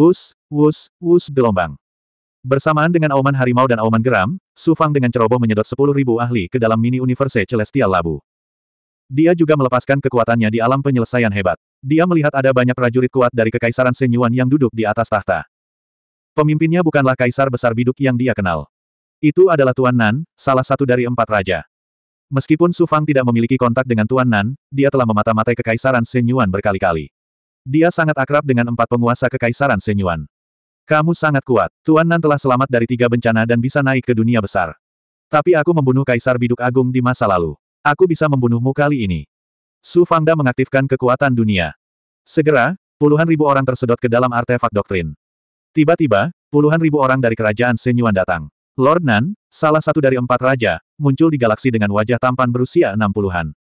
Wus, wus, wus gelombang. Bersamaan dengan auman harimau dan auman geram, Su Fang dengan ceroboh menyedot sepuluh ribu ahli ke dalam mini universe celestial labu. Dia juga melepaskan kekuatannya di alam penyelesaian hebat. Dia melihat ada banyak prajurit kuat dari Kekaisaran Senyuan yang duduk di atas tahta. Pemimpinnya bukanlah kaisar besar biduk yang dia kenal. Itu adalah Tuan Nan, salah satu dari empat raja. Meskipun Su Fang tidak memiliki kontak dengan Tuan Nan, dia telah memata-matai Kekaisaran Senyuan berkali-kali. Dia sangat akrab dengan empat penguasa Kekaisaran Senyuan. Kamu sangat kuat. Tuan Nan telah selamat dari tiga bencana dan bisa naik ke dunia besar. Tapi aku membunuh Kaisar Biduk Agung di masa lalu. Aku bisa membunuhmu kali ini. Su Fangda mengaktifkan kekuatan dunia. Segera, puluhan ribu orang tersedot ke dalam artefak doktrin. Tiba-tiba, puluhan ribu orang dari kerajaan Senyuan datang. Lord Nan, salah satu dari empat raja, muncul di galaksi dengan wajah tampan berusia enam puluhan.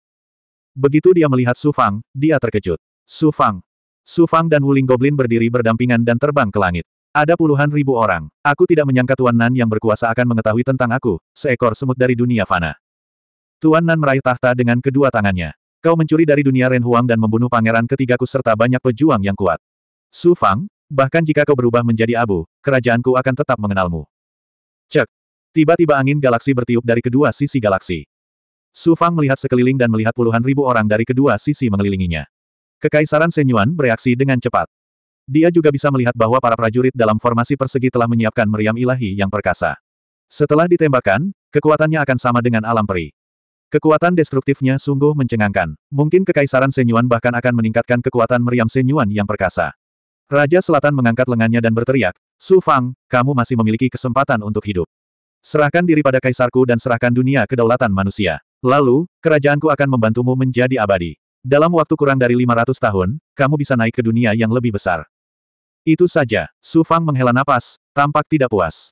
Begitu dia melihat Su Fang, dia terkejut. Su Fang, Su Fang dan Wuling Goblin berdiri berdampingan dan terbang ke langit. Ada puluhan ribu orang. Aku tidak menyangka Tuan Nan yang berkuasa akan mengetahui tentang aku, seekor semut dari dunia fana. Tuan Nan meraih tahta dengan kedua tangannya. Kau mencuri dari dunia Ren Huang dan membunuh pangeran ketigaku serta banyak pejuang yang kuat. Su Fang, bahkan jika kau berubah menjadi abu, kerajaanku akan tetap mengenalmu. Cek. Tiba-tiba angin galaksi bertiup dari kedua sisi galaksi. Su Fang melihat sekeliling dan melihat puluhan ribu orang dari kedua sisi mengelilinginya. Kekaisaran Senyuan bereaksi dengan cepat. Dia juga bisa melihat bahwa para prajurit dalam formasi persegi telah menyiapkan meriam ilahi yang perkasa. Setelah ditembakkan, kekuatannya akan sama dengan alam peri. Kekuatan destruktifnya sungguh mencengangkan. Mungkin Kekaisaran Senyuan bahkan akan meningkatkan kekuatan meriam Senyuan yang perkasa. Raja Selatan mengangkat lengannya dan berteriak, Su Fang, kamu masih memiliki kesempatan untuk hidup. Serahkan diri pada kaisarku dan serahkan dunia kedaulatan manusia. Lalu, kerajaanku akan membantumu menjadi abadi. Dalam waktu kurang dari 500 tahun, kamu bisa naik ke dunia yang lebih besar. Itu saja, Su Fang menghela napas, tampak tidak puas.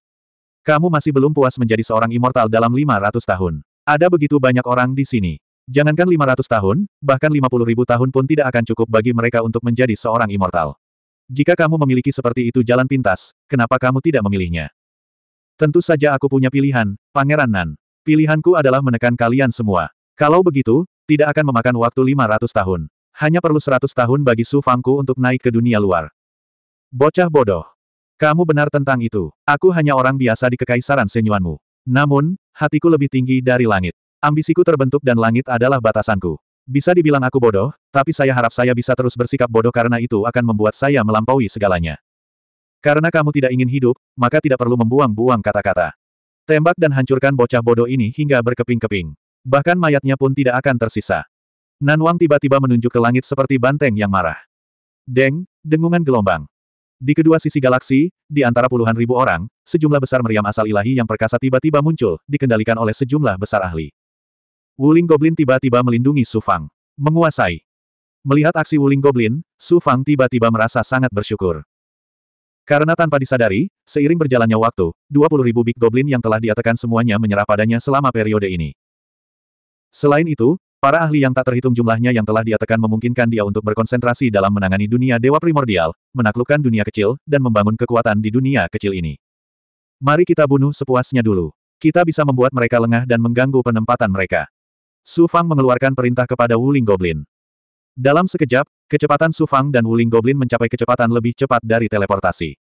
Kamu masih belum puas menjadi seorang immortal dalam 500 tahun. Ada begitu banyak orang di sini. Jangankan 500 tahun, bahkan 50 ribu tahun pun tidak akan cukup bagi mereka untuk menjadi seorang immortal. Jika kamu memiliki seperti itu jalan pintas, kenapa kamu tidak memilihnya? Tentu saja aku punya pilihan, Pangeran Nan. Pilihanku adalah menekan kalian semua. Kalau begitu, tidak akan memakan waktu 500 tahun. Hanya perlu 100 tahun bagi Su Fangku untuk naik ke dunia luar. Bocah bodoh. Kamu benar tentang itu. Aku hanya orang biasa di kekaisaran senyuanmu. Namun, hatiku lebih tinggi dari langit. Ambisiku terbentuk dan langit adalah batasanku. Bisa dibilang aku bodoh, tapi saya harap saya bisa terus bersikap bodoh karena itu akan membuat saya melampaui segalanya. Karena kamu tidak ingin hidup, maka tidak perlu membuang-buang kata-kata. Tembak dan hancurkan bocah bodoh ini hingga berkeping-keping. Bahkan mayatnya pun tidak akan tersisa. Nanwang tiba-tiba menunjuk ke langit seperti banteng yang marah. Deng, dengungan gelombang. Di kedua sisi galaksi, di antara puluhan ribu orang, sejumlah besar meriam asal ilahi yang perkasa tiba-tiba muncul, dikendalikan oleh sejumlah besar ahli. Wuling Goblin tiba-tiba melindungi Su Fang. Menguasai. Melihat aksi Wuling Goblin, Su Fang tiba-tiba merasa sangat bersyukur. Karena tanpa disadari, seiring berjalannya waktu, 20 ribu Big Goblin yang telah dia tekan semuanya menyerah padanya selama periode ini. Selain itu, para ahli yang tak terhitung jumlahnya yang telah dia tekan memungkinkan dia untuk berkonsentrasi dalam menangani dunia dewa primordial, menaklukkan dunia kecil, dan membangun kekuatan di dunia kecil ini. Mari kita bunuh sepuasnya dulu. Kita bisa membuat mereka lengah dan mengganggu penempatan mereka. Su Fang mengeluarkan perintah kepada Wuling Goblin. Dalam sekejap, kecepatan Su Fang dan Wuling Goblin mencapai kecepatan lebih cepat dari teleportasi.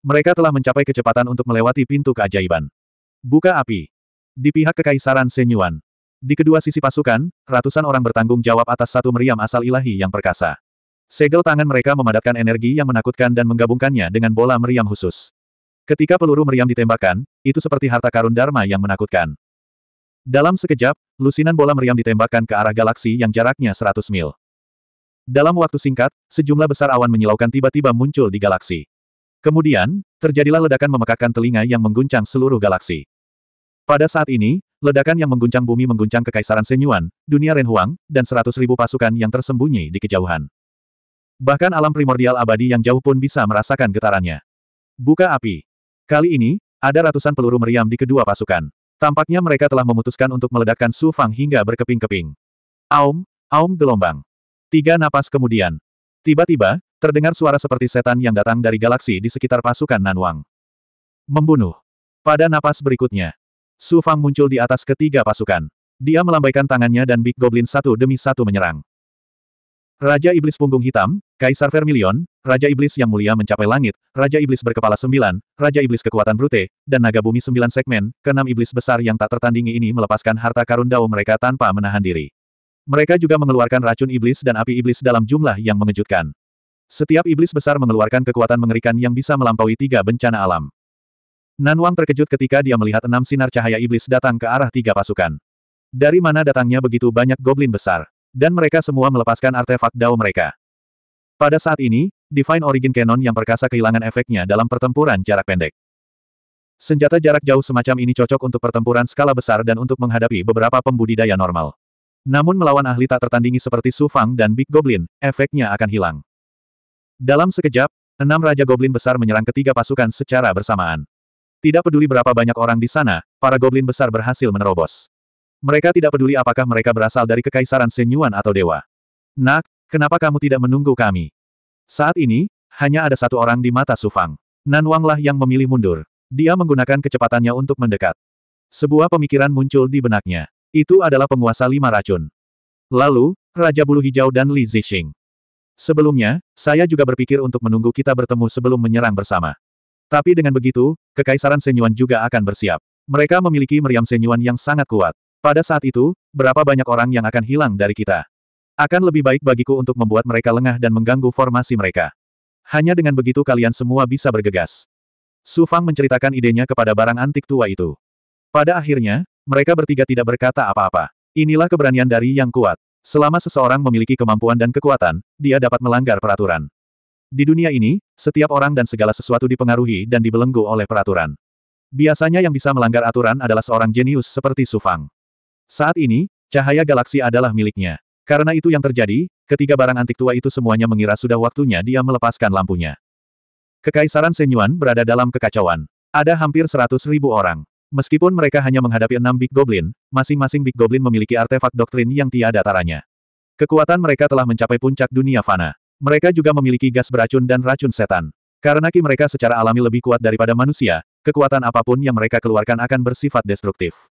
Mereka telah mencapai kecepatan untuk melewati pintu keajaiban. Buka api. Di pihak Kekaisaran Senyuan, di kedua sisi pasukan, ratusan orang bertanggung jawab atas satu meriam asal ilahi yang perkasa. Segel tangan mereka memadatkan energi yang menakutkan dan menggabungkannya dengan bola meriam khusus. Ketika peluru meriam ditembakkan, itu seperti harta karun Dharma yang menakutkan. Dalam sekejap, lusinan bola meriam ditembakkan ke arah galaksi yang jaraknya 100 mil. Dalam waktu singkat, sejumlah besar awan menyilaukan tiba-tiba muncul di galaksi. Kemudian, terjadilah ledakan memekakkan telinga yang mengguncang seluruh galaksi. Pada saat ini, ledakan yang mengguncang bumi mengguncang kekaisaran Senyuan, dunia Renhuang, dan seratus ribu pasukan yang tersembunyi di kejauhan. Bahkan alam primordial abadi yang jauh pun bisa merasakan getarannya. Buka api. Kali ini, ada ratusan peluru meriam di kedua pasukan. Tampaknya mereka telah memutuskan untuk meledakkan Su Fang hingga berkeping-keping. Aum, aum gelombang. Tiga napas kemudian. Tiba-tiba, terdengar suara seperti setan yang datang dari galaksi di sekitar pasukan Nanwang. Membunuh. Pada napas berikutnya, Su Fang muncul di atas ketiga pasukan. Dia melambaikan tangannya dan Big Goblin satu demi satu menyerang. Raja Iblis Punggung Hitam, Kaisar Vermilion, Raja Iblis yang mulia mencapai langit, Raja Iblis berkepala sembilan, Raja Iblis kekuatan brute, dan naga bumi sembilan segmen, keenam iblis besar yang tak tertandingi ini melepaskan harta karun dao mereka tanpa menahan diri. Mereka juga mengeluarkan racun iblis dan api iblis dalam jumlah yang mengejutkan. Setiap iblis besar mengeluarkan kekuatan mengerikan yang bisa melampaui tiga bencana alam. Nanwang terkejut ketika dia melihat enam sinar cahaya iblis datang ke arah tiga pasukan. Dari mana datangnya begitu banyak goblin besar? Dan mereka semua melepaskan artefak dao mereka. Pada saat ini, Divine Origin Cannon yang perkasa kehilangan efeknya dalam pertempuran jarak pendek. Senjata jarak jauh semacam ini cocok untuk pertempuran skala besar dan untuk menghadapi beberapa pembudidaya normal. Namun melawan ahli tak tertandingi seperti Su Fang dan Big Goblin, efeknya akan hilang. Dalam sekejap, enam Raja Goblin besar menyerang ketiga pasukan secara bersamaan. Tidak peduli berapa banyak orang di sana, para Goblin besar berhasil menerobos. Mereka tidak peduli apakah mereka berasal dari Kekaisaran Senyuan atau Dewa. Nak, Kenapa kamu tidak menunggu kami? Saat ini, hanya ada satu orang di mata Sufang. Nan Wanglah yang memilih mundur. Dia menggunakan kecepatannya untuk mendekat. Sebuah pemikiran muncul di benaknya. Itu adalah penguasa lima racun. Lalu, Raja Bulu Hijau dan Li Zixing. Sebelumnya, saya juga berpikir untuk menunggu kita bertemu sebelum menyerang bersama. Tapi dengan begitu, Kekaisaran Senyuan juga akan bersiap. Mereka memiliki meriam Senyuan yang sangat kuat. Pada saat itu, berapa banyak orang yang akan hilang dari kita? Akan lebih baik bagiku untuk membuat mereka lengah dan mengganggu formasi mereka. Hanya dengan begitu kalian semua bisa bergegas. Su Fang menceritakan idenya kepada barang antik tua itu. Pada akhirnya, mereka bertiga tidak berkata apa-apa. Inilah keberanian dari yang kuat. Selama seseorang memiliki kemampuan dan kekuatan, dia dapat melanggar peraturan. Di dunia ini, setiap orang dan segala sesuatu dipengaruhi dan dibelenggu oleh peraturan. Biasanya yang bisa melanggar aturan adalah seorang jenius seperti Su Fang. Saat ini, cahaya galaksi adalah miliknya. Karena itu yang terjadi, ketiga barang antik tua itu semuanya mengira sudah waktunya dia melepaskan lampunya. Kekaisaran Senyuan berada dalam kekacauan. Ada hampir seratus ribu orang. Meskipun mereka hanya menghadapi enam Big Goblin, masing-masing Big Goblin memiliki artefak doktrin yang tiada taranya. Kekuatan mereka telah mencapai puncak dunia fana. Mereka juga memiliki gas beracun dan racun setan. Karena ki mereka secara alami lebih kuat daripada manusia, kekuatan apa pun yang mereka keluarkan akan bersifat destruktif.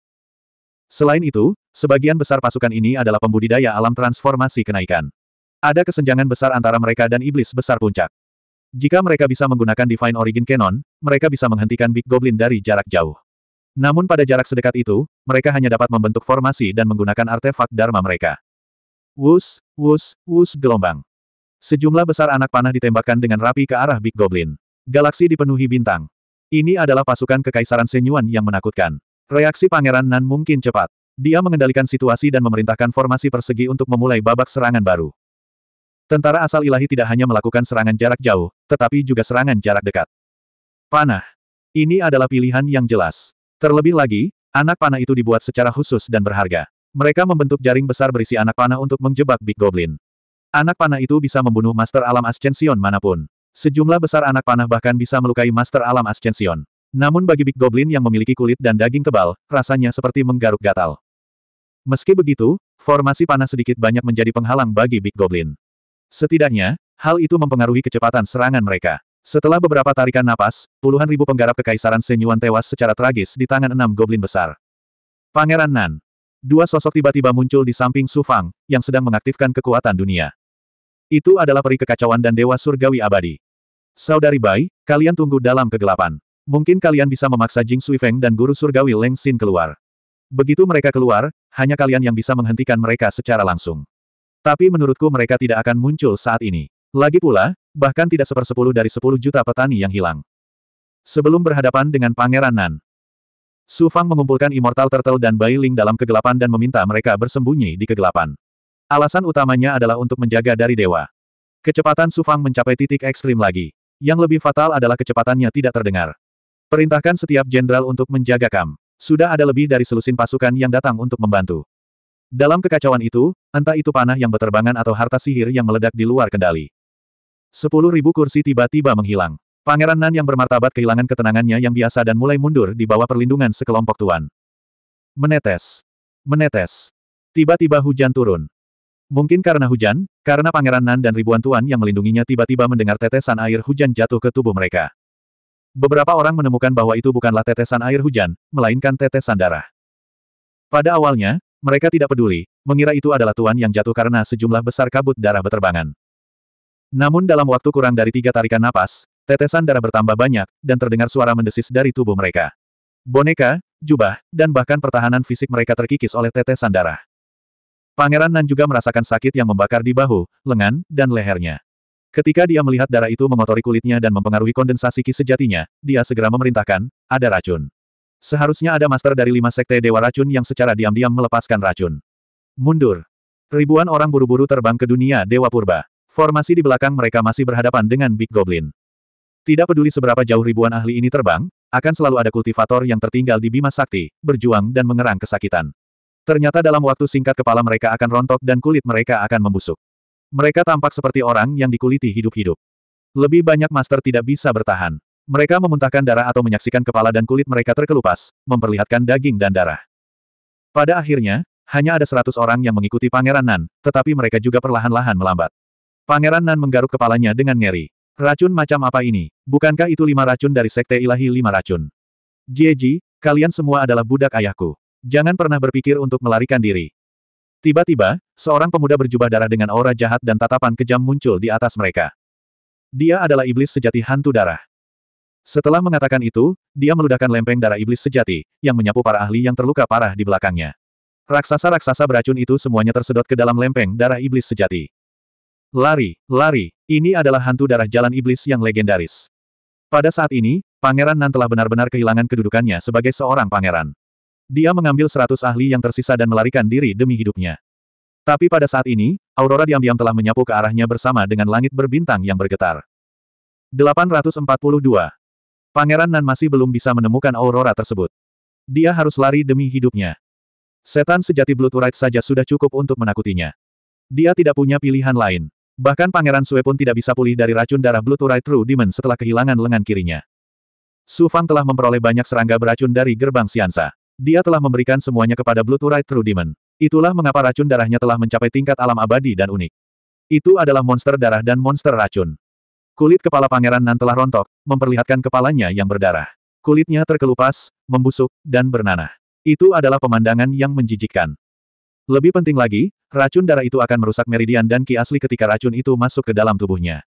Selain itu, sebagian besar pasukan ini adalah pembudidaya alam transformasi kenaikan. Ada kesenjangan besar antara mereka dan iblis besar puncak. Jika mereka bisa menggunakan Divine Origin Cannon, mereka bisa menghentikan Big Goblin dari jarak jauh. Namun pada jarak sedekat itu, mereka hanya dapat membentuk formasi dan menggunakan artefak Dharma mereka. Wus, wus, wus gelombang. Sejumlah besar anak panah ditembakkan dengan rapi ke arah Big Goblin. Galaksi dipenuhi bintang. Ini adalah pasukan Kekaisaran Senyuan yang menakutkan. Reaksi Pangeran Nan mungkin cepat. Dia mengendalikan situasi dan memerintahkan formasi persegi untuk memulai babak serangan baru. Tentara asal ilahi tidak hanya melakukan serangan jarak jauh, tetapi juga serangan jarak dekat. Panah. Ini adalah pilihan yang jelas. Terlebih lagi, anak panah itu dibuat secara khusus dan berharga. Mereka membentuk jaring besar berisi anak panah untuk menjebak Big Goblin. Anak panah itu bisa membunuh Master Alam Ascension mana pun. Sejumlah besar anak panah bahkan bisa melukai Master Alam Ascension. Namun bagi Big Goblin yang memiliki kulit dan daging tebal, rasanya seperti menggaruk gatal. Meski begitu, formasi panah sedikit banyak menjadi penghalang bagi Big Goblin. Setidaknya, hal itu mempengaruhi kecepatan serangan mereka. Setelah beberapa tarikan napas, puluhan ribu penggarap kekaisaran Senyuan tewas secara tragis di tangan enam goblin besar. Pangeran Nan. Dua sosok tiba-tiba muncul di samping Su Fang, yang sedang mengaktifkan kekuatan dunia. Itu adalah peri kekacauan dan dewa surgawi abadi. Saudari Bai, kalian tunggu dalam kegelapan. Mungkin kalian bisa memaksa Jing Suifeng dan guru surgawi Leng Xin keluar. Begitu mereka keluar, hanya kalian yang bisa menghentikan mereka secara langsung. Tapi menurutku mereka tidak akan muncul saat ini. Lagi pula, bahkan tidak sepersepuluh dari sepuluh juta petani yang hilang. Sebelum berhadapan dengan Pangeran Nan, Su Fang mengumpulkan Immortal Turtle dan Bai Ling dalam kegelapan dan meminta mereka bersembunyi di kegelapan. Alasan utamanya adalah untuk menjaga dari dewa. Kecepatan Su Fang mencapai titik ekstrim lagi. Yang lebih fatal adalah kecepatannya tidak terdengar. Perintahkan setiap jenderal untuk menjaga Kam. Sudah ada lebih dari selusin pasukan yang datang untuk membantu. Dalam kekacauan itu, entah itu panah yang berterbangan atau harta sihir yang meledak di luar kendali. Sepuluh ribu kursi tiba-tiba menghilang. Pangeran Nan yang bermartabat kehilangan ketenangannya yang biasa dan mulai mundur di bawah perlindungan sekelompok tuan. Menetes. Menetes. Tiba-tiba hujan turun. Mungkin karena hujan, karena Pangeran Nan dan ribuan tuan yang melindunginya tiba-tiba mendengar tetesan air hujan jatuh ke tubuh mereka. Beberapa orang menemukan bahwa itu bukanlah tetesan air hujan, melainkan tetesan darah. Pada awalnya, mereka tidak peduli, mengira itu adalah tuan yang jatuh karena sejumlah besar kabut darah beterbangan. Namun dalam waktu kurang dari tiga tarikan napas, tetesan darah bertambah banyak, dan terdengar suara mendesis dari tubuh mereka. Boneka, jubah, dan bahkan pertahanan fisik mereka terkikis oleh tetesan darah. Pangeran Nan juga merasakan sakit yang membakar di bahu, lengan, dan lehernya. Ketika dia melihat darah itu mengotori kulitnya dan mempengaruhi kondensasi ki sejatinya, dia segera memerintahkan, ada racun. Seharusnya ada master dari lima sekte Dewa Racun yang secara diam-diam melepaskan racun. Mundur. Ribuan orang buru-buru terbang ke dunia Dewa Purba. Formasi di belakang mereka masih berhadapan dengan Big Goblin. Tidak peduli seberapa jauh ribuan ahli ini terbang, akan selalu ada kultivator yang tertinggal di Bima Sakti, berjuang dan mengerang kesakitan. Ternyata dalam waktu singkat kepala mereka akan rontok dan kulit mereka akan membusuk. Mereka tampak seperti orang yang dikuliti hidup-hidup. Lebih banyak master tidak bisa bertahan. Mereka memuntahkan darah atau menyaksikan kepala dan kulit mereka terkelupas, memperlihatkan daging dan darah. Pada akhirnya, hanya ada seratus orang yang mengikuti Pangeran Nan, tetapi mereka juga perlahan-lahan melambat. Pangeran Nan menggaruk kepalanya dengan ngeri. Racun macam apa ini? Bukankah itu lima racun dari Sekte Ilahi Lima Racun? Jieji, kalian semua adalah budak ayahku. Jangan pernah berpikir untuk melarikan diri. Tiba-tiba, seorang pemuda berjubah darah dengan aura jahat dan tatapan kejam muncul di atas mereka. Dia adalah iblis sejati hantu darah. Setelah mengatakan itu, dia meludahkan lempeng darah iblis sejati, yang menyapu para ahli yang terluka parah di belakangnya. Raksasa-raksasa beracun itu semuanya tersedot ke dalam lempeng darah iblis sejati. Lari, lari, ini adalah hantu darah jalan iblis yang legendaris. Pada saat ini, Pangeran Nan telah benar-benar kehilangan kedudukannya sebagai seorang pangeran. Dia mengambil seratus ahli yang tersisa dan melarikan diri demi hidupnya. Tapi pada saat ini, Aurora diam-diam telah menyapu ke arahnya bersama dengan langit berbintang yang bergetar. 842 Pangeran Nan masih belum bisa menemukan aurora tersebut. Dia harus lari demi hidupnya. Setan sejati Blood saja sudah cukup untuk menakutinya. Dia tidak punya pilihan lain. Bahkan Pangeran Sue pun tidak bisa pulih dari racun darah Blood True Demon setelah kehilangan lengan kirinya. Su Fang telah memperoleh banyak serangga beracun dari gerbang Siansa. Dia telah memberikan semuanya kepada Blood Urite True Demon. Itulah mengapa racun darahnya telah mencapai tingkat alam abadi dan unik. Itu adalah monster darah dan monster racun. Kulit kepala Pangeran Nan telah rontok, memperlihatkan kepalanya yang berdarah. Kulitnya terkelupas, membusuk, dan bernanah. Itu adalah pemandangan yang menjijikkan. Lebih penting lagi, racun darah itu akan merusak meridian dan ki asli ketika racun itu masuk ke dalam tubuhnya.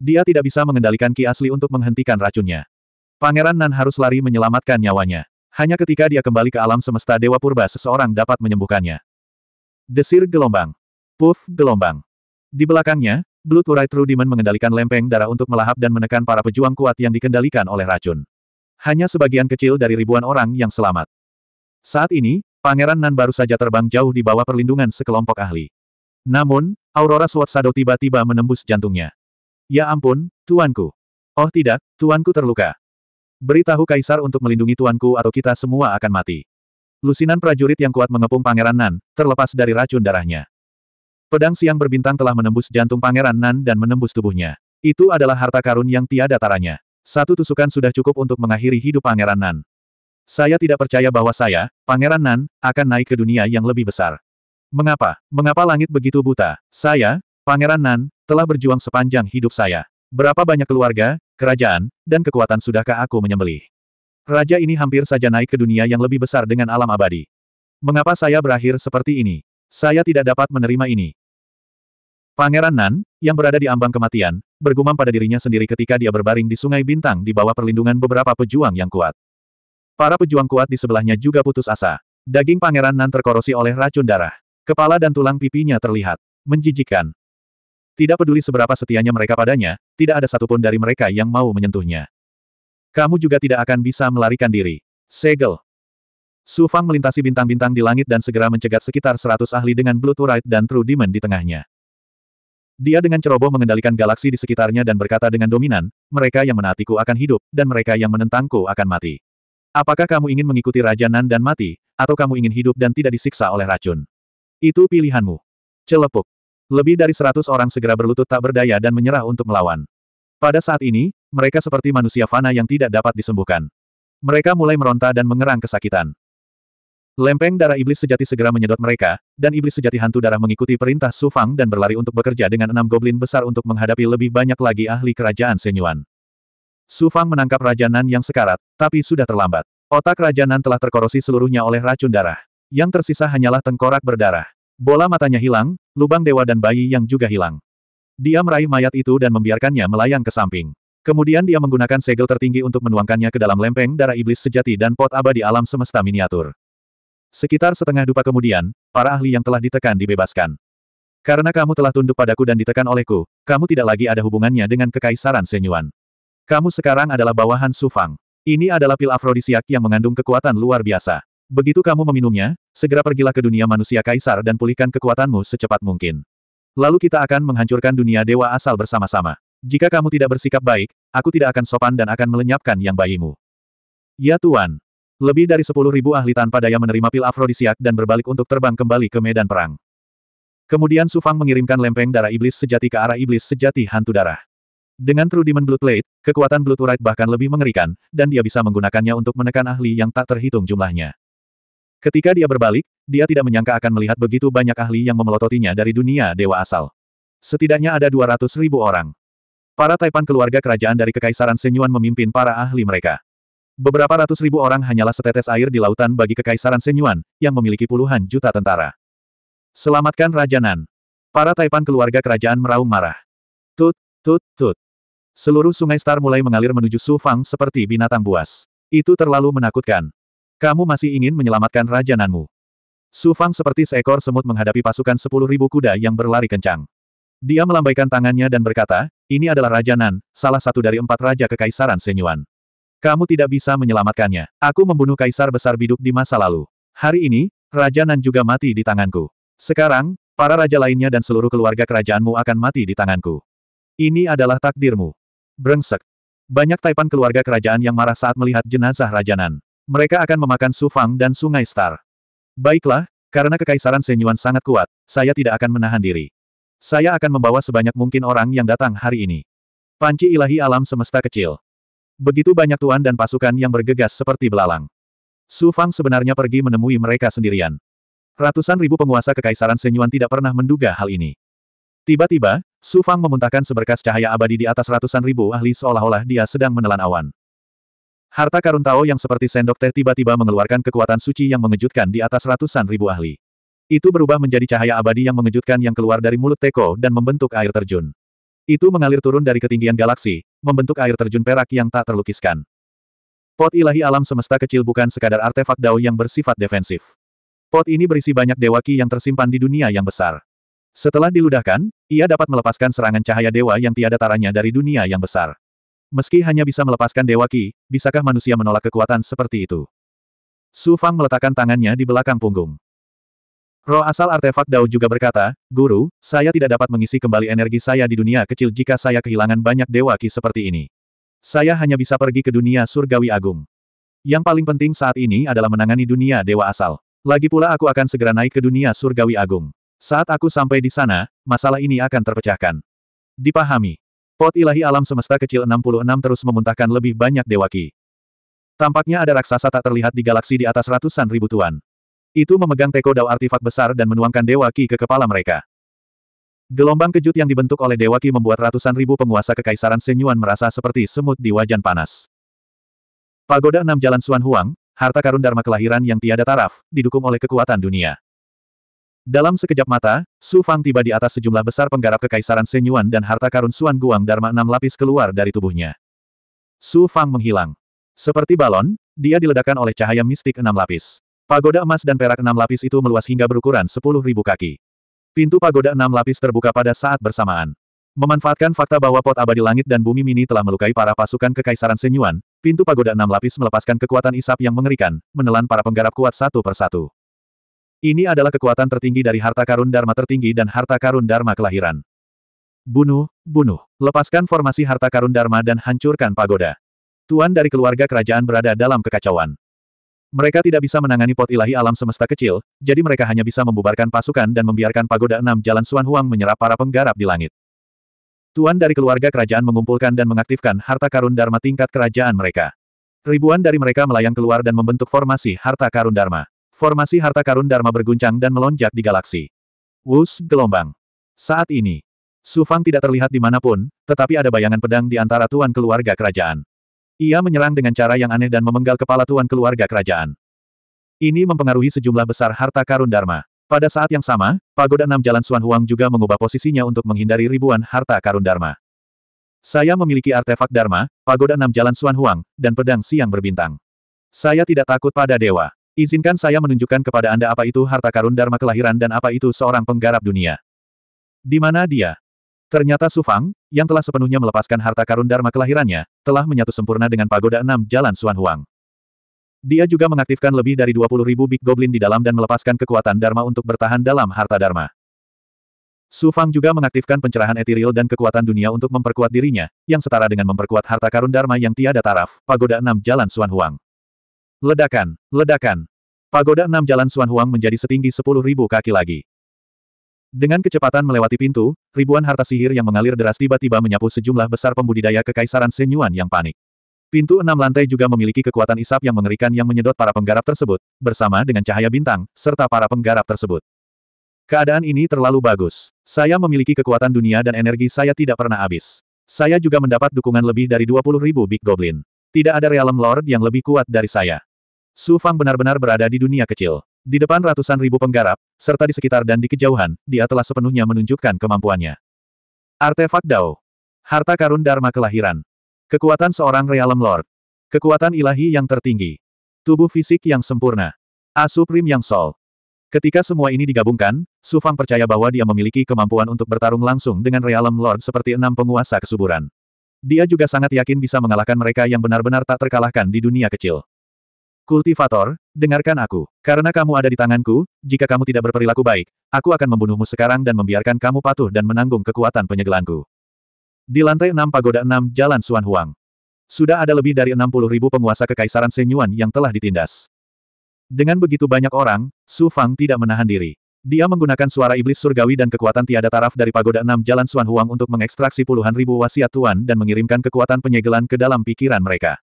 Dia tidak bisa mengendalikan ki asli untuk menghentikan racunnya. Pangeran Nan harus lari menyelamatkan nyawanya. Hanya ketika dia kembali ke alam semesta Dewa Purba seseorang dapat menyembuhkannya. Desir gelombang. Puff gelombang. Di belakangnya, Blood Urite True Demon mengendalikan lempeng darah untuk melahap dan menekan para pejuang kuat yang dikendalikan oleh racun. Hanya sebagian kecil dari ribuan orang yang selamat. Saat ini, Pangeran Nan baru saja terbang jauh di bawah perlindungan sekelompok ahli. Namun, Aurora Sword Shadow tiba-tiba menembus jantungnya. Ya ampun, tuanku. Oh tidak, tuanku terluka. Beritahu Kaisar untuk melindungi tuanku atau kita semua akan mati. Lusinan prajurit yang kuat mengepung Pangeran Nan, terlepas dari racun darahnya. Pedang siang berbintang telah menembus jantung Pangeran Nan dan menembus tubuhnya. Itu adalah harta karun yang tiada taranya. Satu tusukan sudah cukup untuk mengakhiri hidup Pangeran Nan. Saya tidak percaya bahwa saya, Pangeran Nan, akan naik ke dunia yang lebih besar. Mengapa? Mengapa langit begitu buta? Saya, Pangeran Nan, telah berjuang sepanjang hidup saya. Berapa banyak keluarga, kerajaan, dan kekuatan sudahkah aku menyembelih? Raja ini hampir saja naik ke dunia yang lebih besar dengan alam abadi. Mengapa saya berakhir seperti ini? Saya tidak dapat menerima ini. Pangeran Nan, yang berada di ambang kematian, bergumam pada dirinya sendiri ketika dia berbaring di sungai bintang di bawah perlindungan beberapa pejuang yang kuat. Para pejuang kuat di sebelahnya juga putus asa. Daging Pangeran Nan terkorosi oleh racun darah. Kepala dan tulang pipinya terlihat. Menjijikkan. Tidak peduli seberapa setianya mereka padanya, tidak ada satupun dari mereka yang mau menyentuhnya. Kamu juga tidak akan bisa melarikan diri. Segel. Su Fang melintasi bintang-bintang di langit dan segera mencegat sekitar seratus ahli dengan Blood Urite dan True Demon di tengahnya. Dia dengan ceroboh mengendalikan galaksi di sekitarnya dan berkata dengan dominan, mereka yang menaatiku akan hidup, dan mereka yang menentangku akan mati. Apakah kamu ingin mengikuti Raja Nan dan mati, atau kamu ingin hidup dan tidak disiksa oleh racun? Itu pilihanmu. Celepuk. Lebih dari seratus orang segera berlutut tak berdaya dan menyerah untuk melawan. Pada saat ini, mereka seperti manusia fana yang tidak dapat disembuhkan. Mereka mulai meronta dan mengerang kesakitan. Lempeng darah iblis sejati segera menyedot mereka, dan iblis sejati hantu darah mengikuti perintah Su Fang dan berlari untuk bekerja dengan enam goblin besar untuk menghadapi lebih banyak lagi ahli kerajaan Senyuan. Su Fang menangkap Raja Nan yang sekarat, tapi sudah terlambat. Otak Raja Nan telah terkorosi seluruhnya oleh racun darah. Yang tersisa hanyalah tengkorak berdarah. Bola matanya hilang, lubang dewa dan bayi yang juga hilang. Dia meraih mayat itu dan membiarkannya melayang ke samping. Kemudian dia menggunakan segel tertinggi untuk menuangkannya ke dalam lempeng darah iblis sejati dan pot abadi alam semesta miniatur. Sekitar setengah dupa kemudian, para ahli yang telah ditekan dibebaskan. Karena kamu telah tunduk padaku dan ditekan olehku, kamu tidak lagi ada hubungannya dengan kekaisaran Senyuan. Kamu sekarang adalah bawahan Sufang. Ini adalah pil afrodisiak yang mengandung kekuatan luar biasa. Begitu kamu meminumnya, segera pergilah ke dunia manusia kaisar dan pulihkan kekuatanmu secepat mungkin. Lalu kita akan menghancurkan dunia dewa asal bersama-sama. Jika kamu tidak bersikap baik, aku tidak akan sopan dan akan melenyapkan yang bayimu. Ya Tuan. Lebih dari sepuluh ribu ahli tanpa daya menerima pil afrodisiak dan berbalik untuk terbang kembali ke medan perang. Kemudian Sufang mengirimkan lempeng darah iblis sejati ke arah iblis sejati hantu darah. Dengan True Demon Blood Plate, kekuatan Blood Urite bahkan lebih mengerikan, dan dia bisa menggunakannya untuk menekan ahli yang tak terhitung jumlahnya. Ketika dia berbalik, dia tidak menyangka akan melihat begitu banyak ahli yang memelototinya dari dunia dewa asal. Setidaknya ada 200 ribu orang. Para taipan keluarga kerajaan dari Kekaisaran Senyuan memimpin para ahli mereka. Beberapa ratus ribu orang hanyalah setetes air di lautan bagi Kekaisaran Senyuan, yang memiliki puluhan juta tentara. Selamatkan Raja Nan. Para taipan keluarga kerajaan meraung marah. Tut, tut, tut. Seluruh sungai Star mulai mengalir menuju Su Fang seperti binatang buas. Itu terlalu menakutkan. Kamu masih ingin menyelamatkan Raja Nanmu. Su Fang seperti seekor semut menghadapi pasukan sepuluh ribu kuda yang berlari kencang. Dia melambaikan tangannya dan berkata, ini adalah Raja Nan, salah satu dari empat raja kekaisaran Senyuan. Kamu tidak bisa menyelamatkannya. Aku membunuh kaisar besar biduk di masa lalu. Hari ini, Raja Nan juga mati di tanganku. Sekarang, para raja lainnya dan seluruh keluarga kerajaanmu akan mati di tanganku. Ini adalah takdirmu. Brengsek. Banyak taipan keluarga kerajaan yang marah saat melihat jenazah Raja Nan. Mereka akan memakan Sufang dan Sungai Star. Baiklah, karena kekaisaran Senyuan sangat kuat, saya tidak akan menahan diri. Saya akan membawa sebanyak mungkin orang yang datang hari ini. Panci ilahi alam semesta kecil. Begitu banyak tuan dan pasukan yang bergegas seperti belalang. Su Fang sebenarnya pergi menemui mereka sendirian. Ratusan ribu penguasa kekaisaran Senyuan tidak pernah menduga hal ini. Tiba-tiba, Su Fang memuntahkan seberkas cahaya abadi di atas ratusan ribu ahli seolah-olah dia sedang menelan awan. Harta karun Tao yang seperti sendok teh tiba-tiba mengeluarkan kekuatan suci yang mengejutkan di atas ratusan ribu ahli. Itu berubah menjadi cahaya abadi yang mengejutkan yang keluar dari mulut Teko dan membentuk air terjun. Itu mengalir turun dari ketinggian galaksi, membentuk air terjun perak yang tak terlukiskan. Pot ilahi alam semesta kecil bukan sekadar artefak dao yang bersifat defensif. Pot ini berisi banyak dewa ki yang tersimpan di dunia yang besar. Setelah diludahkan, ia dapat melepaskan serangan cahaya dewa yang tiada taranya dari dunia yang besar. Meski hanya bisa melepaskan dewa ki, bisakah manusia menolak kekuatan seperti itu? Su Fang meletakkan tangannya di belakang punggung. Roh asal artefak Dao juga berkata, Guru, saya tidak dapat mengisi kembali energi saya di dunia kecil jika saya kehilangan banyak dewa ki seperti ini. Saya hanya bisa pergi ke dunia surgawi agung. Yang paling penting saat ini adalah menangani dunia dewa asal. Lagi pula aku akan segera naik ke dunia surgawi agung. Saat aku sampai di sana, masalah ini akan terpecahkan. Dipahami. Pot ilahi alam semesta kecil 66 terus memuntahkan lebih banyak dewa ki. Tampaknya ada raksasa tak terlihat di galaksi di atas ratusan ribu tuan. Itu memegang teko dao artifak besar dan menuangkan Dewa Ki ke kepala mereka. Gelombang kejut yang dibentuk oleh Dewa Ki membuat ratusan ribu penguasa kekaisaran Senyuan merasa seperti semut di wajan panas. Pagoda enam Jalan Suan Huang, harta karun Dharma kelahiran yang tiada taraf, didukung oleh kekuatan dunia. Dalam sekejap mata, Su Fang tiba di atas sejumlah besar penggarap kekaisaran Senyuan dan harta karun Suan Guang Dharma enam lapis keluar dari tubuhnya. Su Fang menghilang. Seperti balon, dia diledakkan oleh cahaya mistik enam lapis. Pagoda emas dan perak enam lapis itu meluas hingga berukuran sepuluh ribu kaki. Pintu pagoda enam lapis terbuka pada saat bersamaan. Memanfaatkan fakta bahwa pot abadi langit dan bumi mini telah melukai para pasukan kekaisaran Senyuan, pintu pagoda enam lapis melepaskan kekuatan isap yang mengerikan, menelan para penggarap kuat satu persatu. Ini adalah kekuatan tertinggi dari harta karun Dharma tertinggi dan harta karun Dharma kelahiran. Bunuh, bunuh. Lepaskan formasi harta karun Dharma dan hancurkan pagoda. Tuan dari keluarga kerajaan berada dalam kekacauan. Mereka tidak bisa menangani pot ilahi alam semesta kecil, jadi mereka hanya bisa membubarkan pasukan dan membiarkan pagoda enam jalan Suan Huang menyerap para penggarap di langit. Tuan dari keluarga kerajaan mengumpulkan dan mengaktifkan harta karun Dharma tingkat kerajaan mereka. Ribuan dari mereka melayang keluar dan membentuk formasi harta karun Dharma. Formasi harta karun Dharma berguncang dan melonjak di galaksi. Wus, gelombang. Saat ini, Su Fang tidak terlihat di mana pun, tetapi ada bayangan pedang di antara tuan keluarga kerajaan. Ia menyerang dengan cara yang aneh dan memenggal kepala tuan keluarga kerajaan. Ini mempengaruhi sejumlah besar harta karun Dharma. Pada saat yang sama, Pagoda Enam Jalan Suan Huang juga mengubah posisinya untuk menghindari ribuan harta karun Dharma. Saya memiliki artefak Dharma, Pagoda Enam Jalan Suan Huang, dan pedang siang berbintang. Saya tidak takut pada dewa. Izinkan saya menunjukkan kepada Anda apa itu harta karun Dharma kelahiran dan apa itu seorang penggarap dunia. Di mana dia? Ternyata Su Fang, yang telah sepenuhnya melepaskan harta karun Dharma kelahirannya, telah menyatu sempurna dengan Pagoda Enam Jalan Suan Huang. Dia juga mengaktifkan lebih dari 20 ribu Big Goblin di dalam dan melepaskan kekuatan Dharma untuk bertahan dalam harta Dharma. Su Fang juga mengaktifkan pencerahan etiril dan kekuatan dunia untuk memperkuat dirinya, yang setara dengan memperkuat harta karun Dharma yang tiada taraf, Pagoda Enam Jalan Suan Huang. Ledakan, ledakan. Pagoda Enam Jalan Suan Huang menjadi setinggi 10 ribu kaki lagi. Dengan kecepatan melewati pintu, ribuan harta sihir yang mengalir deras tiba-tiba menyapu sejumlah besar pembudidaya kekaisaran Senyuan yang panik. Pintu enam lantai juga memiliki kekuatan isap yang mengerikan yang menyedot para penggarap tersebut, bersama dengan cahaya bintang, serta para penggarap tersebut. Keadaan ini terlalu bagus. Saya memiliki kekuatan dunia dan energi saya tidak pernah habis. Saya juga mendapat dukungan lebih dari 20 ribu Big Goblin. Tidak ada Realm Lord yang lebih kuat dari saya. Su Fang benar-benar berada di dunia kecil. Di depan ratusan ribu penggarap, serta di sekitar dan di kejauhan, dia telah sepenuhnya menunjukkan kemampuannya. Artefak Dao. Harta karun Dharma kelahiran. Kekuatan seorang Realm Lord. Kekuatan ilahi yang tertinggi. Tubuh fisik yang sempurna. A Supreme yang Sol. Ketika semua ini digabungkan, Su Fang percaya bahwa dia memiliki kemampuan untuk bertarung langsung dengan Realm Lord seperti enam penguasa kesuburan. Dia juga sangat yakin bisa mengalahkan mereka yang benar-benar tak terkalahkan di dunia kecil. Kultivator, dengarkan aku. Karena kamu ada di tanganku, jika kamu tidak berperilaku baik, aku akan membunuhmu sekarang dan membiarkan kamu patuh dan menanggung kekuatan penyegelanku. Di lantai 6 Pagoda 6 Jalan Suan Huang. Sudah ada lebih dari 60 ribu penguasa kekaisaran Senyuan yang telah ditindas. Dengan begitu banyak orang, Su Fang tidak menahan diri. Dia menggunakan suara iblis surgawi dan kekuatan tiada taraf dari Pagoda 6 Jalan Suan Huang untuk mengekstraksi puluhan ribu wasiat Tuan dan mengirimkan kekuatan penyegelan ke dalam pikiran mereka.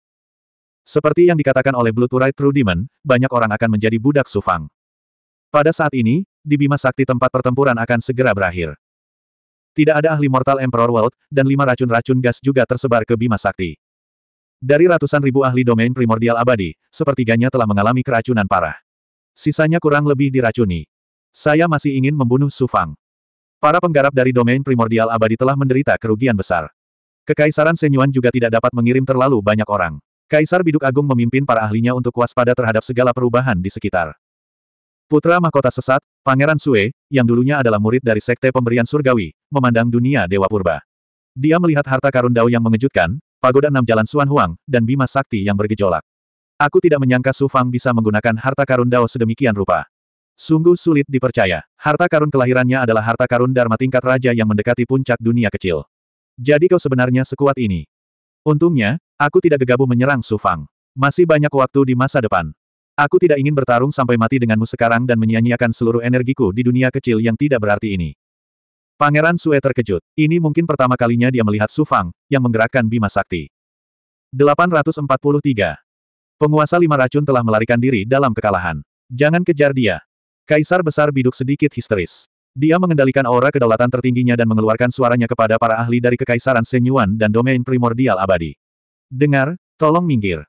Seperti yang dikatakan oleh Blood Right True Demon, banyak orang akan menjadi budak Sufang. Pada saat ini, di Bima Sakti tempat pertempuran akan segera berakhir. Tidak ada ahli mortal Emperor World, dan lima racun-racun gas juga tersebar ke Bima Sakti. Dari ratusan ribu ahli domain primordial abadi, sepertiganya telah mengalami keracunan parah. Sisanya kurang lebih diracuni. Saya masih ingin membunuh Sufang. Para penggarap dari domain primordial abadi telah menderita kerugian besar. Kekaisaran Senyuan juga tidak dapat mengirim terlalu banyak orang. Kaisar Biduk Agung memimpin para ahlinya untuk waspada terhadap segala perubahan di sekitar. Putra Mahkota Sesat, Pangeran Sue, yang dulunya adalah murid dari Sekte Pemberian Surgawi, memandang dunia Dewa Purba. Dia melihat harta karun Dao yang mengejutkan, pagoda enam jalan Suan Huang, dan Bima Sakti yang bergejolak. Aku tidak menyangka Su Fang bisa menggunakan harta karun Dao sedemikian rupa. Sungguh sulit dipercaya. Harta karun kelahirannya adalah harta karun Dharma tingkat raja yang mendekati puncak dunia kecil. Jadi kau sebenarnya sekuat ini. Untungnya, aku tidak gegabah menyerang Su Fang. Masih banyak waktu di masa depan. Aku tidak ingin bertarung sampai mati denganmu sekarang dan menyia-nyiakan seluruh energiku di dunia kecil yang tidak berarti ini. Pangeran Sue terkejut. Ini mungkin pertama kalinya dia melihat Su Fang, yang menggerakkan Bima Sakti. 843. Penguasa lima racun telah melarikan diri dalam kekalahan. Jangan kejar dia. Kaisar Besar Biduk sedikit histeris. Dia mengendalikan aura kedaulatan tertingginya dan mengeluarkan suaranya kepada para ahli dari Kekaisaran Senyuan dan domain primordial abadi. Dengar, tolong minggir.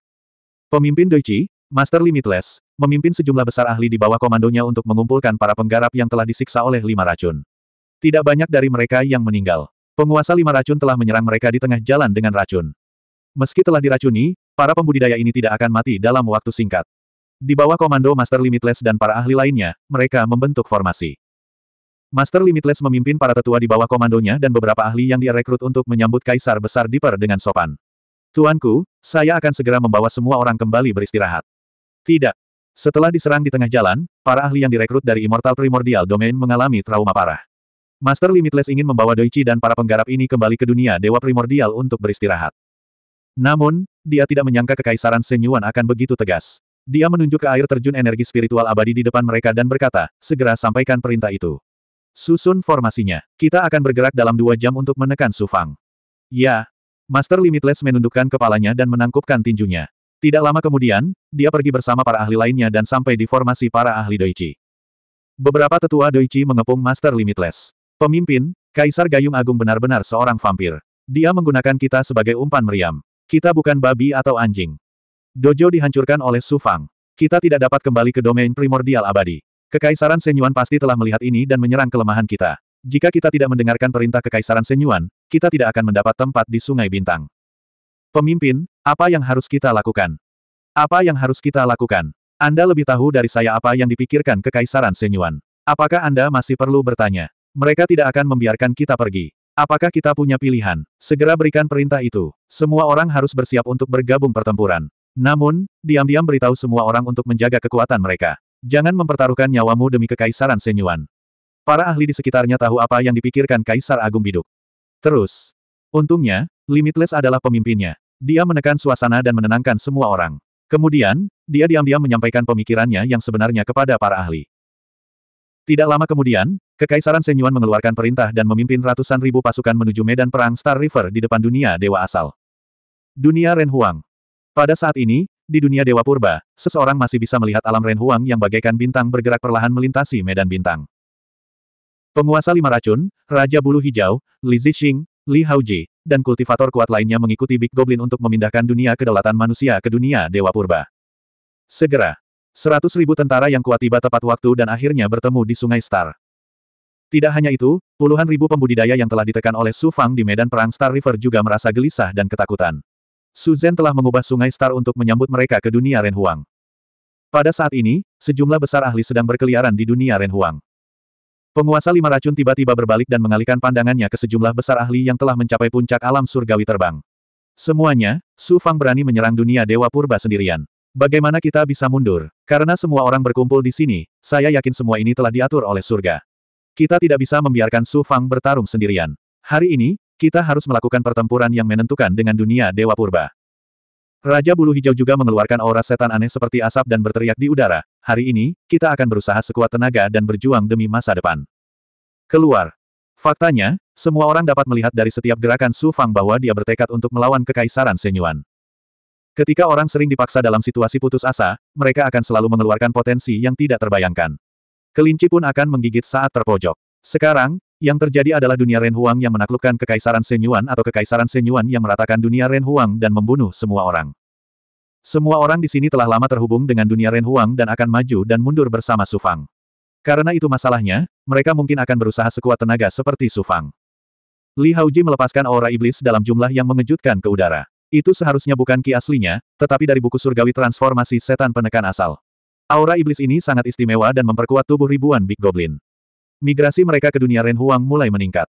Pemimpin Doichi, Master Limitless, memimpin sejumlah besar ahli di bawah komandonya untuk mengumpulkan para penggarap yang telah disiksa oleh lima racun. Tidak banyak dari mereka yang meninggal. Penguasa lima racun telah menyerang mereka di tengah jalan dengan racun. Meski telah diracuni, para pembudidaya ini tidak akan mati dalam waktu singkat. Di bawah komando Master Limitless dan para ahli lainnya, mereka membentuk formasi. Master Limitless memimpin para tetua di bawah komandonya dan beberapa ahli yang dia rekrut untuk menyambut Kaisar Besar Dipper dengan sopan. Tuanku, saya akan segera membawa semua orang kembali beristirahat. Tidak. Setelah diserang di tengah jalan, para ahli yang direkrut dari Immortal Primordial Domain mengalami trauma parah. Master Limitless ingin membawa Doichi dan para penggarap ini kembali ke dunia Dewa Primordial untuk beristirahat. Namun, dia tidak menyangka kekaisaran Senyuan akan begitu tegas. Dia menunjuk ke air terjun energi spiritual abadi di depan mereka dan berkata, segera sampaikan perintah itu. Susun formasinya. Kita akan bergerak dalam dua jam untuk menekan Su Fang. Ya. Master Limitless menundukkan kepalanya dan menangkupkan tinjunya. Tidak lama kemudian, dia pergi bersama para ahli lainnya dan sampai di formasi para ahli Doichi. Beberapa tetua Doichi mengepung Master Limitless. Pemimpin, Kaisar Gayung Agung benar-benar seorang vampir. Dia menggunakan kita sebagai umpan meriam. Kita bukan babi atau anjing. Dojo dihancurkan oleh Su Fang. Kita tidak dapat kembali ke domain primordial abadi. Kekaisaran Senyuan pasti telah melihat ini dan menyerang kelemahan kita. Jika kita tidak mendengarkan perintah Kekaisaran Senyuan, kita tidak akan mendapat tempat di Sungai Bintang. Pemimpin, apa yang harus kita lakukan? Apa yang harus kita lakukan? Anda lebih tahu dari saya apa yang dipikirkan Kekaisaran Senyuan. Apakah Anda masih perlu bertanya? Mereka tidak akan membiarkan kita pergi. Apakah kita punya pilihan? Segera berikan perintah itu. Semua orang harus bersiap untuk bergabung pertempuran. Namun, diam-diam beritahu semua orang untuk menjaga kekuatan mereka. Jangan mempertaruhkan nyawamu demi kekaisaran Senyuan. Para ahli di sekitarnya tahu apa yang dipikirkan Kaisar Agung Biduk. Terus, untungnya, Limitless adalah pemimpinnya. Dia menekan suasana dan menenangkan semua orang. Kemudian, dia diam-diam menyampaikan pemikirannya yang sebenarnya kepada para ahli. Tidak lama kemudian, Kekaisaran Senyuan mengeluarkan perintah dan memimpin ratusan ribu pasukan menuju medan perang Star River di depan dunia Dewa Asal. Dunia Ren Huang. Pada saat ini, di dunia Dewa Purba, seseorang masih bisa melihat alam Ren Huang yang bagaikan bintang bergerak perlahan melintasi medan bintang. Penguasa lima racun, Raja Bulu Hijau, Li Zixing, Li Haoji, dan kultivator kuat lainnya mengikuti Big Goblin untuk memindahkan dunia kedaulatan manusia ke dunia Dewa Purba. Segera, seratus ribu tentara yang kuat tiba tepat waktu dan akhirnya bertemu di Sungai Star. Tidak hanya itu, puluhan ribu pembudidaya yang telah ditekan oleh Su Fang di medan perang Star River juga merasa gelisah dan ketakutan. Su Zhen telah mengubah Sungai Star untuk menyambut mereka ke dunia Ren Huang. Pada saat ini, sejumlah besar ahli sedang berkeliaran di dunia Ren Huang. Penguasa lima racun tiba-tiba berbalik dan mengalihkan pandangannya ke sejumlah besar ahli yang telah mencapai puncak alam surgawi terbang. Semuanya, Su Fang berani menyerang dunia Dewa Purba sendirian. Bagaimana kita bisa mundur? Karena semua orang berkumpul di sini, saya yakin semua ini telah diatur oleh surga. Kita tidak bisa membiarkan Su Fang bertarung sendirian. Hari ini, kita harus melakukan pertempuran yang menentukan dengan dunia Dewa Purba. Raja Bulu Hijau juga mengeluarkan aura setan aneh seperti asap dan berteriak di udara, hari ini, kita akan berusaha sekuat tenaga dan berjuang demi masa depan. Keluar. Faktanya, semua orang dapat melihat dari setiap gerakan Su Fang bahwa dia bertekad untuk melawan kekaisaran Senyuan. Ketika orang sering dipaksa dalam situasi putus asa, mereka akan selalu mengeluarkan potensi yang tidak terbayangkan. Kelinci pun akan menggigit saat terpojok. Sekarang, yang terjadi adalah dunia Ren Huang yang menaklukkan Kekaisaran Senyuan atau Kekaisaran Senyuan yang meratakan dunia Ren Huang dan membunuh semua orang. Semua orang di sini telah lama terhubung dengan dunia Ren Huang dan akan maju dan mundur bersama Sufang. Karena itu masalahnya, mereka mungkin akan berusaha sekuat tenaga seperti Sufang. Li Haoji melepaskan aura iblis dalam jumlah yang mengejutkan ke udara. Itu seharusnya bukan ki aslinya, tetapi dari buku surgawi transformasi setan penekan asal. Aura iblis ini sangat istimewa dan memperkuat tubuh ribuan Big Goblin. Migrasi mereka ke dunia Ren Huang mulai meningkat.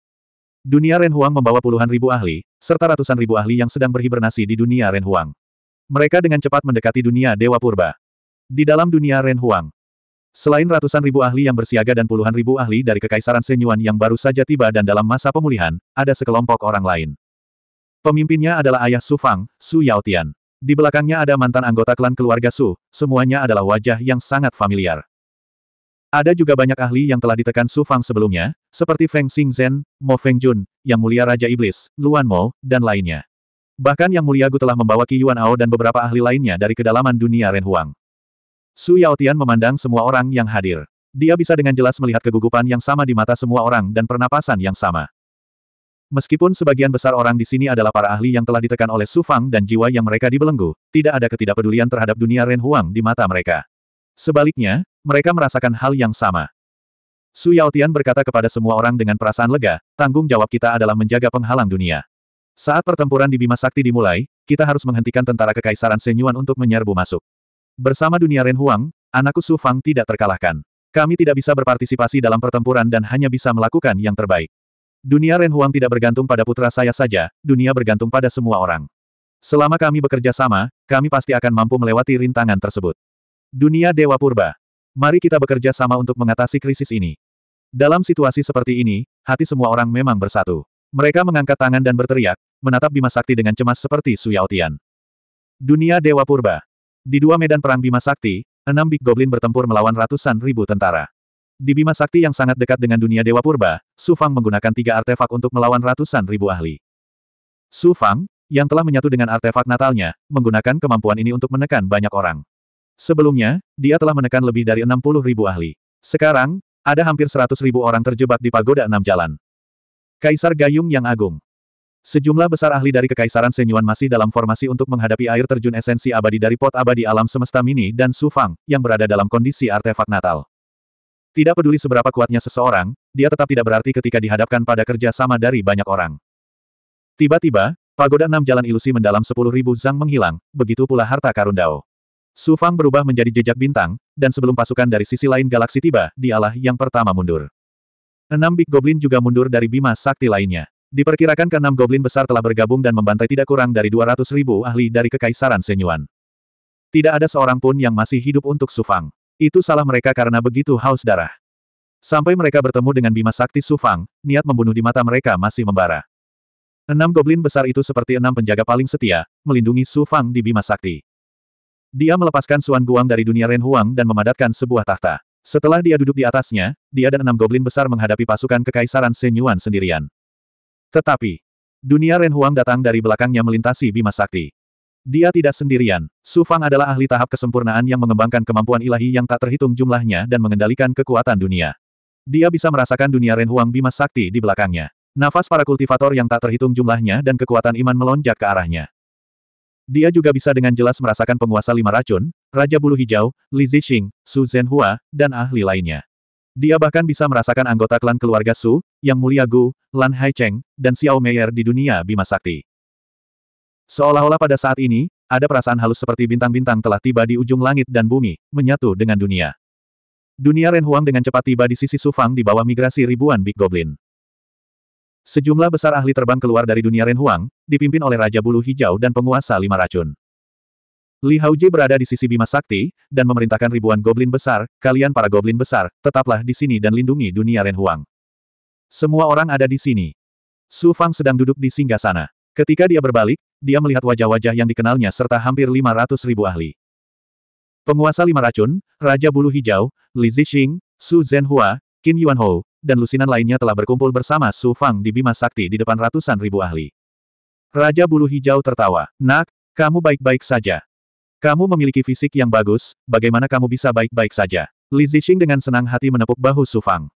Dunia Ren Huang membawa puluhan ribu ahli, serta ratusan ribu ahli yang sedang berhibernasi di dunia Ren Huang. Mereka dengan cepat mendekati dunia Dewa Purba. Di dalam dunia Ren Huang, Selain ratusan ribu ahli yang bersiaga dan puluhan ribu ahli dari Kekaisaran Senyuan yang baru saja tiba dan dalam masa pemulihan, ada sekelompok orang lain. Pemimpinnya adalah ayah Su Fang, Su Yaotian. Di belakangnya ada mantan anggota klan keluarga Su, semuanya adalah wajah yang sangat familiar. Ada juga banyak ahli yang telah ditekan Su Fang sebelumnya, seperti Feng Xingzhen, Mo Fengjun, Yang Mulia Raja Iblis, Luan Mo, dan lainnya. Bahkan Yang Mulia Gu telah membawa Qi Yuan Ao dan beberapa ahli lainnya dari kedalaman dunia Ren Huang. Su Yaotian memandang semua orang yang hadir. Dia bisa dengan jelas melihat kegugupan yang sama di mata semua orang dan pernapasan yang sama. Meskipun sebagian besar orang di sini adalah para ahli yang telah ditekan oleh Su Fang dan jiwa yang mereka dibelenggu, tidak ada ketidakpedulian terhadap dunia Ren Huang di mata mereka. Sebaliknya, mereka merasakan hal yang sama. Su Yaotian berkata kepada semua orang dengan perasaan lega, tanggung jawab kita adalah menjaga penghalang dunia. Saat pertempuran di Bima Sakti dimulai, kita harus menghentikan tentara kekaisaran Senyuan untuk menyerbu masuk. Bersama dunia Ren Huang, anakku Su Fang tidak terkalahkan. Kami tidak bisa berpartisipasi dalam pertempuran dan hanya bisa melakukan yang terbaik. Dunia Ren Huang tidak bergantung pada putra saya saja, dunia bergantung pada semua orang. Selama kami bekerja sama, kami pasti akan mampu melewati rintangan tersebut. Dunia Dewa Purba. Mari kita bekerja sama untuk mengatasi krisis ini. Dalam situasi seperti ini, hati semua orang memang bersatu. Mereka mengangkat tangan dan berteriak, menatap Bima Sakti dengan cemas seperti Su Yaotian. Dunia Dewa Purba. Di dua medan perang Bima Sakti, enam Big Goblin bertempur melawan ratusan ribu tentara. Di Bima Sakti yang sangat dekat dengan dunia Dewa Purba, Su Fang menggunakan tiga artefak untuk melawan ratusan ribu ahli. Su Fang, yang telah menyatu dengan artefak natalnya, menggunakan kemampuan ini untuk menekan banyak orang. Sebelumnya, dia telah menekan lebih dari 60 ribu ahli. Sekarang, ada hampir 100 ribu orang terjebak di pagoda enam jalan. Kaisar Gayung yang Agung Sejumlah besar ahli dari Kekaisaran Senyuan masih dalam formasi untuk menghadapi air terjun esensi abadi dari pot abadi alam semesta mini dan Su Fang, yang berada dalam kondisi artefak natal. Tidak peduli seberapa kuatnya seseorang, dia tetap tidak berarti ketika dihadapkan pada kerja sama dari banyak orang. Tiba-tiba, pagoda enam jalan ilusi mendalam sepuluh ribu zang menghilang, begitu pula harta karun Dao. Su Fang berubah menjadi jejak bintang, dan sebelum pasukan dari sisi lain galaksi tiba, dialah yang pertama mundur. Enam Big Goblin juga mundur dari Bima Sakti lainnya. Diperkirakan keenam Goblin besar telah bergabung dan membantai tidak kurang dari 200 ribu ahli dari Kekaisaran Senyuan. Tidak ada seorang pun yang masih hidup untuk Su Fang. Itu salah mereka karena begitu haus darah. Sampai mereka bertemu dengan Bima Sakti Sufang, niat membunuh di mata mereka masih membara. Enam goblin besar itu seperti enam penjaga paling setia, melindungi Sufang di Bima Sakti. Dia melepaskan Suan Guang dari dunia Ren Huang dan memadatkan sebuah tahta. Setelah dia duduk di atasnya, dia dan enam goblin besar menghadapi pasukan kekaisaran Senyuan sendirian. Tetapi, dunia Ren Huang datang dari belakangnya melintasi Bima Sakti. Dia tidak sendirian. Su Fang adalah ahli tahap kesempurnaan yang mengembangkan kemampuan ilahi yang tak terhitung jumlahnya dan mengendalikan kekuatan dunia. Dia bisa merasakan dunia Ren Huang Bima Sakti di belakangnya. Nafas para kultivator yang tak terhitung jumlahnya dan kekuatan iman melonjak ke arahnya. Dia juga bisa dengan jelas merasakan penguasa lima racun, Raja Bulu Hijau, Li Zixing, Su Zhenhua, dan ahli lainnya. Dia bahkan bisa merasakan anggota klan keluarga Su, Yang Mulia Gu, Lan Haicheng, dan Xiao Meier di dunia Bima Sakti. Seolah-olah pada saat ini, ada perasaan halus seperti bintang-bintang telah tiba di ujung langit dan bumi, menyatu dengan dunia. Dunia Ren Huang dengan cepat tiba di sisi Sufang di bawah migrasi ribuan Big Goblin. Sejumlah besar ahli terbang keluar dari dunia Ren Huang, dipimpin oleh Raja Bulu Hijau dan penguasa lima racun. Li Haoji berada di sisi Bima Sakti, dan memerintahkan ribuan goblin besar, kalian para goblin besar, tetaplah di sini dan lindungi dunia Ren Huang. Semua orang ada di sini. Su Fang sedang duduk di singgah sana. Ketika dia berbalik, dia melihat wajah-wajah yang dikenalnya serta hampir 500 ribu ahli. Penguasa lima racun, Raja Bulu Hijau, Li Zixing, Su Zhenhua, Qin Yuanhou, dan lusinan lainnya telah berkumpul bersama Su Fang di Bima Sakti di depan ratusan ribu ahli. Raja Bulu Hijau tertawa. Nak, kamu baik-baik saja. Kamu memiliki fisik yang bagus, bagaimana kamu bisa baik-baik saja? Li Zixing dengan senang hati menepuk bahu Su Fang.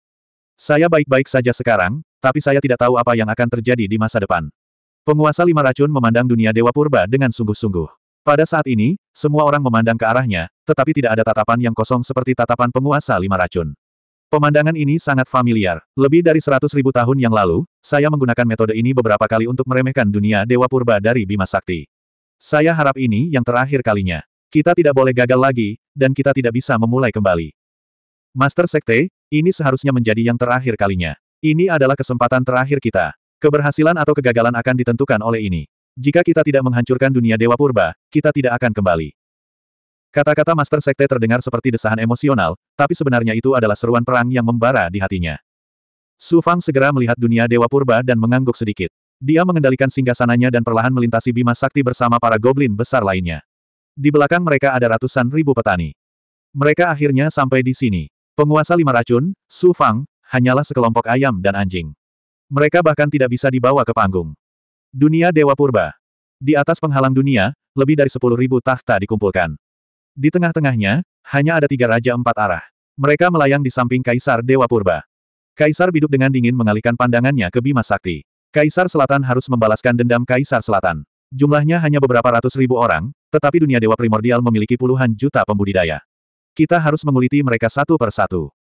Saya baik-baik saja sekarang, tapi saya tidak tahu apa yang akan terjadi di masa depan. Penguasa lima racun memandang dunia Dewa Purba dengan sungguh-sungguh. Pada saat ini, semua orang memandang ke arahnya, tetapi tidak ada tatapan yang kosong seperti tatapan penguasa lima racun. Pemandangan ini sangat familiar. Lebih dari seratus ribu tahun yang lalu, saya menggunakan metode ini beberapa kali untuk meremehkan dunia Dewa Purba dari Bima Sakti. Saya harap ini yang terakhir kalinya. Kita tidak boleh gagal lagi, dan kita tidak bisa memulai kembali. Master Sekte, ini seharusnya menjadi yang terakhir kalinya. Ini adalah kesempatan terakhir kita. Keberhasilan atau kegagalan akan ditentukan oleh ini. Jika kita tidak menghancurkan dunia Dewa Purba, kita tidak akan kembali. Kata-kata Master Sekte terdengar seperti desahan emosional, tapi sebenarnya itu adalah seruan perang yang membara di hatinya. Su Fang segera melihat dunia Dewa Purba dan mengangguk sedikit. Dia mengendalikan singgasananya dan perlahan melintasi Bima Sakti bersama para goblin besar lainnya. Di belakang mereka ada ratusan ribu petani. Mereka akhirnya sampai di sini. Penguasa lima racun, Su Fang, hanyalah sekelompok ayam dan anjing. Mereka bahkan tidak bisa dibawa ke panggung. Dunia Dewa Purba. Di atas penghalang dunia, lebih dari sepuluh ribu tahta dikumpulkan. Di tengah-tengahnya, hanya ada tiga raja empat arah. Mereka melayang di samping Kaisar Dewa Purba. Kaisar Biduk dengan dingin mengalihkan pandangannya ke Bima Sakti. Kaisar Selatan harus membalaskan dendam Kaisar Selatan. Jumlahnya hanya beberapa ratus ribu orang, tetapi dunia Dewa Primordial memiliki puluhan juta pembudidaya. Kita harus menguliti mereka satu per satu.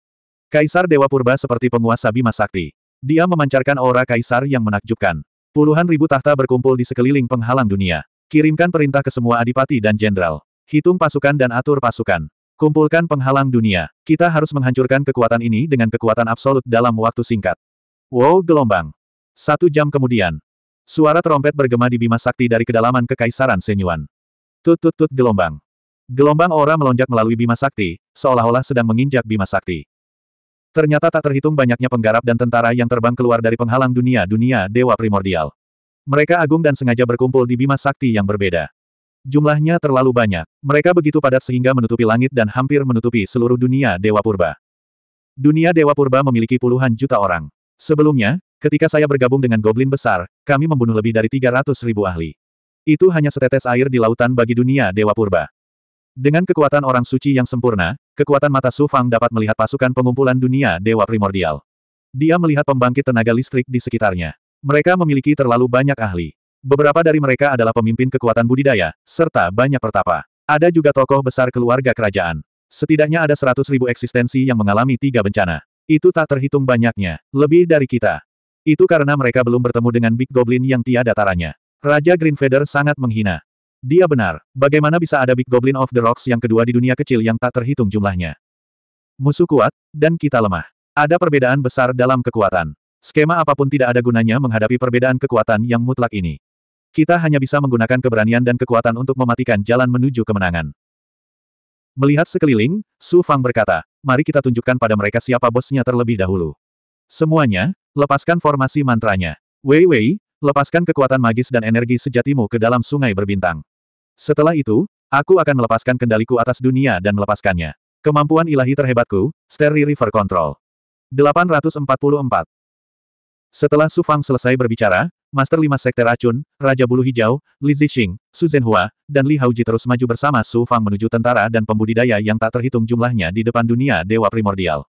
Kaisar Dewa Purba seperti penguasa Bima Sakti. Dia memancarkan aura kaisar yang menakjubkan. Puluhan ribu tahta berkumpul di sekeliling penghalang dunia. Kirimkan perintah ke semua adipati dan jenderal. Hitung pasukan dan atur pasukan. Kumpulkan penghalang dunia. Kita harus menghancurkan kekuatan ini dengan kekuatan absolut dalam waktu singkat. Wow gelombang. Satu jam kemudian. Suara trompet bergema di Bima Sakti dari kedalaman kekaisaran Senyuan. Tut-tut-tut gelombang. Gelombang aura melonjak melalui Bima Sakti, seolah-olah sedang menginjak Bima Sakti. Ternyata tak terhitung banyaknya penggarap dan tentara yang terbang keluar dari penghalang dunia-dunia dewa primordial. Mereka agung dan sengaja berkumpul di Bima Sakti yang berbeda. Jumlahnya terlalu banyak. Mereka begitu padat sehingga menutupi langit dan hampir menutupi seluruh dunia Dewa Purba. Dunia Dewa Purba memiliki puluhan juta orang. Sebelumnya, ketika saya bergabung dengan Goblin Besar, kami membunuh lebih dari 300 ribu ahli. Itu hanya setetes air di lautan bagi dunia Dewa Purba. Dengan kekuatan orang suci yang sempurna, kekuatan mata Su Fang dapat melihat pasukan pengumpulan dunia Dewa Primordial. Dia melihat pembangkit tenaga listrik di sekitarnya. Mereka memiliki terlalu banyak ahli. Beberapa dari mereka adalah pemimpin kekuatan budidaya, serta banyak pertapa. Ada juga tokoh besar keluarga kerajaan. Setidaknya ada seratus ribu eksistensi yang mengalami tiga bencana. Itu tak terhitung banyaknya, lebih dari kita. Itu karena mereka belum bertemu dengan Big Goblin yang tiada taranya. Raja Green Feather sangat menghina. Dia benar, bagaimana bisa ada Big Goblin of the Rocks yang kedua di dunia kecil yang tak terhitung jumlahnya. Musuh kuat, dan kita lemah. Ada perbedaan besar dalam kekuatan. Skema apa pun tidak ada gunanya menghadapi perbedaan kekuatan yang mutlak ini. Kita hanya bisa menggunakan keberanian dan kekuatan untuk mematikan jalan menuju kemenangan. Melihat sekeliling, Su Fang berkata, mari kita tunjukkan pada mereka siapa bosnya terlebih dahulu. Semuanya, lepaskan formasi mantranya. Wei Wei, lepaskan kekuatan magis dan energi sejatimu ke dalam sungai berbintang. Setelah itu, aku akan melepaskan kendaliku atas dunia dan melepaskannya. Kemampuan ilahi terhebatku, Starry River Control. 844 Setelah Su Fang selesai berbicara, Master Lima Sekte Racun, Raja Bulu Hijau, Li Zixing, Su Zhenhua, dan Li Haoji terus maju bersama Su Fang menuju tentara dan pembudidaya yang tak terhitung jumlahnya di depan dunia Dewa Primordial.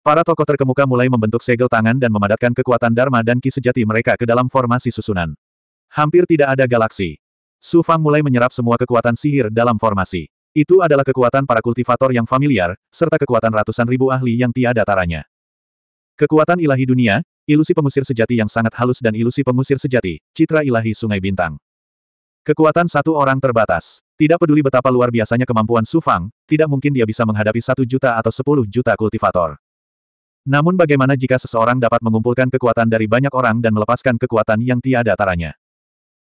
Para tokoh terkemuka mulai membentuk segel tangan dan memadatkan kekuatan Dharma dan Ki sejati mereka ke dalam formasi susunan. Hampir tidak ada galaksi. Su Fang mulai menyerap semua kekuatan sihir dalam formasi. Itu adalah kekuatan para kultivator yang familiar, serta kekuatan ratusan ribu ahli yang tiada taranya. Kekuatan ilahi dunia, Ilusi pengusir sejati yang sangat halus dan ilusi pengusir sejati, citra ilahi sungai bintang. Kekuatan satu orang terbatas. Tidak peduli betapa luar biasanya kemampuan Su Fang, tidak mungkin dia bisa menghadapi satu juta atau sepuluh juta kultivator. Namun bagaimana jika seseorang dapat mengumpulkan kekuatan dari banyak orang dan melepaskan kekuatan yang tiada taranya?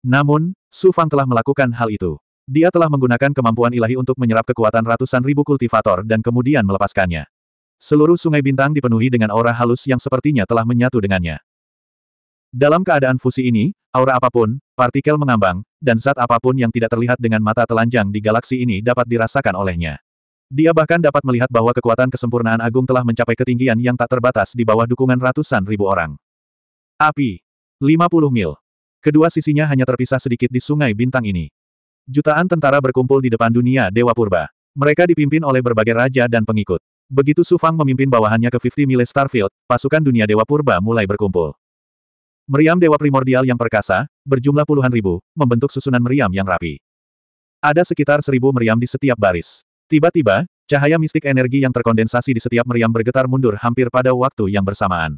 Namun, Su Fang telah melakukan hal itu. Dia telah menggunakan kemampuan ilahi untuk menyerap kekuatan ratusan ribu kultivator dan kemudian melepaskannya. Seluruh sungai bintang dipenuhi dengan aura halus yang sepertinya telah menyatu dengannya. Dalam keadaan fusi ini, aura apa pun, partikel mengambang, dan zat apa pun yang tidak terlihat dengan mata telanjang di galaksi ini dapat dirasakan olehnya. Dia bahkan dapat melihat bahwa kekuatan kesempurnaan agung telah mencapai ketinggian yang tak terbatas di bawah dukungan ratusan ribu orang. Api. 50 mil. Kedua sisinya hanya terpisah sedikit di sungai bintang ini. Jutaan tentara berkumpul di depan dunia Dewa Purba. Mereka dipimpin oleh berbagai raja dan pengikut. Begitu Su Fang memimpin bawahannya ke 50 Mile Starfield, pasukan dunia Dewa Purba mulai berkumpul. Meriam Dewa Primordial yang perkasa, berjumlah puluhan ribu, membentuk susunan meriam yang rapi. Ada sekitar seribu meriam di setiap baris. Tiba-tiba, cahaya mistik energi yang terkondensasi di setiap meriam bergetar mundur hampir pada waktu yang bersamaan.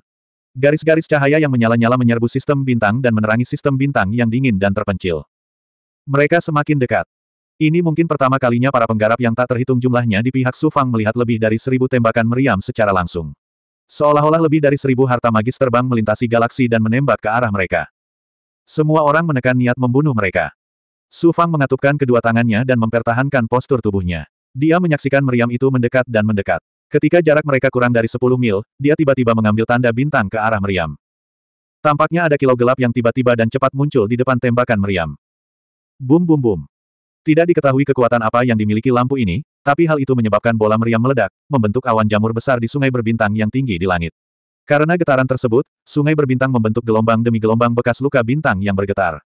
Garis-garis cahaya yang menyala-nyala menyerbu sistem bintang dan menerangi sistem bintang yang dingin dan terpencil. Mereka semakin dekat. Ini mungkin pertama kalinya para penggarap yang tak terhitung jumlahnya di pihak Su Fang melihat lebih dari seribu tembakan meriam secara langsung. Seolah-olah lebih dari seribu harta magis terbang melintasi galaksi dan menembak ke arah mereka. Semua orang menekan niat membunuh mereka. Su Fang mengatupkan kedua tangannya dan mempertahankan postur tubuhnya. Dia menyaksikan meriam itu mendekat dan mendekat. Ketika jarak mereka kurang dari 10 mil, dia tiba-tiba mengambil tanda bintang ke arah meriam. Tampaknya ada kilau gelap yang tiba-tiba dan cepat muncul di depan tembakan meriam. Bum bum bum. Tidak diketahui kekuatan apa yang dimiliki lampu ini, tapi hal itu menyebabkan bola meriam meledak, membentuk awan jamur besar di sungai berbintang yang tinggi di langit. Karena getaran tersebut, sungai berbintang membentuk gelombang demi gelombang bekas luka bintang yang bergetar.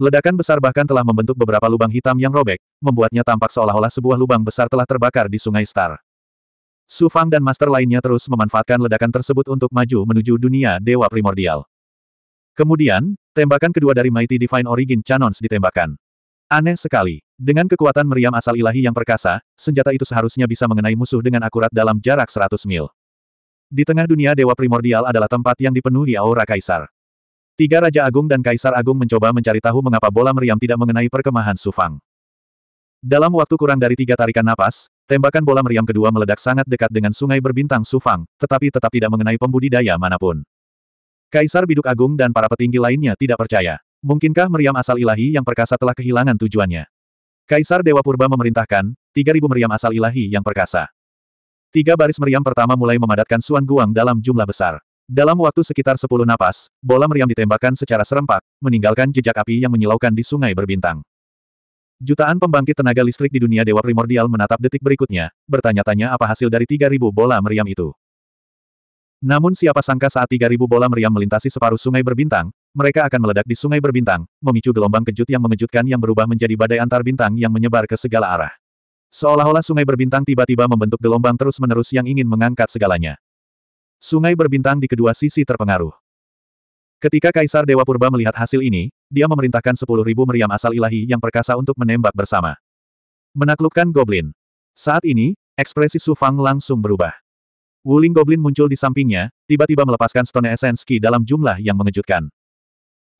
Ledakan besar bahkan telah membentuk beberapa lubang hitam yang robek, membuatnya tampak seolah-olah sebuah lubang besar telah terbakar di sungai Star. Su Fang dan master lainnya terus memanfaatkan ledakan tersebut untuk maju menuju dunia Dewa Primordial. Kemudian, tembakan kedua dari Mighty Divine Origin Canons ditembakkan. Aneh sekali. Dengan kekuatan meriam asal ilahi yang perkasa, senjata itu seharusnya bisa mengenai musuh dengan akurat dalam jarak 100 mil. Di tengah dunia Dewa Primordial adalah tempat yang dipenuhi aura kaisar. Tiga Raja Agung dan Kaisar Agung mencoba mencari tahu mengapa bola meriam tidak mengenai perkemahan Sufang. Dalam waktu kurang dari tiga tarikan napas, tembakan bola meriam kedua meledak sangat dekat dengan sungai berbintang Sufang, tetapi tetap tidak mengenai pembudidaya mana pun. Kaisar Biduk Agung dan para petinggi lainnya tidak percaya. Mungkinkah meriam asal ilahi yang perkasa telah kehilangan tujuannya? Kaisar Dewa Purba memerintahkan, 3.000 meriam asal ilahi yang perkasa. Tiga baris meriam pertama mulai memadatkan Suan Guang dalam jumlah besar. Dalam waktu sekitar 10 napas, bola meriam ditembakkan secara serempak, meninggalkan jejak api yang menyilaukan di sungai berbintang. Jutaan pembangkit tenaga listrik di dunia Dewa Primordial menatap detik berikutnya, bertanya-tanya apa hasil dari 3.000 bola meriam itu. Namun siapa sangka saat 3.000 bola meriam melintasi separuh sungai berbintang, mereka akan meledak di sungai berbintang, memicu gelombang kejut yang mengejutkan yang berubah menjadi badai antar bintang yang menyebar ke segala arah. Seolah-olah sungai berbintang tiba-tiba membentuk gelombang terus-menerus yang ingin mengangkat segalanya. Sungai berbintang di kedua sisi terpengaruh. Ketika Kaisar Dewa Purba melihat hasil ini, dia memerintahkan 10.000 meriam asal ilahi yang perkasa untuk menembak bersama. Menaklukkan Goblin. Saat ini, ekspresi Su Fang langsung berubah. Wuling Goblin muncul di sampingnya, tiba-tiba melepaskan Stone Essence Ki dalam jumlah yang mengejutkan.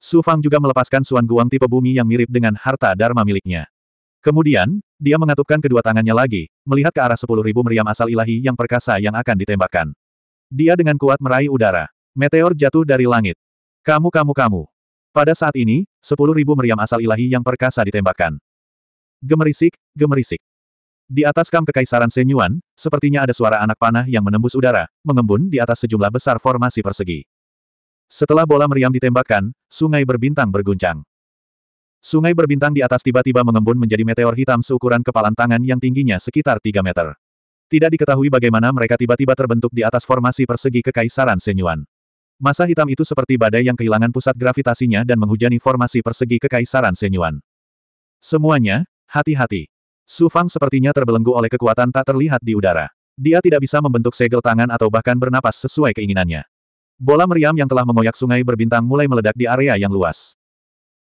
Su Fang juga melepaskan Suan Guang tipe bumi yang mirip dengan harta Dharma miliknya. Kemudian, dia mengatupkan kedua tangannya lagi, melihat ke arah sepuluh ribu meriam asal ilahi yang perkasa yang akan ditembakkan. Dia dengan kuat meraih udara. Meteor jatuh dari langit. Kamu kamu kamu. Pada saat ini, sepuluh ribu meriam asal ilahi yang perkasa ditembakkan. Gemerisik, gemerisik. Di atas kam kekaisaran Senyuan, sepertinya ada suara anak panah yang menembus udara, mengembun di atas sejumlah besar formasi persegi. Setelah bola meriam ditembakkan, sungai berbintang berguncang. Sungai berbintang di atas tiba-tiba mengembun menjadi meteor hitam seukuran kepalan tangan yang tingginya sekitar 3 meter. Tidak diketahui bagaimana mereka tiba-tiba terbentuk di atas formasi persegi kekaisaran Senyuan. Masa hitam itu seperti badai yang kehilangan pusat gravitasinya dan menghujani formasi persegi kekaisaran Senyuan. Semuanya, hati-hati. Su Fang sepertinya terbelenggu oleh kekuatan tak terlihat di udara. Dia tidak bisa membentuk segel tangan atau bahkan bernapas sesuai keinginannya. Bola meriam yang telah mengoyak sungai berbintang mulai meledak di area yang luas.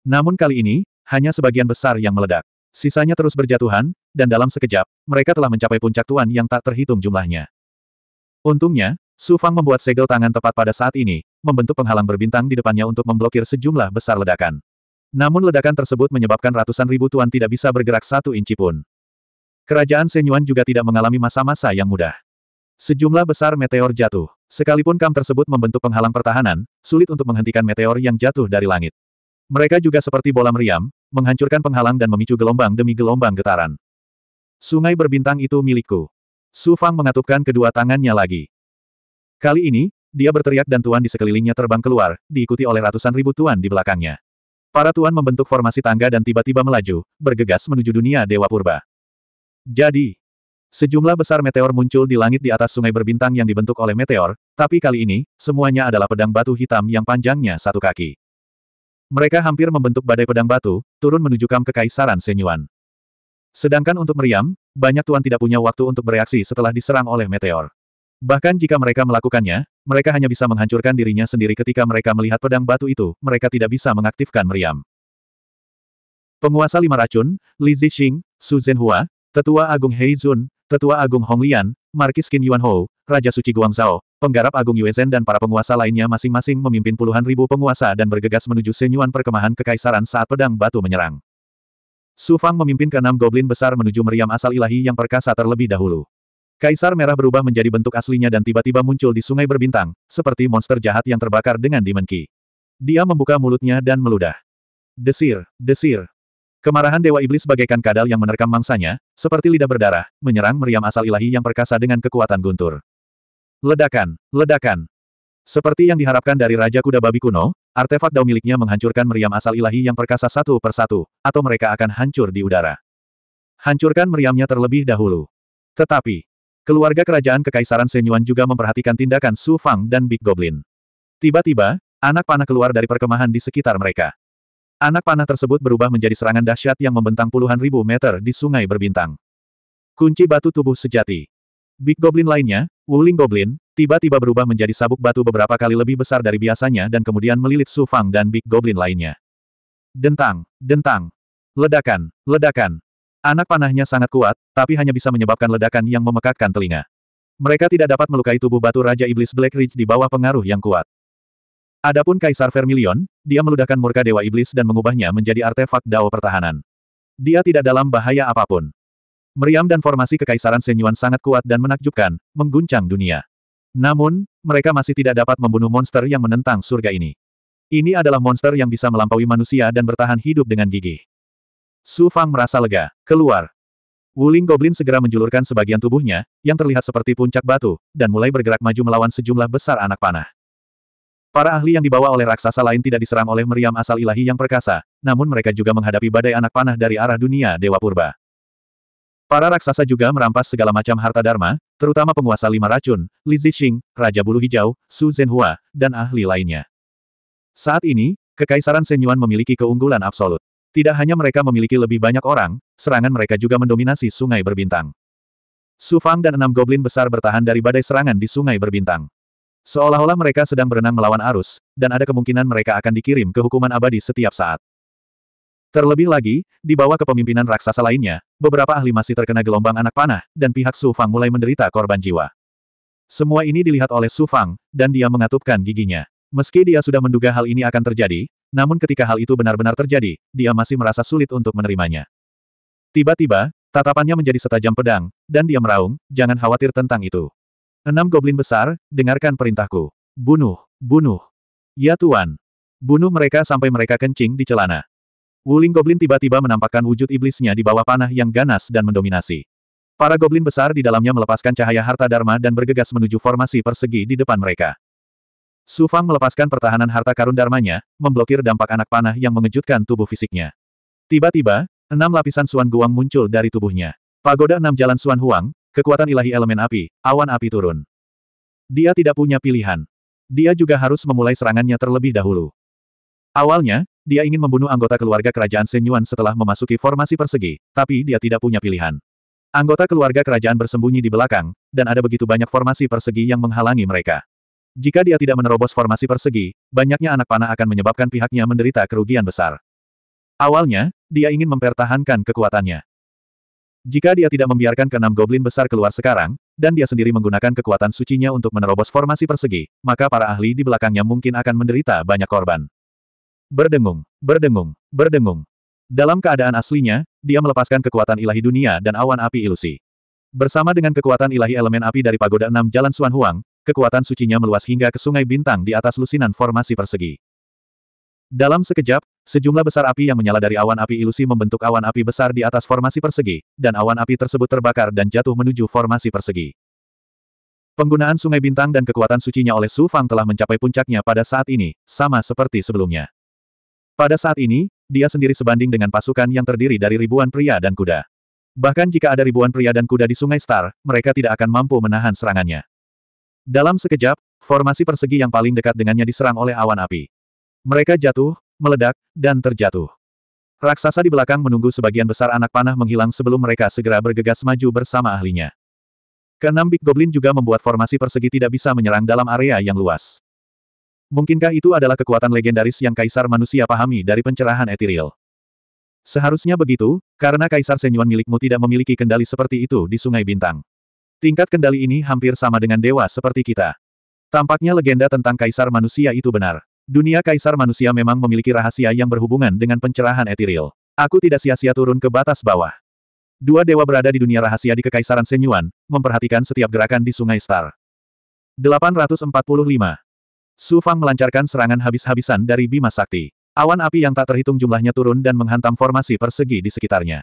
Namun kali ini, hanya sebagian besar yang meledak. Sisanya terus berjatuhan, dan dalam sekejap, mereka telah mencapai puncak tuan yang tak terhitung jumlahnya. Untungnya, Su Fang membuat segel tangan tepat pada saat ini, membentuk penghalang berbintang di depannya untuk memblokir sejumlah besar ledakan. Namun ledakan tersebut menyebabkan ratusan ribu tuan tidak bisa bergerak satu inci pun. Kerajaan Senyuan juga tidak mengalami masa-masa yang mudah. Sejumlah besar meteor jatuh. Sekalipun kam tersebut membentuk penghalang pertahanan, sulit untuk menghentikan meteor yang jatuh dari langit. Mereka juga seperti bola meriam, menghancurkan penghalang dan memicu gelombang demi gelombang getaran. Sungai berbintang itu milikku. Su Fang mengatupkan kedua tangannya lagi. Kali ini, dia berteriak dan tuan di sekelilingnya terbang keluar, diikuti oleh ratusan ribu tuan di belakangnya. Para tuan membentuk formasi tangga dan tiba-tiba melaju, bergegas menuju dunia Dewa Purba. Jadi, Sejumlah besar meteor muncul di langit di atas sungai berbintang yang dibentuk oleh meteor, tapi kali ini, semuanya adalah pedang batu hitam yang panjangnya satu kaki. Mereka hampir membentuk badai pedang batu, turun menuju kam kekaisaran Senyuan. Sedangkan untuk meriam, banyak tuan tidak punya waktu untuk bereaksi setelah diserang oleh meteor. Bahkan jika mereka melakukannya, mereka hanya bisa menghancurkan dirinya sendiri ketika mereka melihat pedang batu itu, mereka tidak bisa mengaktifkan meriam. Penguasa lima racun, Li Zixing, Su Zhenhua, Tetua Agung Hei Zun, Tetua Agung Hong Lian, Markis Qin Yuan Hou, Raja Suci Guangzhou, Penggarap Agung Yue Zhen dan para penguasa lainnya masing-masing memimpin puluhan ribu penguasa dan bergegas menuju senyuan perkemahan kekaisaran saat pedang batu menyerang. Su Fang memimpin keenam goblin besar menuju meriam asal ilahi yang perkasa terlebih dahulu. Kaisar merah berubah menjadi bentuk aslinya dan tiba-tiba muncul di sungai berbintang, seperti monster jahat yang terbakar dengan Demon. Dia membuka mulutnya dan meludah. Desir, desir, Kemarahan Dewa Iblis bagaikan kadal yang menerkam mangsanya, seperti lidah berdarah, menyerang meriam asal ilahi yang perkasa dengan kekuatan guntur. Ledakan, ledakan. Seperti yang diharapkan dari Raja Kuda Babi kuno, artefak dao miliknya menghancurkan meriam asal ilahi yang perkasa satu persatu, atau mereka akan hancur di udara. Hancurkan meriamnya terlebih dahulu. Tetapi, keluarga kerajaan Kekaisaran Senyuan juga memperhatikan tindakan Su Fang dan Big Goblin. Tiba-tiba, anak panah keluar dari perkemahan di sekitar mereka. Anak panah tersebut berubah menjadi serangan dahsyat yang membentang puluhan ribu meter di sungai berbintang. Kunci batu tubuh sejati. Big Goblin lainnya, Wuling Goblin, tiba-tiba berubah menjadi sabuk batu beberapa kali lebih besar dari biasanya dan kemudian melilit Su Fang dan Big Goblin lainnya. Dentang, dentang. Ledakan, ledakan. Anak panahnya sangat kuat, tapi hanya bisa menyebabkan ledakan yang memekakkan telinga. Mereka tidak dapat melukai tubuh batu Raja Iblis Black Ridge di bawah pengaruh yang kuat. Adapun Kaisar Vermilion, dia meludahkan murka Dewa Iblis dan mengubahnya menjadi artefak dao pertahanan. Dia tidak dalam bahaya apa pun. Meriam dan formasi Kekaisaran Senyuan sangat kuat dan menakjubkan, mengguncang dunia. Namun, mereka masih tidak dapat membunuh monster yang menentang surga ini. Ini adalah monster yang bisa melampaui manusia dan bertahan hidup dengan gigih. Su Fang merasa lega. Keluar. Wuling Goblin segera menjulurkan sebagian tubuhnya, yang terlihat seperti puncak batu, dan mulai bergerak maju melawan sejumlah besar anak panah. Para ahli yang dibawa oleh raksasa lain tidak diserang oleh meriam asal ilahi yang perkasa, namun mereka juga menghadapi badai anak panah dari arah dunia Dewa Purba. Para raksasa juga merampas segala macam harta dharma, terutama penguasa lima racun, Li Zixing, Raja Bulu Hijau, Su Zhenhua, dan ahli lainnya. Saat ini, Kekaisaran Senyuan memiliki keunggulan absolut. Tidak hanya mereka memiliki lebih banyak orang, serangan mereka juga mendominasi sungai berbintang. Su Fang dan enam goblin besar bertahan dari badai serangan di sungai berbintang. Seolah-olah mereka sedang berenang melawan arus, dan ada kemungkinan mereka akan dikirim ke hukuman abadi setiap saat. Terlebih lagi, di bawah kepemimpinan raksasa lainnya, beberapa ahli masih terkena gelombang anak panah, dan pihak Su Fang mulai menderita korban jiwa. Semua ini dilihat oleh Su Fang, dan dia mengatupkan giginya. Meski dia sudah menduga hal ini akan terjadi, namun ketika hal itu benar-benar terjadi, dia masih merasa sulit untuk menerimanya. Tiba-tiba, tatapannya menjadi setajam pedang, dan dia meraung, jangan khawatir tentang itu. Enam goblin besar, dengarkan perintahku. Bunuh, bunuh. Ya Tuan. Bunuh mereka sampai mereka kencing di celana. Wuling Goblin tiba-tiba menampakkan wujud iblisnya di bawah panah yang ganas dan mendominasi. Para goblin besar di dalamnya melepaskan cahaya harta dharma dan bergegas menuju formasi persegi di depan mereka. Su Fang melepaskan pertahanan harta karun dharmanya, memblokir dampak anak panah yang mengejutkan tubuh fisiknya. Tiba-tiba, enam lapisan Suan Guang muncul dari tubuhnya. Pagoda enam jalan Suan Huang, kekuatan ilahi elemen api, awan api turun. Dia tidak punya pilihan. Dia juga harus memulai serangannya terlebih dahulu. Awalnya, dia ingin membunuh anggota keluarga kerajaan Senyuan setelah memasuki formasi persegi, tapi dia tidak punya pilihan. Anggota keluarga kerajaan bersembunyi di belakang, dan ada begitu banyak formasi persegi yang menghalangi mereka. Jika dia tidak menerobos formasi persegi, banyaknya anak panah akan menyebabkan pihaknya menderita kerugian besar. Awalnya, dia ingin mempertahankan kekuatannya. Jika dia tidak membiarkan keenam goblin besar keluar sekarang, dan dia sendiri menggunakan kekuatan sucinya untuk menerobos formasi persegi, maka para ahli di belakangnya mungkin akan menderita banyak korban. Berdengung, berdengung, berdengung. Dalam keadaan aslinya, dia melepaskan kekuatan ilahi dunia dan awan api ilusi. Bersama dengan kekuatan ilahi elemen api dari pagoda enam jalan Suan Huang, kekuatan sucinya meluas hingga ke sungai bintang di atas lusinan formasi persegi. Dalam sekejap, sejumlah besar api yang menyala dari awan api ilusi membentuk awan api besar di atas formasi persegi, dan awan api tersebut terbakar dan jatuh menuju formasi persegi. Penggunaan sungai bintang dan kekuatan sucinya oleh Su Fang telah mencapai puncaknya pada saat ini, sama seperti sebelumnya. Pada saat ini, dia sendiri sebanding dengan pasukan yang terdiri dari ribuan pria dan kuda. Bahkan jika ada ribuan pria dan kuda di Sungai Star, mereka tidak akan mampu menahan serangannya. Dalam sekejap, formasi persegi yang paling dekat dengannya diserang oleh awan api. Mereka jatuh, meledak, dan terjatuh. Raksasa di belakang menunggu sebagian besar anak panah menghilang sebelum mereka segera bergegas maju bersama ahlinya. Keenam Big Goblin juga membuat formasi persegi tidak bisa menyerang dalam area yang luas. Mungkinkah itu adalah kekuatan legendaris yang Kaisar manusia pahami dari pencerahan etiril? Seharusnya begitu, karena Kaisar Senyuan milikmu tidak memiliki kendali seperti itu di Sungai Bintang. Tingkat kendali ini hampir sama dengan dewa seperti kita. Tampaknya legenda tentang Kaisar manusia itu benar. Dunia Kaisar manusia memang memiliki rahasia yang berhubungan dengan pencerahan etiril. Aku tidak sia-sia turun ke batas bawah. Dua dewa berada di dunia rahasia di Kekaisaran Senyuan, memperhatikan setiap gerakan di Sungai Star. 845. Su Fang melancarkan serangan habis-habisan dari Bima Sakti. Awan api yang tak terhitung jumlahnya turun dan menghantam formasi persegi di sekitarnya.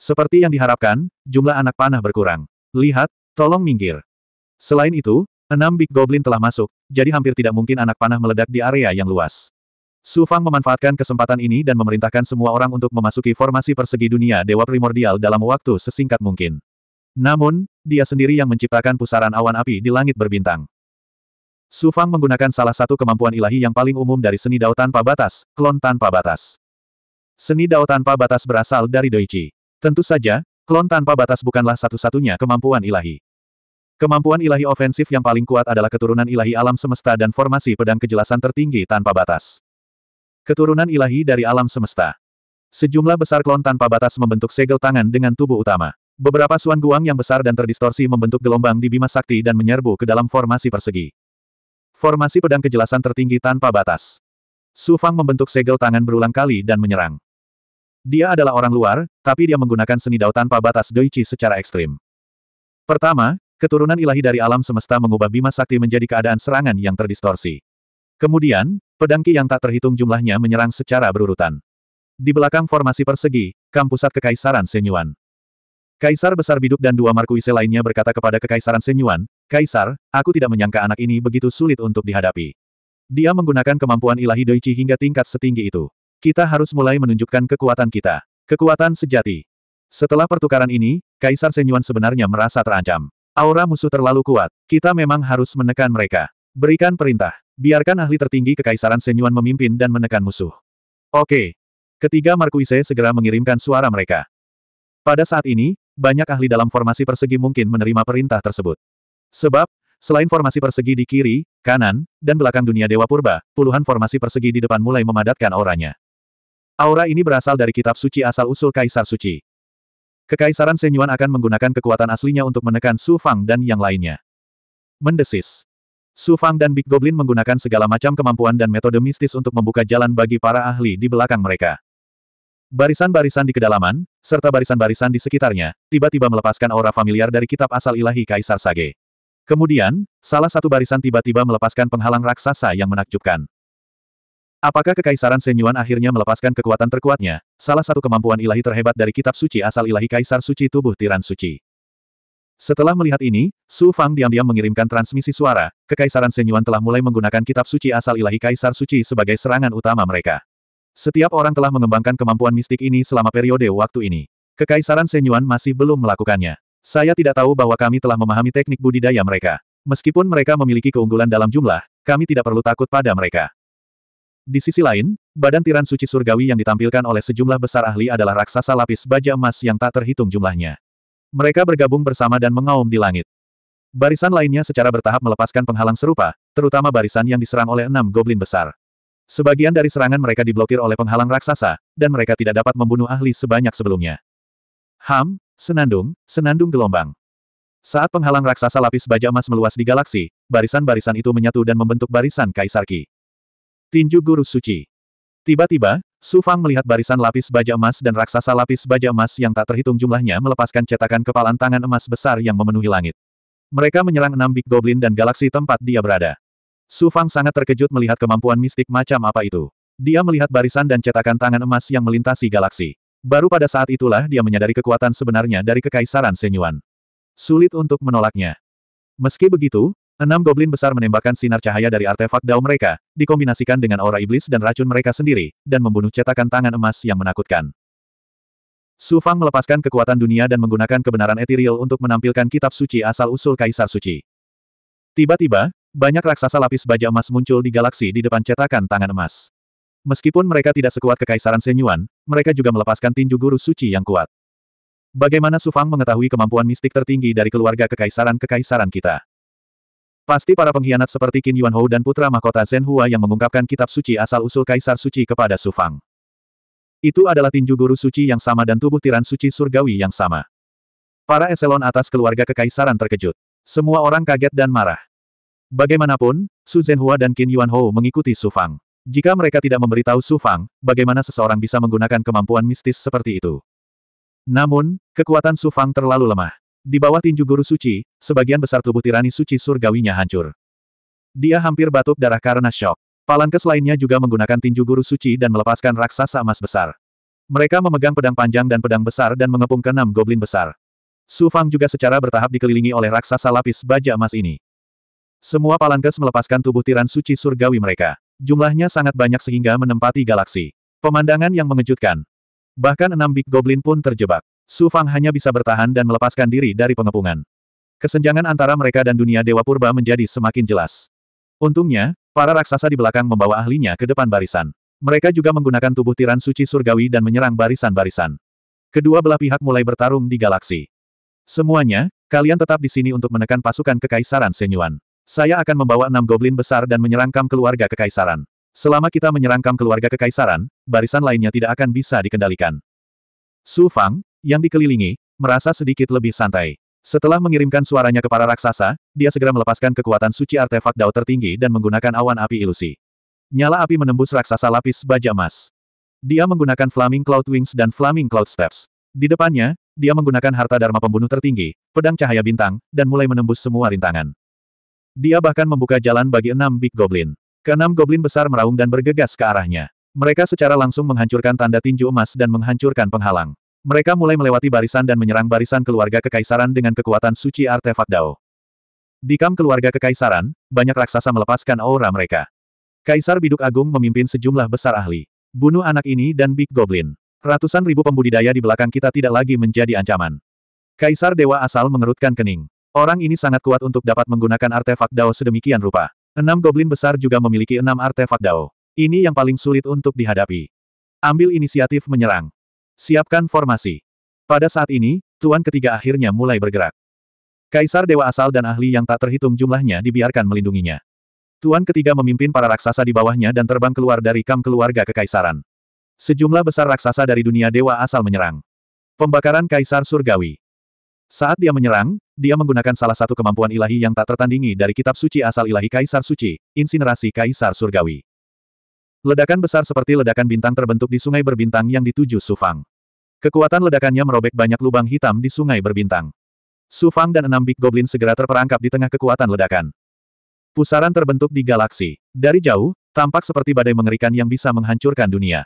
Seperti yang diharapkan, jumlah anak panah berkurang. Lihat, tolong minggir. Selain itu, enam Big Goblin telah masuk, jadi hampir tidak mungkin anak panah meledak di area yang luas. Su Fang memanfaatkan kesempatan ini dan memerintahkan semua orang untuk memasuki formasi persegi dunia Dewa Primordial dalam waktu sesingkat mungkin. Namun, dia sendiri yang menciptakan pusaran awan api di langit berbintang. Su Fang menggunakan salah satu kemampuan ilahi yang paling umum dari seni dao tanpa batas, klon tanpa batas. Seni dao tanpa batas berasal dari Doichi. Tentu saja, klon tanpa batas bukanlah satu-satunya kemampuan ilahi. Kemampuan ilahi ofensif yang paling kuat adalah keturunan ilahi alam semesta dan formasi pedang kejelasan tertinggi tanpa batas. Keturunan ilahi dari alam semesta. Sejumlah besar klon tanpa batas membentuk segel tangan dengan tubuh utama. Beberapa suan guang yang besar dan terdistorsi membentuk gelombang di Bima Sakti dan menyerbu ke dalam formasi persegi. Formasi pedang kejelasan tertinggi tanpa batas. Su Fang membentuk segel tangan berulang kali dan menyerang. Dia adalah orang luar, tapi dia menggunakan seni dao tanpa batas Doichi secara ekstrim. Pertama, keturunan ilahi dari alam semesta mengubah Bima Sakti menjadi keadaan serangan yang terdistorsi. Kemudian, pedang Ki yang tak terhitung jumlahnya menyerang secara berurutan. Di belakang formasi persegi, kampusat Kekaisaran Senyuan. Kaisar Besar Biduk dan dua markuise lainnya berkata kepada Kekaisaran Senyuan, Kaisar, aku tidak menyangka anak ini begitu sulit untuk dihadapi. Dia menggunakan kemampuan ilahi Doichi hingga tingkat setinggi itu. Kita harus mulai menunjukkan kekuatan kita. Kekuatan sejati. Setelah pertukaran ini, Kaisar Senyuan sebenarnya merasa terancam. Aura musuh terlalu kuat. Kita memang harus menekan mereka. Berikan perintah. Biarkan ahli tertinggi Kekaisaran Senyuan memimpin dan menekan musuh. Oke. Ketiga Markuise segera mengirimkan suara mereka. Pada saat ini, banyak ahli dalam formasi persegi mungkin menerima perintah tersebut. Sebab, selain formasi persegi di kiri, kanan, dan belakang dunia Dewa Purba, puluhan formasi persegi di depan mulai memadatkan auranya. Aura ini berasal dari kitab suci asal-usul Kaisar Suci. Kekaisaran Senyuan akan menggunakan kekuatan aslinya untuk menekan Su Fang dan yang lainnya. Mendesis. Su Fang dan Big Goblin menggunakan segala macam kemampuan dan metode mistis untuk membuka jalan bagi para ahli di belakang mereka. Barisan-barisan di kedalaman, serta barisan-barisan di sekitarnya, tiba-tiba melepaskan aura familiar dari kitab asal ilahi Kaisar Sage. Kemudian, salah satu barisan tiba-tiba melepaskan penghalang raksasa yang menakjubkan. Apakah Kekaisaran Senyuan akhirnya melepaskan kekuatan terkuatnya, salah satu kemampuan ilahi terhebat dari kitab suci asal ilahi Kaisar Suci Tubuh Tiran Suci? Setelah melihat ini, Su Fang diam-diam mengirimkan transmisi suara, Kekaisaran Senyuan telah mulai menggunakan kitab suci asal ilahi Kaisar Suci sebagai serangan utama mereka. Setiap orang telah mengembangkan kemampuan mistik ini selama periode waktu ini. Kekaisaran Senyuan masih belum melakukannya. Saya tidak tahu bahwa kami telah memahami teknik budidaya mereka. Meskipun mereka memiliki keunggulan dalam jumlah, kami tidak perlu takut pada mereka. Di sisi lain, badan tiran suci surgawi yang ditampilkan oleh sejumlah besar ahli adalah raksasa lapis baja emas yang tak terhitung jumlahnya. Mereka bergabung bersama dan mengaum di langit. Barisan lainnya secara bertahap melepaskan penghalang serupa, terutama barisan yang diserang oleh enam goblin besar. Sebagian dari serangan mereka diblokir oleh penghalang raksasa, dan mereka tidak dapat membunuh ahli sebanyak sebelumnya. Ham, senandung, senandung gelombang. Saat penghalang raksasa lapis baja emas meluas di galaksi, barisan-barisan itu menyatu dan membentuk barisan Kaisar Ki. Tinju Guru Suci. Tiba-tiba, Su Fang melihat barisan lapis baja emas dan raksasa lapis baja emas yang tak terhitung jumlahnya melepaskan cetakan kepalan tangan emas besar yang memenuhi langit. Mereka menyerang enam Big Goblin dan galaksi tempat dia berada. Su Fang sangat terkejut melihat kemampuan mistik macam apa itu. Dia melihat barisan dan cetakan tangan emas yang melintasi galaksi. Baru pada saat itulah dia menyadari kekuatan sebenarnya dari Kekaisaran Senyuan. Sulit untuk menolaknya. Meski begitu, enam goblin besar menembakkan sinar cahaya dari artefak dao mereka, dikombinasikan dengan aura iblis dan racun mereka sendiri, dan membunuh cetakan tangan emas yang menakutkan. Su Fang melepaskan kekuatan dunia dan menggunakan kebenaran etiril untuk menampilkan kitab suci asal-usul Kaisar Suci. Tiba-tiba, banyak raksasa lapis baja emas muncul di galaksi di depan cetakan tangan emas. Meskipun mereka tidak sekuat kekaisaran Senyuan, mereka juga melepaskan tinju guru suci yang kuat. Bagaimana Su Fang mengetahui kemampuan mistik tertinggi dari keluarga kekaisaran-kekaisaran kita? Pasti para pengkhianat seperti Qin Yuan Hou dan putra mahkota Zhen Hua yang mengungkapkan kitab suci asal-usul kaisar suci kepada Su Fang. Itu adalah tinju guru suci yang sama dan tubuh tiran suci surgawi yang sama. Para eselon atas keluarga kekaisaran terkejut. Semua orang kaget dan marah. Bagaimanapun, Su Zhenhua dan Qin Yuan Hou mengikuti Su Fang. Jika mereka tidak memberitahu Su Fang, bagaimana seseorang bisa menggunakan kemampuan mistis seperti itu? Namun, kekuatan Su Fang terlalu lemah. Di bawah tinju guru suci, sebagian besar tubuh tirani suci surgawinya hancur. Dia hampir batuk darah karena syok. Palankes lainnya juga menggunakan tinju guru suci dan melepaskan raksasa emas besar. Mereka memegang pedang panjang dan pedang besar dan mengepung ke enam goblin besar. Su Fang juga secara bertahap dikelilingi oleh raksasa lapis baja emas ini. Semua palankes melepaskan tubuh tiran suci surgawi mereka. Jumlahnya sangat banyak sehingga menempati galaksi. Pemandangan yang mengejutkan. Bahkan enam Big Goblin pun terjebak. Su Fang hanya bisa bertahan dan melepaskan diri dari pengepungan. Kesenjangan antara mereka dan dunia Dewa Purba menjadi semakin jelas. Untungnya, para raksasa di belakang membawa ahlinya ke depan barisan. Mereka juga menggunakan tubuh tiran suci surgawi dan menyerang barisan-barisan. Kedua belah pihak mulai bertarung di galaksi. Semuanya, kalian tetap di sini untuk menekan pasukan kekaisaran Senyuan. Saya akan membawa enam goblin besar dan menyerangkam keluarga kekaisaran. Selama kita menyerangkam keluarga kekaisaran, barisan lainnya tidak akan bisa dikendalikan. Su Fang, yang dikelilingi, merasa sedikit lebih santai. Setelah mengirimkan suaranya ke para raksasa, dia segera melepaskan kekuatan suci artefak dao tertinggi dan menggunakan awan api ilusi. Nyala api menembus raksasa lapis baja emas. Dia menggunakan Flaming Cloud Wings dan Flaming Cloud Steps. Di depannya, dia menggunakan harta dharma pembunuh tertinggi, pedang cahaya bintang, dan mulai menembus semua rintangan. Dia bahkan membuka jalan bagi enam Big Goblin. Keenam Goblin besar meraung dan bergegas ke arahnya. Mereka secara langsung menghancurkan tanda tinju emas dan menghancurkan penghalang. Mereka mulai melewati barisan dan menyerang barisan keluarga kekaisaran dengan kekuatan suci artefak Dao. Di kam keluarga kekaisaran, banyak raksasa melepaskan aura mereka. Kaisar Biduk Agung memimpin sejumlah besar ahli. Bunuh anak ini dan Big Goblin. Ratusan ribu pembudidaya di belakang kita tidak lagi menjadi ancaman. Kaisar Dewa Asal mengerutkan kening. Orang ini sangat kuat untuk dapat menggunakan artefak Dao sedemikian rupa. Enam goblin besar juga memiliki enam artefak Dao. Ini yang paling sulit untuk dihadapi. Ambil inisiatif menyerang. Siapkan formasi. Pada saat ini, Tuan ketiga akhirnya mulai bergerak. Kaisar Dewa Asal dan ahli yang tak terhitung jumlahnya dibiarkan melindunginya. Tuan ketiga memimpin para raksasa di bawahnya dan terbang keluar dari kam keluarga kekaisaran. Sejumlah besar raksasa dari dunia dewa asal menyerang. Pembakaran Kaisar Surgawi. Saat dia menyerang, dia menggunakan salah satu kemampuan ilahi yang tak tertandingi dari kitab suci asal ilahi Kaisar Suci, insinerasi Kaisar Surgawi. Ledakan besar seperti ledakan bintang terbentuk di sungai berbintang yang dituju Sufang. Kekuatan ledakannya merobek banyak lubang hitam di sungai berbintang. Sufang dan enam Big Goblin segera terperangkap di tengah kekuatan ledakan. Pusaran terbentuk di galaksi. Dari jauh, tampak seperti badai mengerikan yang bisa menghancurkan dunia.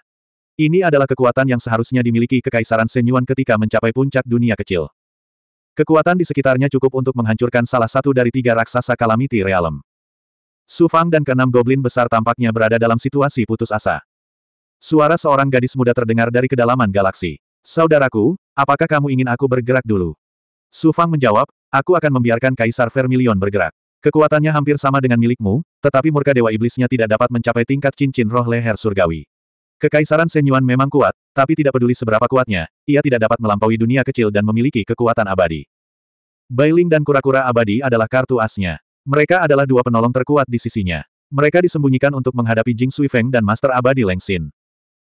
Ini adalah kekuatan yang seharusnya dimiliki Kekaisaran Senyuan ketika mencapai puncak dunia kecil. Kekuatan di sekitarnya cukup untuk menghancurkan salah satu dari tiga raksasa Calamity Realm. Su Fang dan keenam goblin besar tampaknya berada dalam situasi putus asa. Suara seorang gadis muda terdengar dari kedalaman galaksi. Saudaraku, apakah kamu ingin aku bergerak dulu? Su Fang menjawab, aku akan membiarkan Kaisar Vermilion bergerak. Kekuatannya hampir sama dengan milikmu, tetapi murka Dewa Iblisnya tidak dapat mencapai tingkat cincin roh leher surgawi. Kekaisaran Senyuan memang kuat, tapi tidak peduli seberapa kuatnya, ia tidak dapat melampaui dunia kecil dan memiliki kekuatan abadi. Bailing dan kura-kura abadi adalah kartu asnya. Mereka adalah dua penolong terkuat di sisinya. Mereka disembunyikan untuk menghadapi Jing Sui Feng dan Master Abadi Leng Xin.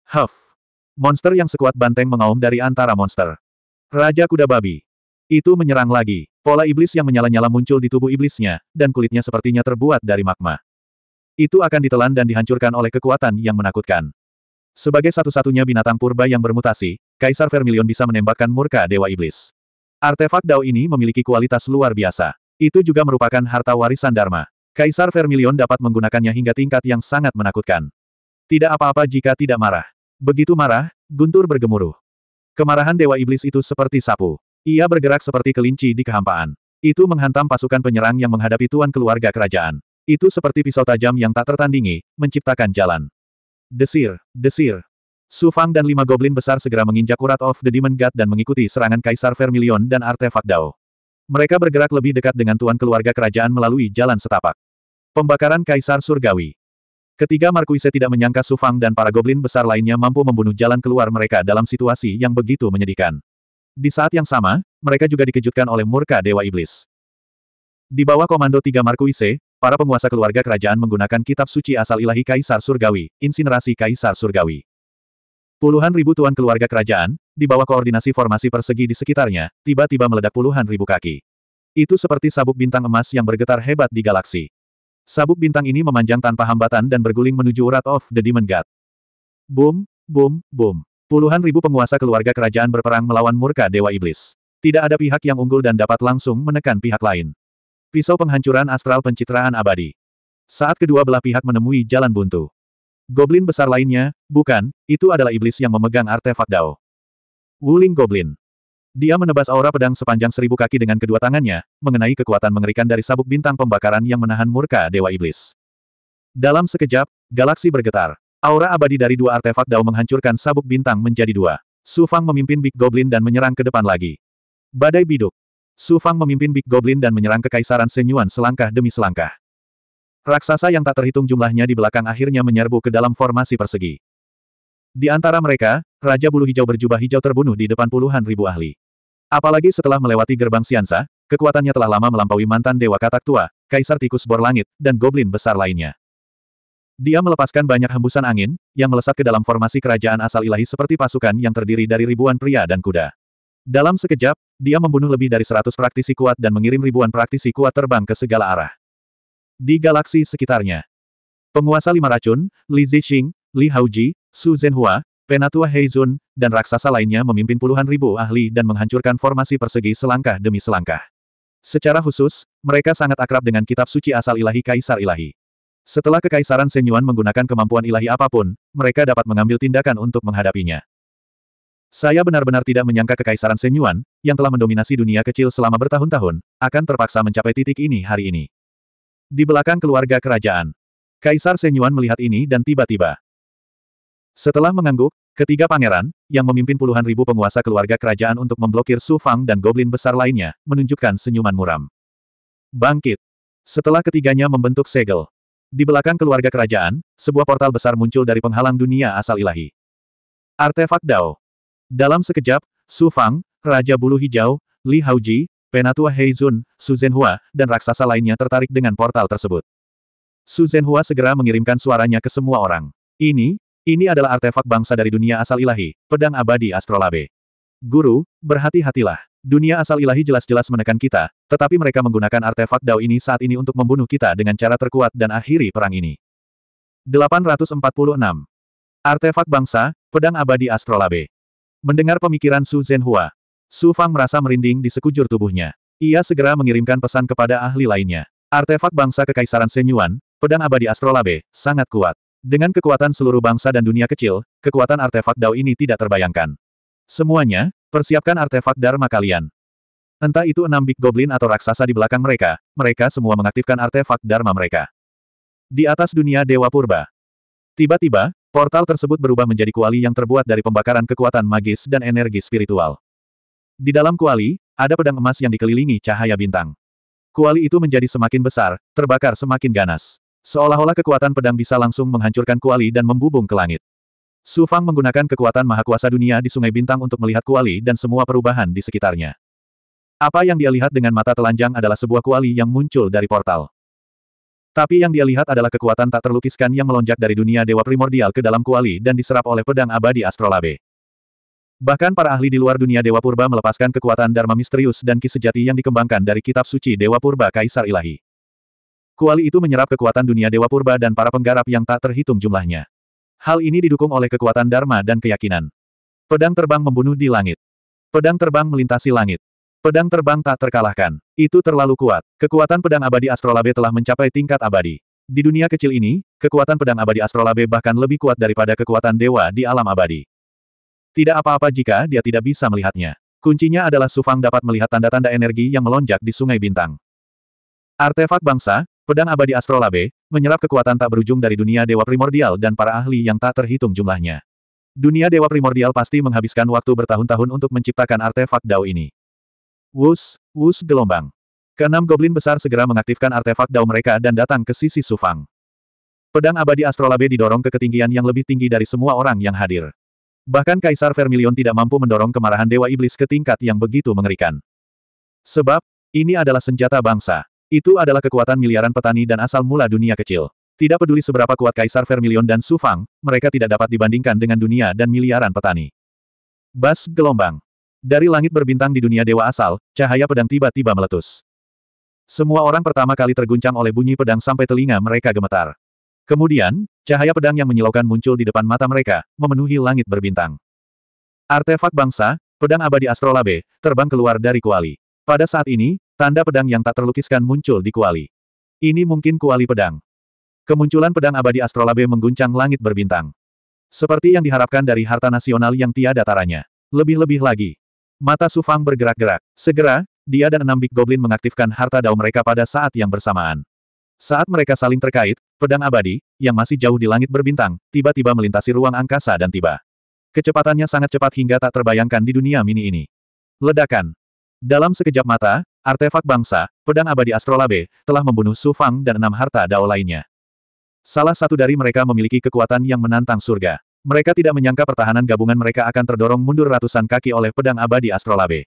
Huff! Monster yang sekuat banteng mengaum dari antara monster. Raja Kuda Babi. Itu menyerang lagi. Pola iblis yang menyala-nyala muncul di tubuh iblisnya, dan kulitnya sepertinya terbuat dari magma. Itu akan ditelan dan dihancurkan oleh kekuatan yang menakutkan. Sebagai satu-satunya binatang purba yang bermutasi, Kaisar Vermilion bisa menembakkan murka Dewa Iblis. Artefak Dao ini memiliki kualitas luar biasa. Itu juga merupakan harta warisan Dharma. Kaisar Vermilion dapat menggunakannya hingga tingkat yang sangat menakutkan. Tidak apa-apa jika tidak marah. Begitu marah, Guntur bergemuruh. Kemarahan Dewa Iblis itu seperti sapu. Ia bergerak seperti kelinci di kehampaan. Itu menghantam pasukan penyerang yang menghadapi tuan keluarga kerajaan. Itu seperti pisau tajam yang tak tertandingi, menciptakan jalan. Desir, desir. Su Fang dan lima goblin besar segera menginjak urat of the Demon God dan mengikuti serangan Kaisar Vermilion dan artefak Dao. Mereka bergerak lebih dekat dengan tuan keluarga kerajaan melalui jalan setapak. Pembakaran Kaisar Surgawi. Ketiga Markuise tidak menyangka Su Fang dan para goblin besar lainnya mampu membunuh jalan keluar mereka dalam situasi yang begitu menyedihkan. Di saat yang sama, mereka juga dikejutkan oleh murka Dewa Iblis. Di bawah komando tiga Markuise, Para penguasa keluarga kerajaan menggunakan kitab suci asal ilahi Kaisar Surgawi, insinerasi Kaisar Surgawi. Puluhan ribu tuan keluarga kerajaan, di bawah koordinasi formasi persegi di sekitarnya, tiba-tiba meledak puluhan ribu kaki. Itu seperti sabuk bintang emas yang bergetar hebat di galaksi. Sabuk bintang ini memanjang tanpa hambatan dan berguling menuju urat of the Demon God. Boom, boom, boom. Puluhan ribu penguasa keluarga kerajaan berperang melawan murka Dewa Iblis. Tidak ada pihak yang unggul dan dapat langsung menekan pihak lain. Pisau penghancuran astral pencitraan abadi. Saat kedua belah pihak menemui jalan buntu. Goblin besar lainnya, bukan, itu adalah iblis yang memegang artefak Dao. Wuling Goblin. Dia menebas aura pedang sepanjang seribu kaki dengan kedua tangannya, mengenai kekuatan mengerikan dari sabuk bintang pembakaran yang menahan murka Dewa Iblis. Dalam sekejap, galaksi bergetar. Aura abadi dari dua artefak Dao menghancurkan sabuk bintang menjadi dua. Su Fang memimpin Big Goblin dan menyerang ke depan lagi. Badai biduk. Su Fang memimpin Big Goblin dan menyerang kekaisaran Senyuan selangkah demi selangkah. Raksasa yang tak terhitung jumlahnya di belakang akhirnya menyerbu ke dalam formasi persegi. Di antara mereka, Raja Bulu Hijau berjubah hijau terbunuh di depan puluhan ribu ahli. Apalagi setelah melewati gerbang Siansa, kekuatannya telah lama melampaui mantan Dewa Katak Tua, Kaisar Tikus Bor Langit, dan Goblin besar lainnya. Dia melepaskan banyak hembusan angin, yang melesat ke dalam formasi kerajaan asal ilahi seperti pasukan yang terdiri dari ribuan pria dan kuda. Dalam sekejap, dia membunuh lebih dari seratus praktisi kuat dan mengirim ribuan praktisi kuat terbang ke segala arah. Di galaksi sekitarnya. Penguasa lima racun, Li Zixing, Li Haoji, Su Zhenhua, Penatua Heizun, dan raksasa lainnya memimpin puluhan ribu ahli dan menghancurkan formasi persegi selangkah demi selangkah. Secara khusus, mereka sangat akrab dengan kitab suci asal ilahi Kaisar Ilahi. Setelah Kekaisaran Senyuan menggunakan kemampuan ilahi apa pun, mereka dapat mengambil tindakan untuk menghadapinya. Saya benar-benar tidak menyangka Kekaisaran Senyuan, yang telah mendominasi dunia kecil selama bertahun-tahun, akan terpaksa mencapai titik ini hari ini. Di belakang keluarga kerajaan. Kaisar Senyuan melihat ini dan tiba-tiba. Setelah mengangguk, ketiga pangeran, yang memimpin puluhan ribu penguasa keluarga kerajaan untuk memblokir Su Fang dan goblin besar lainnya, menunjukkan senyuman muram. Bangkit. Setelah ketiganya membentuk segel. Di belakang keluarga kerajaan, sebuah portal besar muncul dari penghalang dunia asal ilahi. Artefak Dao. Dalam sekejap, Su Fang, Raja Bulu Hijau, Li Haoji, Penatua Heizun, Su Zhenhua, dan raksasa lainnya tertarik dengan portal tersebut. Su Zhenhua segera mengirimkan suaranya ke semua orang. Ini, Ini adalah artefak bangsa dari dunia asal ilahi, pedang abadi astrolabe. Guru, berhati-hatilah. Dunia asal ilahi jelas-jelas menekan kita, tetapi mereka menggunakan artefak Dao ini saat ini untuk membunuh kita dengan cara terkuat dan akhiri perang ini. 846. Artefak bangsa, pedang abadi astrolabe. Mendengar pemikiran Su Zhenhua, Su Fang merasa merinding di sekujur tubuhnya. Ia segera mengirimkan pesan kepada ahli lainnya. Artefak bangsa Kekaisaran Senyuan, pedang abadi astrolabe, sangat kuat. Dengan kekuatan seluruh bangsa dan dunia kecil, kekuatan artefak Dao ini tidak terbayangkan. Semuanya, persiapkan artefak Dharma kalian. Entah itu enam Big Goblin atau raksasa di belakang mereka, mereka semua mengaktifkan artefak Dharma mereka. Di atas dunia Dewa Purba. Tiba-tiba, portal tersebut berubah menjadi kuali yang terbuat dari pembakaran kekuatan magis dan energi spiritual. Di dalam kuali, ada pedang emas yang dikelilingi cahaya bintang. Kuali itu menjadi semakin besar, terbakar semakin ganas. Seolah-olah kekuatan pedang bisa langsung menghancurkan kuali dan membubung ke langit. Su Fang menggunakan kekuatan Maha Kuasa Dunia di Sungai Bintang untuk melihat kuali dan semua perubahan di sekitarnya. Apa yang dia lihat dengan mata telanjang adalah sebuah kuali yang muncul dari portal. Tapi yang dia lihat adalah kekuatan tak terlukiskan yang melonjak dari dunia dewa primordial ke dalam kuali dan diserap oleh pedang abadi astrolabe. Bahkan para ahli di luar dunia Dewa Purba melepaskan kekuatan Dharma misterius dan ki sejati yang dikembangkan dari kitab suci Dewa Purba Kaisar Ilahi. Kuali itu menyerap kekuatan dunia Dewa Purba dan para penggarap yang tak terhitung jumlahnya. Hal ini didukung oleh kekuatan Dharma dan keyakinan. Pedang terbang membunuh di langit. Pedang terbang melintasi langit. Pedang terbang tak terkalahkan. Itu terlalu kuat. Kekuatan pedang abadi astrolabe telah mencapai tingkat abadi. Di dunia kecil ini, kekuatan pedang abadi astrolabe bahkan lebih kuat daripada kekuatan dewa di alam abadi. Tidak apa-apa jika dia tidak bisa melihatnya. Kuncinya adalah Sufang dapat melihat tanda-tanda energi yang melonjak di Sungai Bintang. Artefak bangsa, pedang abadi astrolabe, menyerap kekuatan tak berujung dari dunia dewa primordial dan para ahli yang tak terhitung jumlahnya. Dunia dewa primordial pasti menghabiskan waktu bertahun-tahun untuk menciptakan artefak Dao ini. Wus, wus gelombang. Keenam goblin besar segera mengaktifkan artefak Dao mereka dan datang ke sisi Sufang. Pedang abadi astrolabe didorong ke ketinggian yang lebih tinggi dari semua orang yang hadir. Bahkan Kaisar Vermilion tidak mampu mendorong kemarahan Dewa Iblis ke tingkat yang begitu mengerikan. Sebab, ini adalah senjata bangsa. Itu adalah kekuatan miliaran petani dan asal mula dunia kecil. Tidak peduli seberapa kuat Kaisar Vermilion dan Su Fang, mereka tidak dapat dibandingkan dengan dunia dan miliaran petani. Bas gelombang. Dari langit berbintang di dunia dewa asal, cahaya pedang tiba-tiba meletus. Semua orang pertama kali terguncang oleh bunyi pedang sampai telinga mereka gemetar. Kemudian, cahaya pedang yang menyilaukan muncul di depan mata mereka, memenuhi langit berbintang. Artefak bangsa, pedang abadi astrolabe, terbang keluar dari kuali. Pada saat ini, tanda pedang yang tak terlukiskan muncul di kuali. Ini mungkin kuali pedang. Kemunculan pedang abadi astrolabe mengguncang langit berbintang. Seperti yang diharapkan dari harta nasional yang tiada taranya. Lebih-lebih lagi. Mata Sufang bergerak-gerak. Segera, dia dan enam Big Goblin mengaktifkan harta dao mereka pada saat yang bersamaan. Saat mereka saling terkait, pedang abadi, yang masih jauh di langit berbintang, tiba-tiba melintasi ruang angkasa dan tiba. Kecepatannya sangat cepat hingga tak terbayangkan di dunia mini ini. Ledakan. Dalam sekejap mata, artefak bangsa, pedang abadi astrolabe, telah membunuh Su Fang dan enam harta dao lainnya. Salah satu dari mereka memiliki kekuatan yang menantang surga. Mereka tidak menyangka pertahanan gabungan mereka akan terdorong mundur ratusan kaki oleh pedang abadi astrolabe.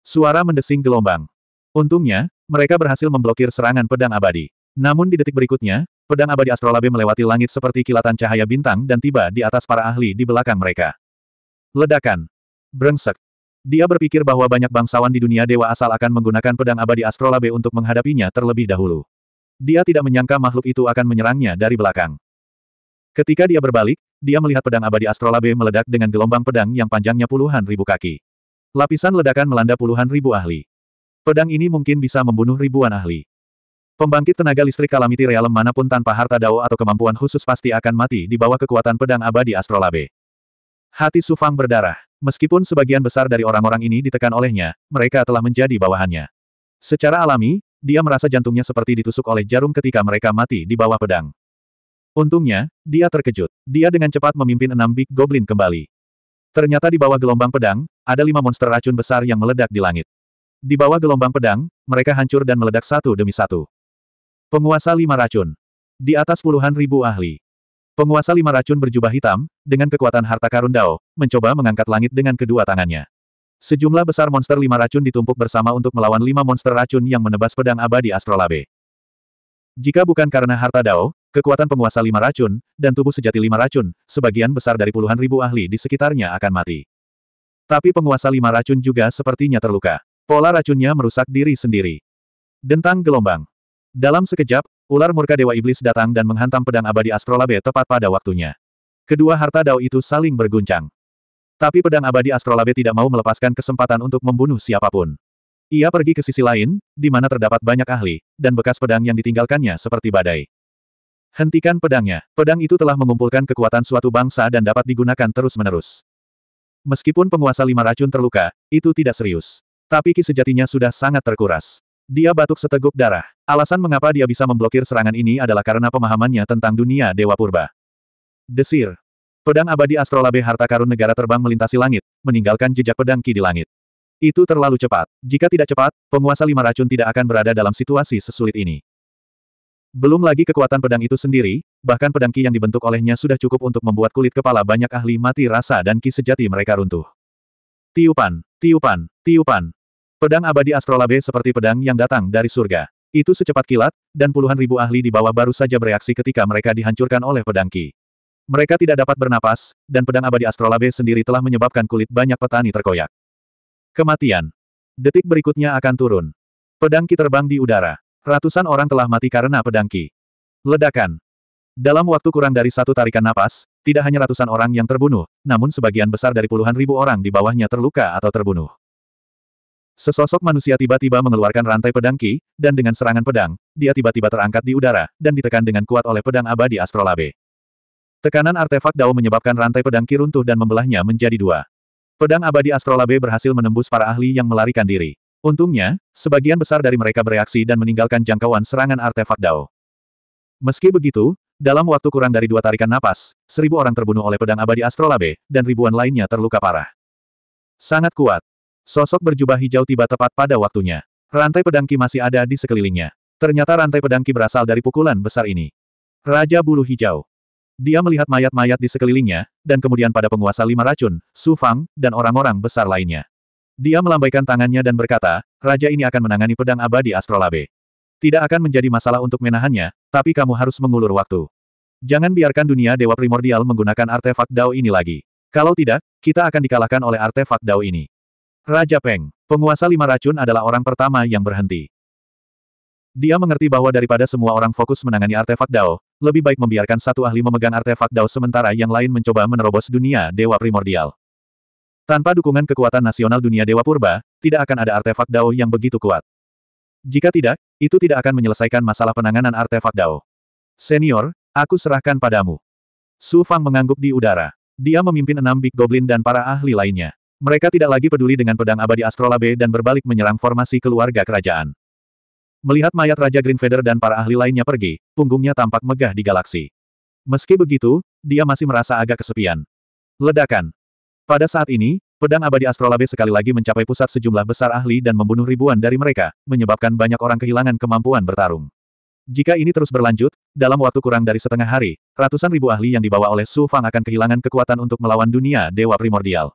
Suara mendesing gelombang. Untungnya, mereka berhasil memblokir serangan pedang abadi. Namun di detik berikutnya, Pedang abadi astrolabe melewati langit seperti kilatan cahaya bintang dan tiba di atas para ahli di belakang mereka. Ledakan. Brengsek. Dia berpikir bahwa banyak bangsawan di dunia dewa asal akan menggunakan pedang abadi astrolabe untuk menghadapinya terlebih dahulu. Dia tidak menyangka makhluk itu akan menyerangnya dari belakang. Ketika dia berbalik, dia melihat pedang abadi astrolabe meledak dengan gelombang pedang yang panjangnya puluhan ribu kaki. Lapisan ledakan melanda puluhan ribu ahli. Pedang ini mungkin bisa membunuh ribuan ahli. Pembangkit tenaga listrik Calamity Realm mana pun tanpa harta dao atau kemampuan khusus pasti akan mati di bawah kekuatan pedang abadi astrolabe. Hati Sufang berdarah. Meskipun sebagian besar dari orang-orang ini ditekan olehnya, mereka telah menjadi bawahannya. Secara alami, dia merasa jantungnya seperti ditusuk oleh jarum ketika mereka mati di bawah pedang. Untungnya, dia terkejut. Dia dengan cepat memimpin enam Big Goblin kembali. Ternyata di bawah gelombang pedang, ada lima monster racun besar yang meledak di langit. Di bawah gelombang pedang, mereka hancur dan meledak satu demi satu. Penguasa lima racun. Di atas puluhan ribu ahli. Penguasa lima racun berjubah hitam, dengan kekuatan harta karun Dao, mencoba mengangkat langit dengan kedua tangannya. Sejumlah besar monster lima racun ditumpuk bersama untuk melawan lima monster racun yang menebas pedang abadi astrolabe. Jika bukan karena harta Dao, kekuatan penguasa lima racun, dan tubuh sejati lima racun, sebagian besar dari puluhan ribu ahli di sekitarnya akan mati. Tapi penguasa lima racun juga sepertinya terluka. Pola racunnya merusak diri sendiri. Dentang gelombang. Dalam sekejap, ular murka Dewa Iblis datang dan menghantam pedang abadi Astrolabe tepat pada waktunya. Kedua harta dao itu saling berguncang. Tapi pedang abadi Astrolabe tidak mau melepaskan kesempatan untuk membunuh siapa pun. Ia pergi ke sisi lain, di mana terdapat banyak ahli, dan bekas pedang yang ditinggalkannya seperti badai. Hentikan pedangnya. Pedang itu telah mengumpulkan kekuatan suatu bangsa dan dapat digunakan terus-menerus. Meskipun penguasa lima racun terluka, itu tidak serius. Tapi ki sejatinya sudah sangat terkuras. Dia batuk seteguk darah. Alasan mengapa dia bisa memblokir serangan ini adalah karena pemahamannya tentang dunia Dewa Purba. Desir. Pedang abadi astrolabe harta karun negara terbang melintasi langit, meninggalkan jejak pedang ki di langit. Itu terlalu cepat. Jika tidak cepat, penguasa lima racun tidak akan berada dalam situasi sesulit ini. Belum lagi kekuatan pedang itu sendiri, bahkan pedang ki yang dibentuk olehnya sudah cukup untuk membuat kulit kepala banyak ahli mati rasa dan ki sejati mereka runtuh. Tiupan, tiupan, tiupan, Pedang abadi astrolabe seperti pedang yang datang dari surga. Itu secepat kilat, dan puluhan ribu ahli di bawah baru saja bereaksi ketika mereka dihancurkan oleh pedang ki. Mereka tidak dapat bernapas, dan pedang abadi astrolabe sendiri telah menyebabkan kulit banyak petani terkoyak. Kematian. Detik berikutnya akan turun. Pedang ki terbang di udara. Ratusan orang telah mati karena pedang ki. Ledakan. Dalam waktu kurang dari satu tarikan napas, tidak hanya ratusan orang yang terbunuh, namun sebagian besar dari puluhan ribu orang di bawahnya terluka atau terbunuh. Sesosok manusia tiba-tiba mengeluarkan rantai pedang Ki, dan dengan serangan pedang, dia tiba-tiba terangkat di udara, dan ditekan dengan kuat oleh pedang abadi astrolabe. Tekanan artefak Dao menyebabkan rantai pedang Ki runtuh dan membelahnya menjadi dua. Pedang abadi astrolabe berhasil menembus para ahli yang melarikan diri. Untungnya, sebagian besar dari mereka bereaksi dan meninggalkan jangkauan serangan artefak Dao. Meski begitu, dalam waktu kurang dari dua tarikan napas, seribu orang terbunuh oleh pedang abadi astrolabe, dan ribuan lainnya terluka parah. Sangat kuat. Sosok berjubah hijau tiba tepat pada waktunya. Rantai pedang Ki masih ada di sekelilingnya. Ternyata rantai pedang Ki berasal dari pukulan besar ini. Raja Bulu Hijau. Dia melihat mayat-mayat di sekelilingnya, dan kemudian pada penguasa lima racun, Su Fang, dan orang-orang besar lainnya. Dia melambaikan tangannya dan berkata, Raja ini akan menangani pedang abadi Astrolabe. Tidak akan menjadi masalah untuk menahannya, tapi kamu harus mengulur waktu. Jangan biarkan dunia Dewa Primordial menggunakan artefak Dao ini lagi. Kalau tidak, kita akan dikalahkan oleh artefak Dao ini. Raja Peng, penguasa lima racun adalah orang pertama yang berhenti. Dia mengerti bahwa daripada semua orang fokus menangani artefak Dao, lebih baik membiarkan satu ahli memegang artefak Dao sementara yang lain mencoba menerobos dunia Dewa Primordial. Tanpa dukungan kekuatan nasional dunia Dewa Purba, tidak akan ada artefak Dao yang begitu kuat. Jika tidak, itu tidak akan menyelesaikan masalah penanganan artefak Dao. Senior, aku serahkan padamu. Su Fang mengangguk di udara. Dia memimpin enam Big Goblin dan para ahli lainnya. Mereka tidak lagi peduli dengan pedang abadi astrolabe dan berbalik menyerang formasi keluarga kerajaan. Melihat mayat Raja Green Feather dan para ahli lainnya pergi, punggungnya tampak megah di galaksi. Meski begitu, dia masih merasa agak kesepian. Ledakan. Pada saat ini, pedang abadi astrolabe sekali lagi mencapai pusat sejumlah besar ahli dan membunuh ribuan dari mereka, menyebabkan banyak orang kehilangan kemampuan bertarung. Jika ini terus berlanjut, dalam waktu kurang dari setengah hari, ratusan ribu ahli yang dibawa oleh Su Fang akan kehilangan kekuatan untuk melawan dunia dewa primordial.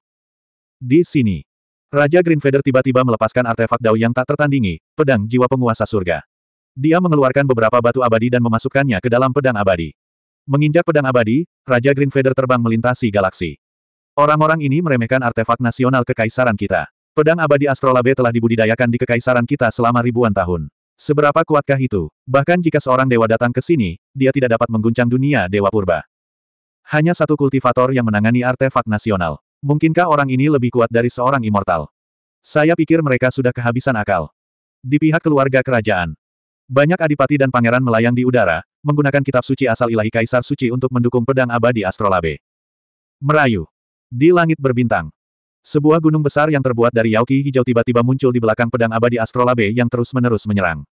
Di sini, Raja Green Feather tiba-tiba melepaskan artefak Dao yang tak tertandingi, pedang jiwa penguasa surga. Dia mengeluarkan beberapa batu abadi dan memasukkannya ke dalam pedang abadi. Menginjak pedang abadi, Raja Green Feather terbang melintasi galaksi. Orang-orang ini meremehkan artefak nasional kekaisaran kita. Pedang abadi astrolabe telah dibudidayakan di kekaisaran kita selama ribuan tahun. Seberapa kuatkah itu? Bahkan jika seorang dewa datang ke sini, dia tidak dapat mengguncang dunia dewa purba. Hanya satu kultivator yang menangani artefak nasional. Mungkinkah orang ini lebih kuat dari seorang immortal? Saya pikir mereka sudah kehabisan akal. Di pihak keluarga kerajaan, banyak adipati dan pangeran melayang di udara, menggunakan kitab suci asal ilahi kaisar suci untuk mendukung pedang abadi astrolabe. Merayu. Di langit berbintang. Sebuah gunung besar yang terbuat dari yauki hijau tiba-tiba muncul di belakang pedang abadi astrolabe yang terus-menerus menyerang.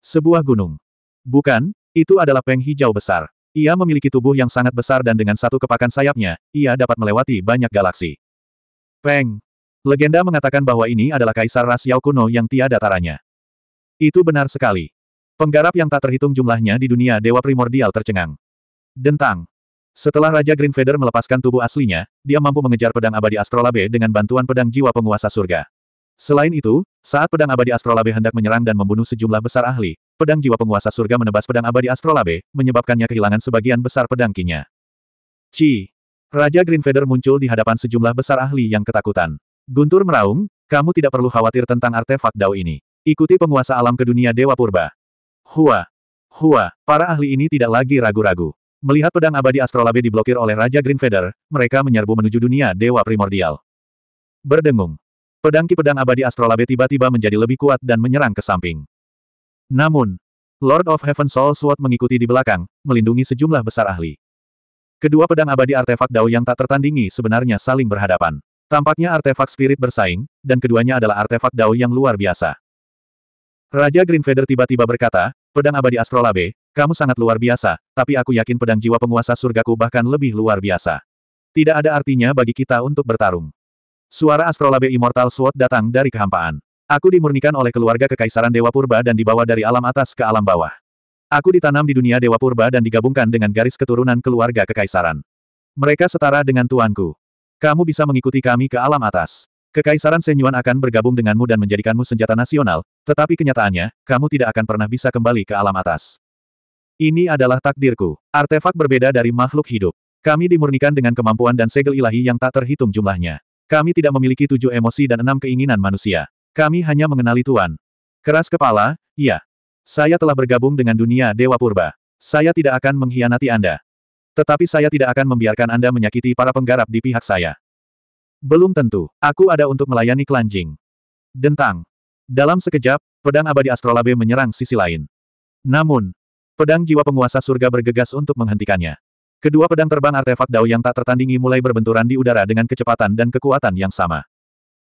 Sebuah gunung. Bukan, itu adalah peng hijau besar. Ia memiliki tubuh yang sangat besar dan dengan satu kepakan sayapnya, ia dapat melewati banyak galaksi. Peng. Legenda mengatakan bahwa ini adalah kaisar ras Yao kuno yang tiada taranya. Itu benar sekali. Penggarap yang tak terhitung jumlahnya di dunia dewa primordial tercengang. Dentang. Setelah Raja Green Feather melepaskan tubuh aslinya, dia mampu mengejar pedang abadi astrolabe dengan bantuan pedang jiwa penguasa surga. Selain itu, saat pedang abadi astrolabe hendak menyerang dan membunuh sejumlah besar ahli, pedang jiwa penguasa surga menebas pedang abadi astrolabe, menyebabkannya kehilangan sebagian besar pedang kinya. Ci. Raja Green Feather muncul di hadapan sejumlah besar ahli yang ketakutan. Guntur meraung, kamu tidak perlu khawatir tentang artefak Dao ini. Ikuti penguasa alam ke dunia Dewa Purba. Hua. Hua, para ahli ini tidak lagi ragu-ragu. Melihat pedang abadi astrolabe diblokir oleh Raja Green Feather, mereka menyerbu menuju dunia Dewa Primordial. Berdengung. Pedang ki pedang abadi astrolabe tiba-tiba menjadi lebih kuat dan menyerang ke samping. Namun, Lord of Heaven Soul Sword mengikuti di belakang, melindungi sejumlah besar ahli. Kedua pedang abadi artefak Dao yang tak tertandingi sebenarnya saling berhadapan. Tampaknya artefak spirit bersaing, dan keduanya adalah artefak Dao yang luar biasa. Raja Green Feather tiba-tiba berkata, Pedang abadi astrolabe, kamu sangat luar biasa, tapi aku yakin pedang jiwa penguasa surgaku bahkan lebih luar biasa. Tidak ada artinya bagi kita untuk bertarung. Suara Astrolabe Immortal Sword datang dari kehampaan. Aku dimurnikan oleh keluarga kekaisaran Dewa Purba dan dibawa dari alam atas ke alam bawah. Aku ditanam di dunia Dewa Purba dan digabungkan dengan garis keturunan keluarga kekaisaran. Mereka setara dengan tuanku. Kamu bisa mengikuti kami ke alam atas. Kekaisaran Senyuan akan bergabung denganmu dan menjadikanmu senjata nasional, tetapi kenyataannya, kamu tidak akan pernah bisa kembali ke alam atas. Ini adalah takdirku. Artefak berbeda dari makhluk hidup. Kami dimurnikan dengan kemampuan dan segel ilahi yang tak terhitung jumlahnya. Kami tidak memiliki tujuh emosi dan enam keinginan manusia. Kami hanya mengenali Tuan. Keras kepala, iya. Saya telah bergabung dengan dunia Dewa Purba. Saya tidak akan mengkhianati Anda. Tetapi saya tidak akan membiarkan Anda menyakiti para penggarap di pihak saya. Belum tentu. Aku ada untuk melayani klan Jing. Dentang. Dalam sekejap, pedang abadi astrolabe menyerang sisi lain. Namun, pedang jiwa penguasa surga bergegas untuk menghentikannya. Kedua pedang terbang artefak Dao yang tak tertandingi mulai berbenturan di udara dengan kecepatan dan kekuatan yang sama.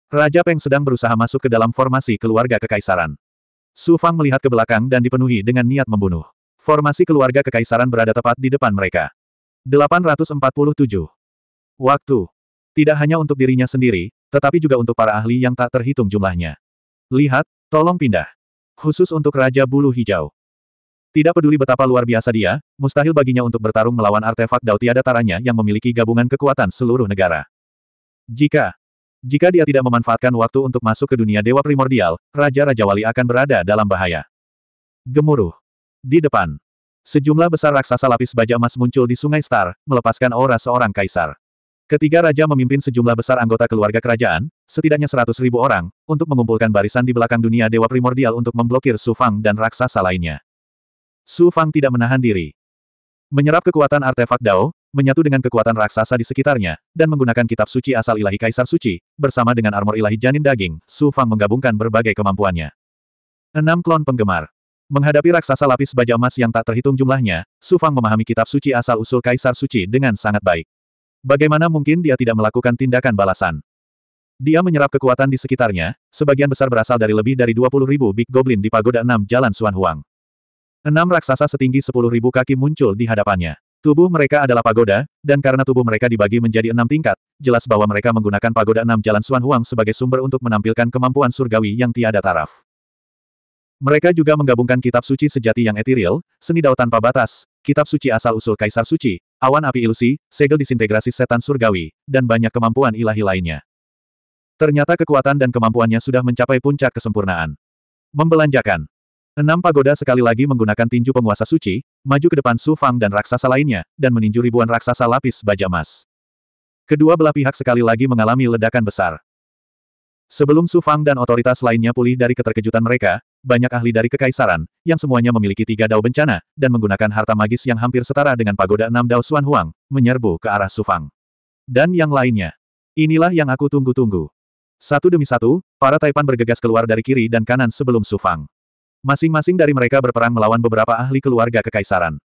Raja Peng sedang berusaha masuk ke dalam formasi keluarga kekaisaran. Su Fang melihat ke belakang dan dipenuhi dengan niat membunuh. Formasi keluarga kekaisaran berada tepat di depan mereka. 847. Waktu. Tidak hanya untuk dirinya sendiri, tetapi juga untuk para ahli yang tak terhitung jumlahnya. Lihat, tolong pindah. Khusus untuk Raja Bulu Hijau. Tidak peduli betapa luar biasa dia, mustahil baginya untuk bertarung melawan artefak Dao tiada taranya yang memiliki gabungan kekuatan seluruh negara. Jika jika dia tidak memanfaatkan waktu untuk masuk ke dunia Dewa Primordial, Raja-Raja Wali akan berada dalam bahaya. Gemuruh. Di depan. Sejumlah besar raksasa lapis baja emas muncul di Sungai Star, melepaskan aura seorang kaisar. Ketiga raja memimpin sejumlah besar anggota keluarga kerajaan, setidaknya seratus ribu orang, untuk mengumpulkan barisan di belakang dunia Dewa Primordial untuk memblokir Su Fang dan raksasa lainnya. Su Fang tidak menahan diri. Menyerap kekuatan artefak Dao, menyatu dengan kekuatan raksasa di sekitarnya, dan menggunakan kitab suci asal ilahi Kaisar Suci, bersama dengan armor ilahi janin daging, Su Fang menggabungkan berbagai kemampuannya. Enam klon penggemar. Menghadapi raksasa lapis baja emas yang tak terhitung jumlahnya, Su Fang memahami kitab suci asal-usul Kaisar Suci dengan sangat baik. Bagaimana mungkin dia tidak melakukan tindakan balasan? Dia menyerap kekuatan di sekitarnya, sebagian besar berasal dari lebih dari 20 ribu Big Goblin di Pagoda 6 Jalan Suan Huang. Enam raksasa setinggi sepuluh ribu kaki muncul di hadapannya. Tubuh mereka adalah pagoda, dan karena tubuh mereka dibagi menjadi enam tingkat, jelas bahwa mereka menggunakan pagoda enam jalan Suan Huang sebagai sumber untuk menampilkan kemampuan surgawi yang tiada taraf. Mereka juga menggabungkan kitab suci sejati yang etiril, seni dao tanpa batas, kitab suci asal-usul kaisar suci, awan api ilusi, segel disintegrasi setan surgawi, dan banyak kemampuan ilahi lainnya. Ternyata kekuatan dan kemampuannya sudah mencapai puncak kesempurnaan. Membelanjakan. Enam pagoda sekali lagi menggunakan tinju penguasa suci, maju ke depan Su Fang dan raksasa lainnya, dan meninju ribuan raksasa lapis baja emas. Kedua belah pihak sekali lagi mengalami ledakan besar. Sebelum Su Fang dan otoritas lainnya pulih dari keterkejutan mereka, banyak ahli dari kekaisaran, yang semuanya memiliki tiga dao bencana, dan menggunakan harta magis yang hampir setara dengan pagoda enam dao Suan Huang, menyerbu ke arah Su Fang. Dan yang lainnya. Inilah yang aku tunggu-tunggu. Satu demi satu, para Taipan bergegas keluar dari kiri dan kanan sebelum Su Fang. Masing-masing dari mereka berperang melawan beberapa ahli keluarga kekaisaran.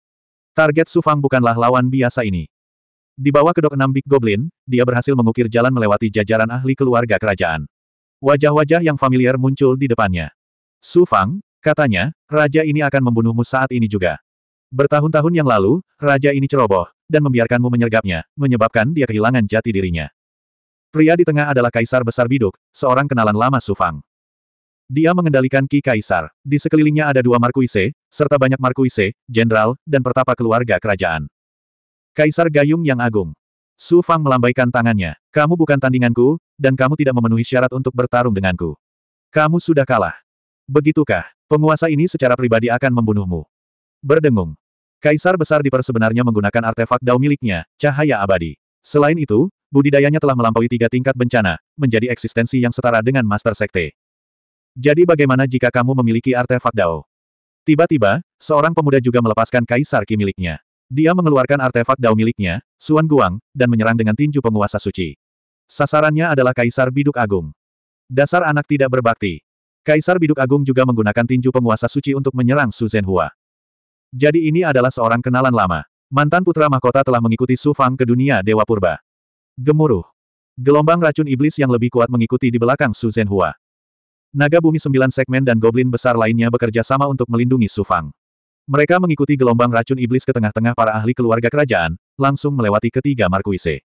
Target Su Fang bukanlah lawan biasa ini. Di bawah kedok enam Big Goblin, dia berhasil mengukir jalan melewati jajaran ahli keluarga kerajaan. Wajah-wajah yang familiar muncul di depannya. Su Fang, katanya, raja ini akan membunuhmu saat ini juga. Bertahun-tahun yang lalu, raja ini ceroboh, dan membiarkanmu menyergapnya, menyebabkan dia kehilangan jati dirinya. Pria di tengah adalah Kaisar Besar Biduk, seorang kenalan lama Su Fang. Dia mengendalikan Ki Kaisar. Di sekelilingnya ada dua markuise, serta banyak markuise, jenderal, dan pertapa keluarga kerajaan. Kaisar Gayung yang Agung. Su Fang melambaikan tangannya. Kamu bukan tandinganku, dan kamu tidak memenuhi syarat untuk bertarung denganku. Kamu sudah kalah. Begitukah, penguasa ini secara pribadi akan membunuhmu. Berdengung. Kaisar besar Diper sebenarnya menggunakan artefak Dao miliknya, cahaya abadi. Selain itu, budidayanya telah melampaui tiga tingkat bencana, menjadi eksistensi yang setara dengan Master Sekte. Jadi bagaimana jika kamu memiliki artefak Dao? Tiba-tiba, seorang pemuda juga melepaskan Kaisar Ki miliknya. Dia mengeluarkan artefak Dao miliknya, Suan Guang, dan menyerang dengan tinju penguasa suci. Sasarannya adalah Kaisar Biduk Agung. Dasar anak tidak berbakti. Kaisar Biduk Agung juga menggunakan tinju penguasa suci untuk menyerang Su Zhenhua. Jadi ini adalah seorang kenalan lama. Mantan putra mahkota telah mengikuti Su Fang ke dunia Dewa Purba. Gemuruh. Gelombang racun iblis yang lebih kuat mengikuti di belakang Su Zhenhua. Naga bumi sembilan segmen dan goblin besar lainnya bekerja sama untuk melindungi Su Fang. Mereka mengikuti gelombang racun iblis ke tengah-tengah para ahli keluarga kerajaan, langsung melewati ketiga Markuise.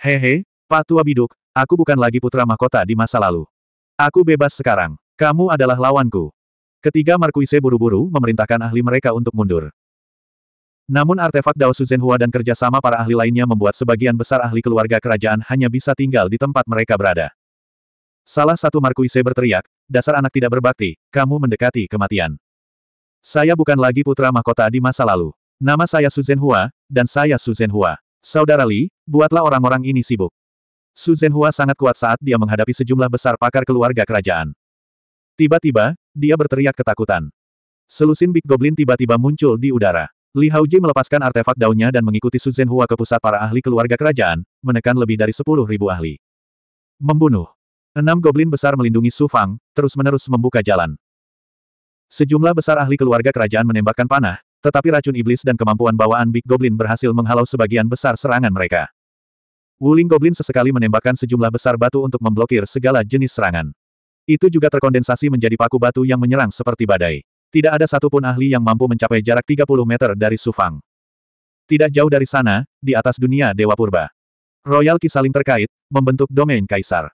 Hehe, Pak Tua Biduk, aku bukan lagi putra mahkota di masa lalu. Aku bebas sekarang. Kamu adalah lawanku. Ketiga Markuise buru-buru memerintahkan ahli mereka untuk mundur. Namun artefak Dao Suzenhua dan kerjasama para ahli lainnya membuat sebagian besar ahli keluarga kerajaan hanya bisa tinggal di tempat mereka berada. Salah satu Markuise berteriak, dasar anak tidak berbakti, kamu mendekati kematian. Saya bukan lagi putra mahkota di masa lalu. Nama saya Suzenhua, dan saya Suzenhua. Saudara Li, buatlah orang-orang ini sibuk. Su Zhenhua sangat kuat saat dia menghadapi sejumlah besar pakar keluarga kerajaan. Tiba-tiba, dia berteriak ketakutan. Selusin Big Goblin tiba-tiba muncul di udara. Li Haoji melepaskan artefak daunnya dan mengikuti Su Zhenhua ke pusat para ahli keluarga kerajaan, menekan lebih dari sepuluh ribu ahli. Membunuh. Enam goblin besar melindungi Su Fang, terus-menerus membuka jalan. Sejumlah besar ahli keluarga kerajaan menembakkan panah, tetapi racun iblis dan kemampuan bawaan Big Goblin berhasil menghalau sebagian besar serangan mereka. Wuling Goblin sesekali menembakkan sejumlah besar batu untuk memblokir segala jenis serangan. Itu juga terkondensasi menjadi paku batu yang menyerang seperti badai. Tidak ada satupun ahli yang mampu mencapai jarak 30 meter dari Sufang. Tidak jauh dari sana, di atas dunia Dewa Purba. Royal Kisaling terkait, membentuk domain Kaisar.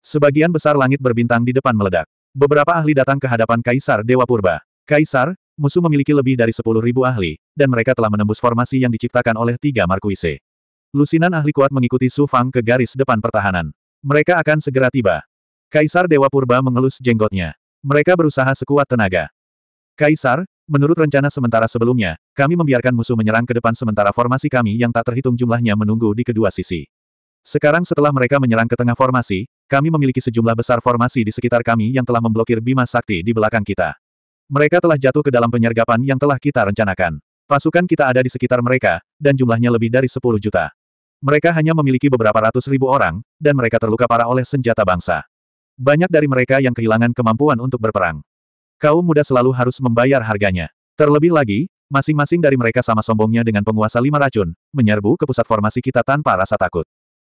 Sebagian besar langit berbintang di depan meledak. Beberapa ahli datang ke hadapan Kaisar Dewa Purba. Kaisar, musuh memiliki lebih dari 10.000 ahli, dan mereka telah menembus formasi yang diciptakan oleh tiga Markuise. Lusinan ahli kuat mengikuti Su Fang ke garis depan pertahanan. Mereka akan segera tiba. Kaisar Dewa Purba mengelus jenggotnya. Mereka berusaha sekuat tenaga. Kaisar, menurut rencana sementara sebelumnya, kami membiarkan musuh menyerang ke depan sementara formasi kami yang tak terhitung jumlahnya menunggu di kedua sisi. Sekarang setelah mereka menyerang ke tengah formasi, kami memiliki sejumlah besar formasi di sekitar kami yang telah memblokir Bima Sakti di belakang kita. Mereka telah jatuh ke dalam penyergapan yang telah kita rencanakan. Pasukan kita ada di sekitar mereka, dan jumlahnya lebih dari 10 juta. Mereka hanya memiliki beberapa ratus ribu orang, dan mereka terluka parah oleh senjata bangsa. Banyak dari mereka yang kehilangan kemampuan untuk berperang. Kaum muda selalu harus membayar harganya. Terlebih lagi, masing-masing dari mereka sama sombongnya dengan penguasa lima racun, menyerbu ke pusat formasi kita tanpa rasa takut.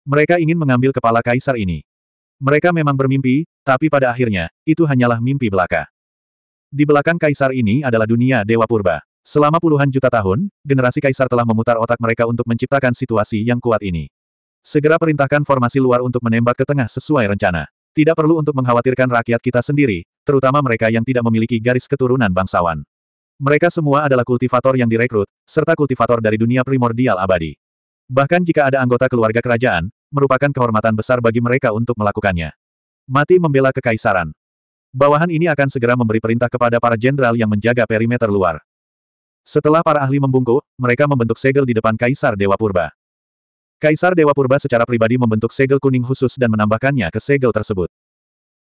Mereka ingin mengambil kepala kaisar ini. Mereka memang bermimpi, tapi pada akhirnya, itu hanyalah mimpi belaka. Di belakang kaisar ini adalah dunia Dewa Purba. Selama puluhan juta tahun, generasi kaisar telah memutar otak mereka untuk menciptakan situasi yang kuat ini. Segera perintahkan formasi luar untuk menembak ke tengah sesuai rencana. Tidak perlu untuk mengkhawatirkan rakyat kita sendiri, terutama mereka yang tidak memiliki garis keturunan bangsawan. Mereka semua adalah kultivator yang direkrut, serta kultivator dari dunia primordial abadi. Bahkan jika ada anggota keluarga kerajaan, merupakan kehormatan besar bagi mereka untuk melakukannya. Mati membela kekaisaran. Bawahan ini akan segera memberi perintah kepada para jenderal yang menjaga perimeter luar. Setelah para ahli membungkuk, mereka membentuk segel di depan Kaisar Dewa Purba. Kaisar Dewa Purba secara pribadi membentuk segel kuning khusus dan menambahkannya ke segel tersebut.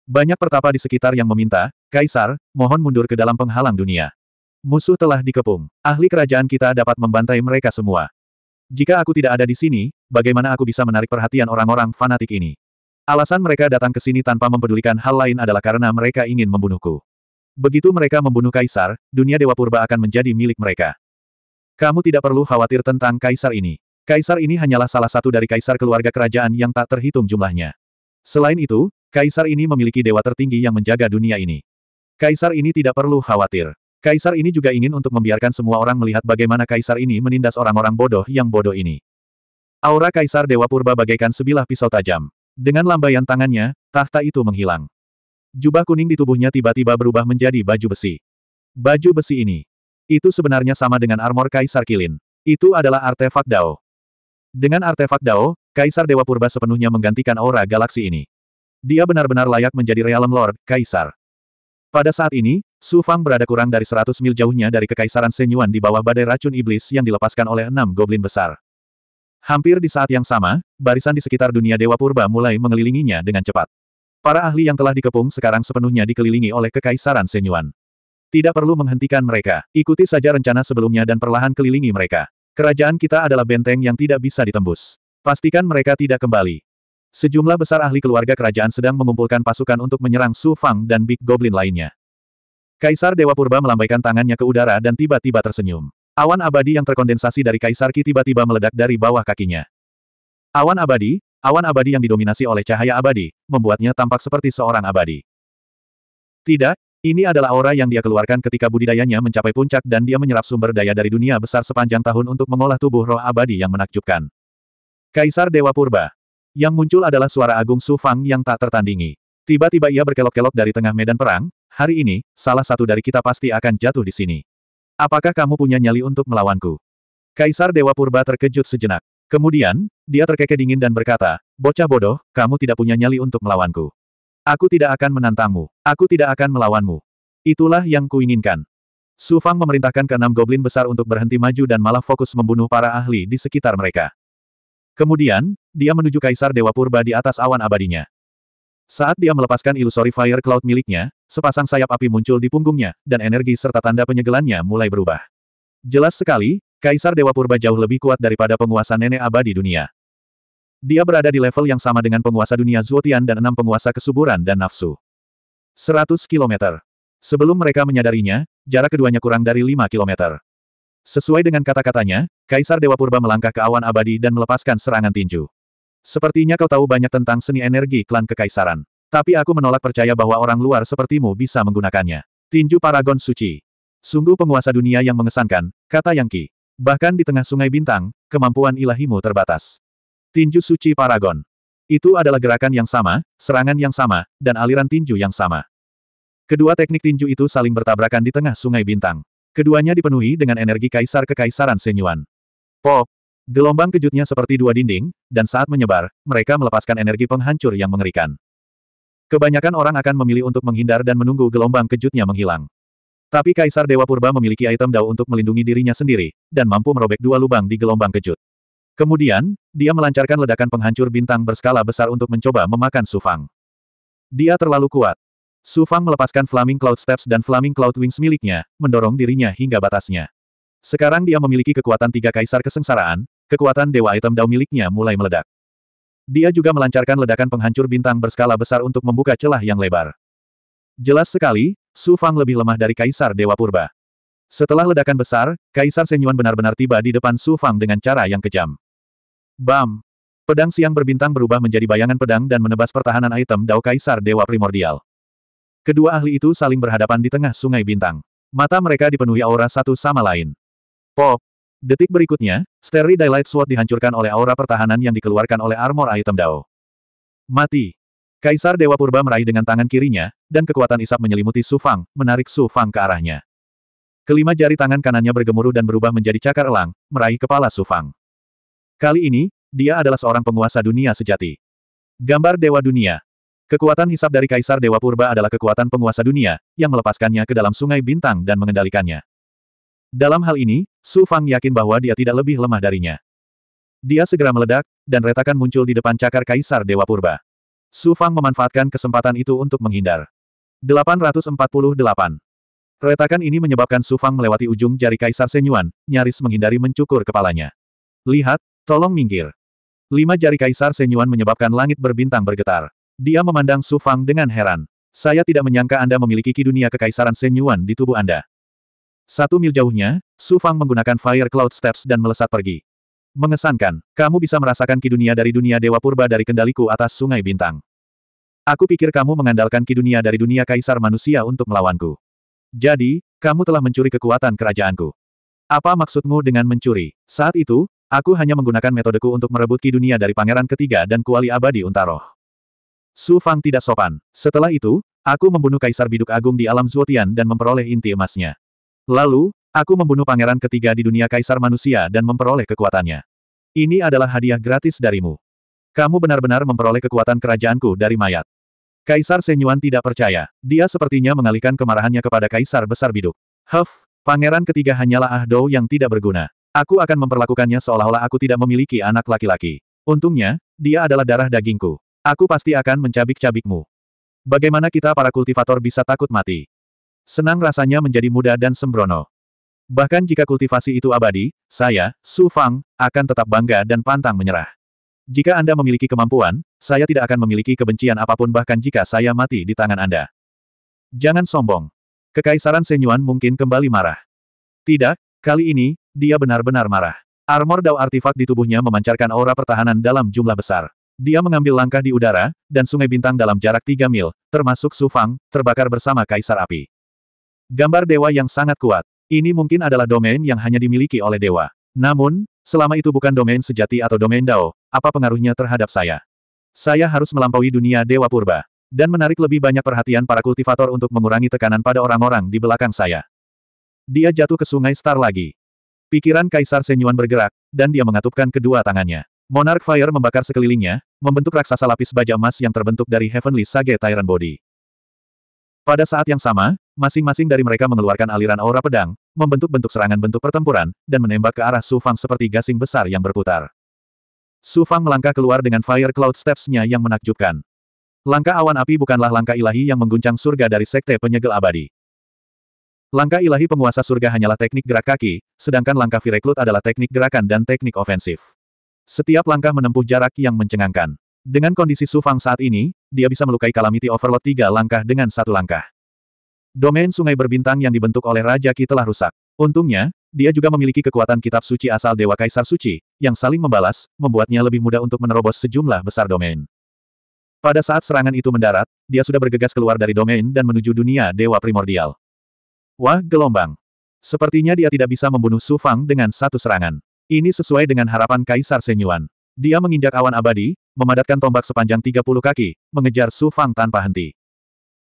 Banyak pertapa di sekitar yang meminta, Kaisar, mohon mundur ke dalam penghalang dunia. Musuh telah dikepung. Ahli kerajaan kita dapat membantai mereka semua. Jika aku tidak ada di sini, bagaimana aku bisa menarik perhatian orang-orang fanatik ini? Alasan mereka datang ke sini tanpa mempedulikan hal lain adalah karena mereka ingin membunuhku. Begitu mereka membunuh kaisar, dunia Dewa Purba akan menjadi milik mereka. Kamu tidak perlu khawatir tentang kaisar ini. Kaisar ini hanyalah salah satu dari kaisar keluarga kerajaan yang tak terhitung jumlahnya. Selain itu, kaisar ini memiliki dewa tertinggi yang menjaga dunia ini. Kaisar ini tidak perlu khawatir. Kaisar ini juga ingin untuk membiarkan semua orang melihat bagaimana kaisar ini menindas orang-orang bodoh yang bodoh ini. Aura kaisar Dewa Purba bagaikan sebilah pisau tajam. Dengan lambaian tangannya, tahta itu menghilang. Jubah kuning di tubuhnya tiba-tiba berubah menjadi baju besi. Baju besi ini. Itu sebenarnya sama dengan armor Kaisar Kilin. Itu adalah artefak Dao. Dengan artefak Dao, Kaisar Dewa Purba sepenuhnya menggantikan aura galaksi ini. Dia benar-benar layak menjadi Realm Lord, Kaisar. Pada saat ini, Su Fang berada kurang dari 100 mil jauhnya dari Kekaisaran Senyuan di bawah badai racun iblis yang dilepaskan oleh enam goblin besar. Hampir di saat yang sama, barisan di sekitar dunia Dewa Purba mulai mengelilinginya dengan cepat. Para ahli yang telah dikepung sekarang sepenuhnya dikelilingi oleh Kekaisaran Senyuan. Tidak perlu menghentikan mereka, ikuti saja rencana sebelumnya dan perlahan kelilingi mereka. Kerajaan kita adalah benteng yang tidak bisa ditembus. Pastikan mereka tidak kembali. Sejumlah besar ahli keluarga kerajaan sedang mengumpulkan pasukan untuk menyerang Su Fang dan Big Goblin lainnya. Kaisar Dewa Purba melambaikan tangannya ke udara dan tiba-tiba tersenyum. Awan abadi yang terkondensasi dari Kaisar Ki tiba-tiba meledak dari bawah kakinya. Awan abadi, awan abadi yang didominasi oleh cahaya abadi, membuatnya tampak seperti seorang abadi. Tidak, ini adalah aura yang dia keluarkan ketika budidayanya mencapai puncak dan dia menyerap sumber daya dari dunia besar sepanjang tahun untuk mengolah tubuh roh abadi yang menakjubkan. Kaisar Dewa Purba. Yang muncul adalah suara agung Su Fang yang tak tertandingi. Tiba-tiba ia berkelok-kelok dari tengah medan perang, hari ini, salah satu dari kita pasti akan jatuh di sini. Apakah kamu punya nyali untuk melawanku? Kaisar Dewa Purba terkejut sejenak. Kemudian, dia terkekeh dingin dan berkata, bocah bodoh, kamu tidak punya nyali untuk melawanku. Aku tidak akan menantangmu. Aku tidak akan melawanmu. Itulah yang kuinginkan. Su Fang memerintahkan keenam goblin besar untuk berhenti maju dan malah fokus membunuh para ahli di sekitar mereka. Kemudian, dia menuju Kaisar Dewa Purba di atas awan abadinya. Saat dia melepaskan ilusory fire cloud miliknya, sepasang sayap api muncul di punggungnya, dan energi serta tanda penyegelannya mulai berubah. Jelas sekali, Kaisar Dewa Purba jauh lebih kuat daripada penguasa nenek abadi dunia. Dia berada di level yang sama dengan penguasa dunia Zuotian dan enam penguasa kesuburan dan nafsu. 100 km. Sebelum mereka menyadarinya, jarak keduanya kurang dari 5 km. Sesuai dengan kata-katanya, Kaisar Dewa Purba melangkah ke awan abadi dan melepaskan serangan tinju. Sepertinya kau tahu banyak tentang seni energi klan kekaisaran. Tapi aku menolak percaya bahwa orang luar sepertimu bisa menggunakannya. Tinju Paragon Suci. Sungguh penguasa dunia yang mengesankan, kata Yang Qi. Bahkan di tengah sungai bintang, kemampuan ilahimu terbatas. Tinju Suci Paragon. Itu adalah gerakan yang sama, serangan yang sama, dan aliran tinju yang sama. Kedua teknik tinju itu saling bertabrakan di tengah sungai bintang. Keduanya dipenuhi dengan energi kaisar kekaisaran Senyuan. Pop! Gelombang kejutnya seperti dua dinding, dan saat menyebar, mereka melepaskan energi penghancur yang mengerikan. Kebanyakan orang akan memilih untuk menghindar dan menunggu gelombang kejutnya menghilang. Tapi Kaisar Dewa Purba memiliki item dao untuk melindungi dirinya sendiri, dan mampu merobek dua lubang di gelombang kejut. Kemudian, dia melancarkan ledakan penghancur bintang berskala besar untuk mencoba memakan Su Fang. Dia terlalu kuat. Su Fang melepaskan Flaming Cloud Steps dan Flaming Cloud Wings miliknya, mendorong dirinya hingga batasnya. Sekarang dia memiliki kekuatan tiga kaisar kesengsaraan, kekuatan dewa item dao miliknya mulai meledak. Dia juga melancarkan ledakan penghancur bintang berskala besar untuk membuka celah yang lebar. Jelas sekali, Su Fang lebih lemah dari Kaisar Dewa Purba. Setelah ledakan besar, Kaisar Senyuan benar-benar tiba di depan Su Fang dengan cara yang kejam. Bam! Pedang siang berbintang berubah menjadi bayangan pedang dan menebas pertahanan item Dao Kaisar Dewa Primordial. Kedua ahli itu saling berhadapan di tengah sungai bintang. Mata mereka dipenuhi aura satu sama lain. Pop! Detik berikutnya, Starry Daylight Sword dihancurkan oleh aura pertahanan yang dikeluarkan oleh armor item Dao. Mati! Kaisar Dewa Purba meraih dengan tangan kirinya, dan kekuatan isap menyelimuti Su Fang, menarik Su Fang ke arahnya. Kelima jari tangan kanannya bergemuruh dan berubah menjadi cakar elang, meraih kepala Su Fang. Kali ini, dia adalah seorang penguasa dunia sejati. Gambar Dewa Dunia Kekuatan hisap dari Kaisar Dewa Purba adalah kekuatan penguasa dunia, yang melepaskannya ke dalam sungai bintang dan mengendalikannya. Dalam hal ini, Su Fang yakin bahwa dia tidak lebih lemah darinya. Dia segera meledak, dan retakan muncul di depan cakar Kaisar Dewa Purba. Su Fang memanfaatkan kesempatan itu untuk menghindar. 848 Retakan ini menyebabkan Su Fang melewati ujung jari Kaisar Senyuan, nyaris menghindari mencukur kepalanya. Lihat, tolong minggir. Lima jari Kaisar Senyuan menyebabkan langit berbintang bergetar. Dia memandang Su Fang dengan heran. Saya tidak menyangka Anda memiliki ki dunia kekaisaran Senyuan di tubuh Anda. Satu mil jauhnya, Su Fang menggunakan Fire Cloud Steps dan melesat pergi. Mengesankan, kamu bisa merasakan ki dunia dari dunia Dewa Purba dari kendaliku atas sungai bintang. Aku pikir kamu mengandalkan ki dunia dari dunia kaisar manusia untuk melawanku. Jadi, kamu telah mencuri kekuatan kerajaanku. Apa maksudmu dengan mencuri? Saat itu, aku hanya menggunakan metodeku untuk merebut ki dunia dari pangeran ketiga dan kuali abadi Untaroh. Su Fang tidak sopan. Setelah itu, aku membunuh Kaisar Biduk Agung di alam Zuotian dan memperoleh inti emasnya. Lalu, aku membunuh pangeran ketiga di dunia Kaisar Manusia dan memperoleh kekuatannya. Ini adalah hadiah gratis darimu. Kamu benar-benar memperoleh kekuatan kerajaanku dari mayat. Kaisar Senyuan tidak percaya. Dia sepertinya mengalihkan kemarahannya kepada Kaisar Besar Biduk. Huff, pangeran ketiga hanyalah Ahdo yang tidak berguna. Aku akan memperlakukannya seolah-olah aku tidak memiliki anak laki-laki. Untungnya, dia adalah darah dagingku. Aku pasti akan mencabik-cabikmu. Bagaimana kita para kultivator bisa takut mati? Senang rasanya menjadi muda dan sembrono. Bahkan jika kultivasi itu abadi, saya, Su Fang, akan tetap bangga dan pantang menyerah. Jika Anda memiliki kemampuan, saya tidak akan memiliki kebencian apa pun bahkan jika saya mati di tangan Anda. Jangan sombong. Kekaisaran Senyuan mungkin kembali marah. Tidak, kali ini, dia benar-benar marah. Armor Dao artifak di tubuhnya memancarkan aura pertahanan dalam jumlah besar. Dia mengambil langkah di udara, dan sungai bintang dalam jarak 3 mil, termasuk Su Fang, terbakar bersama Kaisar Api. Gambar dewa yang sangat kuat. Ini mungkin adalah domain yang hanya dimiliki oleh dewa. Namun, selama itu bukan domain sejati atau domain Dao, apa pengaruhnya terhadap saya? Saya harus melampaui dunia Dewa Purba. Dan menarik lebih banyak perhatian para kultivator untuk mengurangi tekanan pada orang-orang di belakang saya. Dia jatuh ke sungai Star lagi. Pikiran Kaisar Senyuan bergerak, dan dia mengatupkan kedua tangannya. Monarch Fire membakar sekelilingnya, membentuk raksasa lapis baja emas yang terbentuk dari Heavenly Sage Tyrant Body. Pada saat yang sama, masing-masing dari mereka mengeluarkan aliran aura pedang, membentuk bentuk serangan bentuk pertempuran, dan menembak ke arah Su Fang seperti gasing besar yang berputar. Su Fang melangkah keluar dengan Fire Cloud Steps-nya yang menakjubkan. Langkah awan api bukanlah langkah ilahi yang mengguncang surga dari Sekte Penyegel Abadi. Langkah ilahi penguasa surga hanyalah teknik gerak kaki, sedangkan langkah Vireklut adalah teknik gerakan dan teknik ofensif. Setiap langkah menempuh jarak yang mencengangkan. Dengan kondisi Su Fang saat ini, dia bisa melukai Calamity Overload tiga langkah dengan satu langkah. Domain sungai berbintang yang dibentuk oleh Raja Ki telah rusak. Untungnya, dia juga memiliki kekuatan kitab suci asal Dewa Kaisar Suci, yang saling membalas, membuatnya lebih mudah untuk menerobos sejumlah besar domain. Pada saat serangan itu mendarat, dia sudah bergegas keluar dari domain dan menuju dunia Dewa Primordial. Wah, gelombang. Sepertinya dia tidak bisa membunuh Su Fang dengan satu serangan. Ini sesuai dengan harapan Kaisar Senyuan. Dia menginjak awan abadi, memadatkan tombak sepanjang 30 kaki, mengejar Su Fang tanpa henti.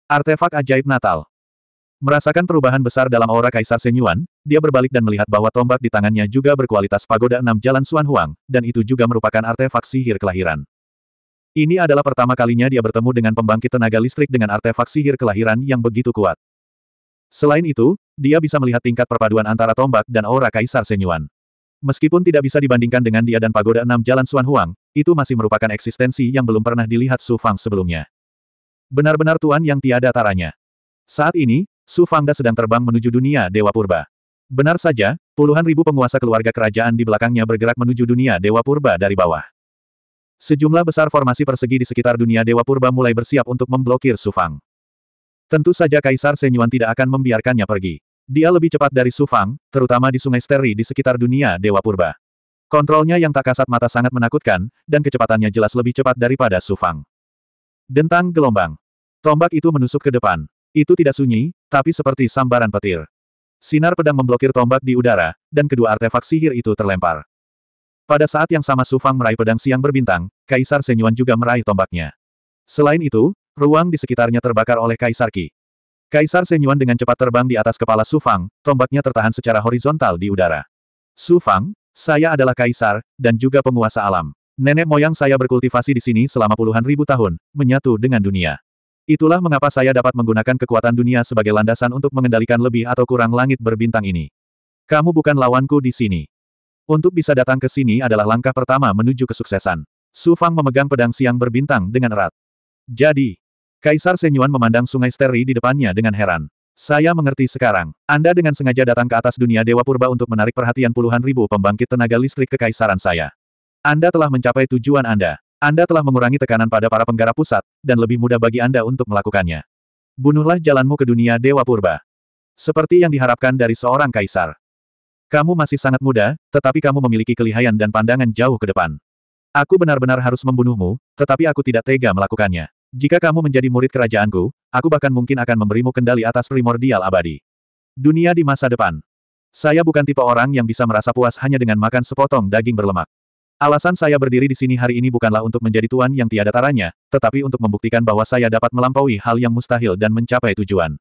Artefak ajaib Natal. Merasakan perubahan besar dalam aura Kaisar Senyuan, dia berbalik dan melihat bahwa tombak di tangannya juga berkualitas pagoda enam jalan Suan Huang, dan itu juga merupakan artefak sihir kelahiran. Ini adalah pertama kalinya dia bertemu dengan pembangkit tenaga listrik dengan artefak sihir kelahiran yang begitu kuat. Selain itu, dia bisa melihat tingkat perpaduan antara tombak dan aura Kaisar Senyuan. Meskipun tidak bisa dibandingkan dengan dia dan pagoda enam jalan Suan Huang, itu masih merupakan eksistensi yang belum pernah dilihat Su Fang sebelumnya. Benar-benar tuan yang tiada taranya. Saat ini, Su Fangda sedang terbang menuju dunia Dewa Purba. Benar saja, puluhan ribu penguasa keluarga kerajaan di belakangnya bergerak menuju dunia Dewa Purba dari bawah. Sejumlah besar formasi persegi di sekitar dunia Dewa Purba mulai bersiap untuk memblokir Su Fang. Tentu saja Kaisar Senyuan tidak akan membiarkannya pergi. Dia lebih cepat dari Su Fang, terutama di Sungai Steri di sekitar dunia Dewa Purba. Kontrolnya yang tak kasat mata sangat menakutkan, dan kecepatannya jelas lebih cepat daripada Su Fang. Dentang gelombang. Tombak itu menusuk ke depan. Itu tidak sunyi, tapi seperti sambaran petir. Sinar pedang memblokir tombak di udara, dan kedua artefak sihir itu terlempar. Pada saat yang sama Su Fang meraih pedang siang berbintang, Kaisar Senyuan juga meraih tombaknya. Selain itu, ruang di sekitarnya terbakar oleh Kaisar Qi. Kaisar Senyuan dengan cepat terbang di atas kepala Su Fang, tombaknya tertahan secara horizontal di udara. Su Fang, saya adalah Kaisar, dan juga penguasa alam. Nenek moyang saya berkultivasi di sini selama puluhan ribu tahun, menyatu dengan dunia. Itulah mengapa saya dapat menggunakan kekuatan dunia sebagai landasan untuk mengendalikan lebih atau kurang langit berbintang ini. Kamu bukan lawanku di sini. Untuk bisa datang ke sini adalah langkah pertama menuju kesuksesan. Su Fang memegang pedang siang berbintang dengan erat. Jadi, Kaisar Senyuan memandang sungai Steri di depannya dengan heran. Saya mengerti sekarang. Anda dengan sengaja datang ke atas dunia Dewa Purba untuk menarik perhatian puluhan ribu pembangkit tenaga listrik kekaisaran saya. Anda telah mencapai tujuan Anda. Anda telah mengurangi tekanan pada para penggarap pusat, dan lebih mudah bagi Anda untuk melakukannya. Bunuhlah jalanmu ke dunia Dewa Purba. Seperti yang diharapkan dari seorang kaisar. Kamu masih sangat muda, tetapi kamu memiliki kelihayan dan pandangan jauh ke depan. Aku benar-benar harus membunuhmu, tetapi aku tidak tega melakukannya. Jika kamu menjadi murid kerajaanku, aku bahkan mungkin akan memberimu kendali atas primordial abadi. Dunia di masa depan. Saya bukan tipe orang yang bisa merasa puas hanya dengan makan sepotong daging berlemak. Alasan saya berdiri di sini hari ini bukanlah untuk menjadi tuan yang tiada taranya, tetapi untuk membuktikan bahwa saya dapat melampaui hal yang mustahil dan mencapai tujuan.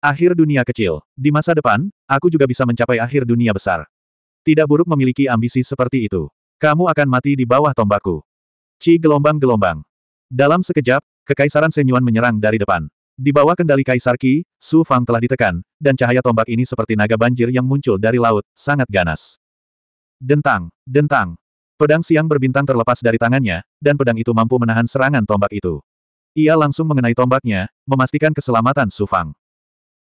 Akhir dunia kecil. Di masa depan, aku juga bisa mencapai akhir dunia besar. Tidak buruk memiliki ambisi seperti itu. Kamu akan mati di bawah tombakku. Ci gelombang-gelombang. Dalam sekejap, Kekaisaran Senyuan menyerang dari depan. Di bawah kendali Kaisar Qi, Su Fang telah ditekan, dan cahaya tombak ini seperti naga banjir yang muncul dari laut, sangat ganas. Dentang, dentang. Pedang siang berbintang terlepas dari tangannya, dan pedang itu mampu menahan serangan tombak itu. Ia langsung mengenai tombaknya, memastikan keselamatan Su Fang.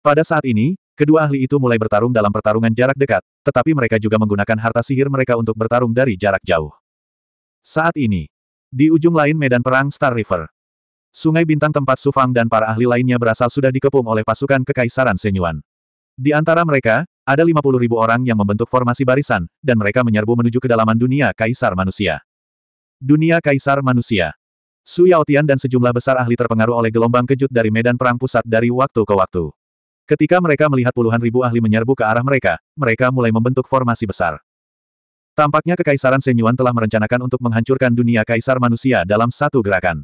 Pada saat ini, kedua ahli itu mulai bertarung dalam pertarungan jarak dekat, tetapi mereka juga menggunakan harta sihir mereka untuk bertarung dari jarak jauh. Saat ini, di ujung lain medan perang Star River, Sungai Bintang tempat Su Fang dan para ahli lainnya berasal sudah dikepung oleh pasukan Kekaisaran Senyuan. Di antara mereka, ada 50 ribu orang yang membentuk formasi barisan, dan mereka menyerbu menuju kedalaman dunia Kaisar Manusia. Dunia Kaisar Manusia. Su Yaotian dan sejumlah besar ahli terpengaruh oleh gelombang kejut dari medan perang pusat dari waktu ke waktu. Ketika mereka melihat puluhan ribu ahli menyerbu ke arah mereka, mereka mulai membentuk formasi besar. Tampaknya Kekaisaran Senyuan telah merencanakan untuk menghancurkan dunia Kaisar Manusia dalam satu gerakan.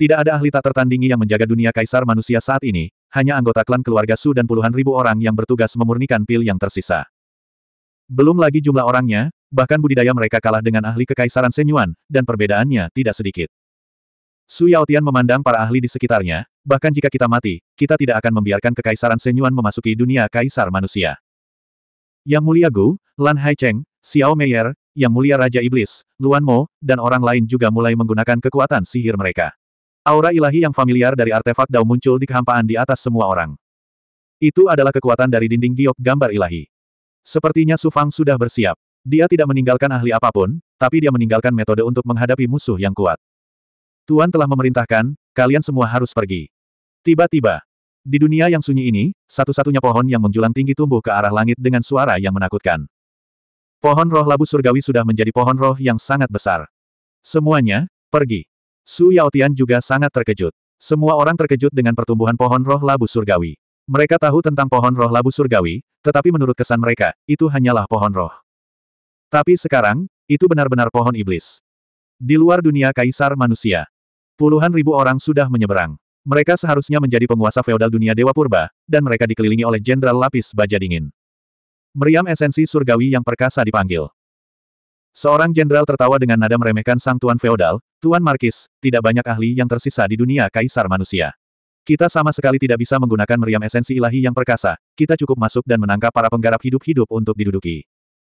Tidak ada ahli tak tertandingi yang menjaga dunia kaisar manusia saat ini, hanya anggota klan keluarga Su dan puluhan ribu orang yang bertugas memurnikan pil yang tersisa. Belum lagi jumlah orangnya, bahkan budidaya mereka kalah dengan ahli kekaisaran Senyuan, dan perbedaannya tidak sedikit. Su Yaotian memandang para ahli di sekitarnya, bahkan jika kita mati, kita tidak akan membiarkan kekaisaran Senyuan memasuki dunia kaisar manusia. Yang Mulia Gu, Lan Haicheng, Xiao Meier, Yang Mulia Raja Iblis, Luan Mo, dan orang lain juga mulai menggunakan kekuatan sihir mereka. Aura ilahi yang familiar dari artefak Dao muncul di kehampaan di atas semua orang. Itu adalah kekuatan dari dinding giok gambar ilahi. Sepertinya Su Fang sudah bersiap. Dia tidak meninggalkan ahli apa pun, tapi dia meninggalkan metode untuk menghadapi musuh yang kuat. Tuan telah memerintahkan, kalian semua harus pergi. Tiba-tiba, di dunia yang sunyi ini, satu-satunya pohon yang menjulang tinggi tumbuh ke arah langit dengan suara yang menakutkan. Pohon roh labu surgawi sudah menjadi pohon roh yang sangat besar. Semuanya, pergi. Su Yaotian juga sangat terkejut. Semua orang terkejut dengan pertumbuhan pohon roh labu surgawi. Mereka tahu tentang pohon roh labu surgawi, tetapi menurut kesan mereka, itu hanyalah pohon roh. Tapi sekarang, itu benar-benar pohon iblis. Di luar dunia kaisar manusia, puluhan ribu orang sudah menyeberang. Mereka seharusnya menjadi penguasa feodal dunia Dewa Purba, dan mereka dikelilingi oleh Jenderal Lapis Baja Dingin. Meriam esensi surgawi yang perkasa dipanggil. Seorang jenderal tertawa dengan nada meremehkan sang tuan feodal, Tuan Markis, tidak banyak ahli yang tersisa di dunia kaisar manusia. Kita sama sekali tidak bisa menggunakan meriam esensi ilahi yang perkasa, kita cukup masuk dan menangkap para penggarap hidup-hidup untuk diduduki.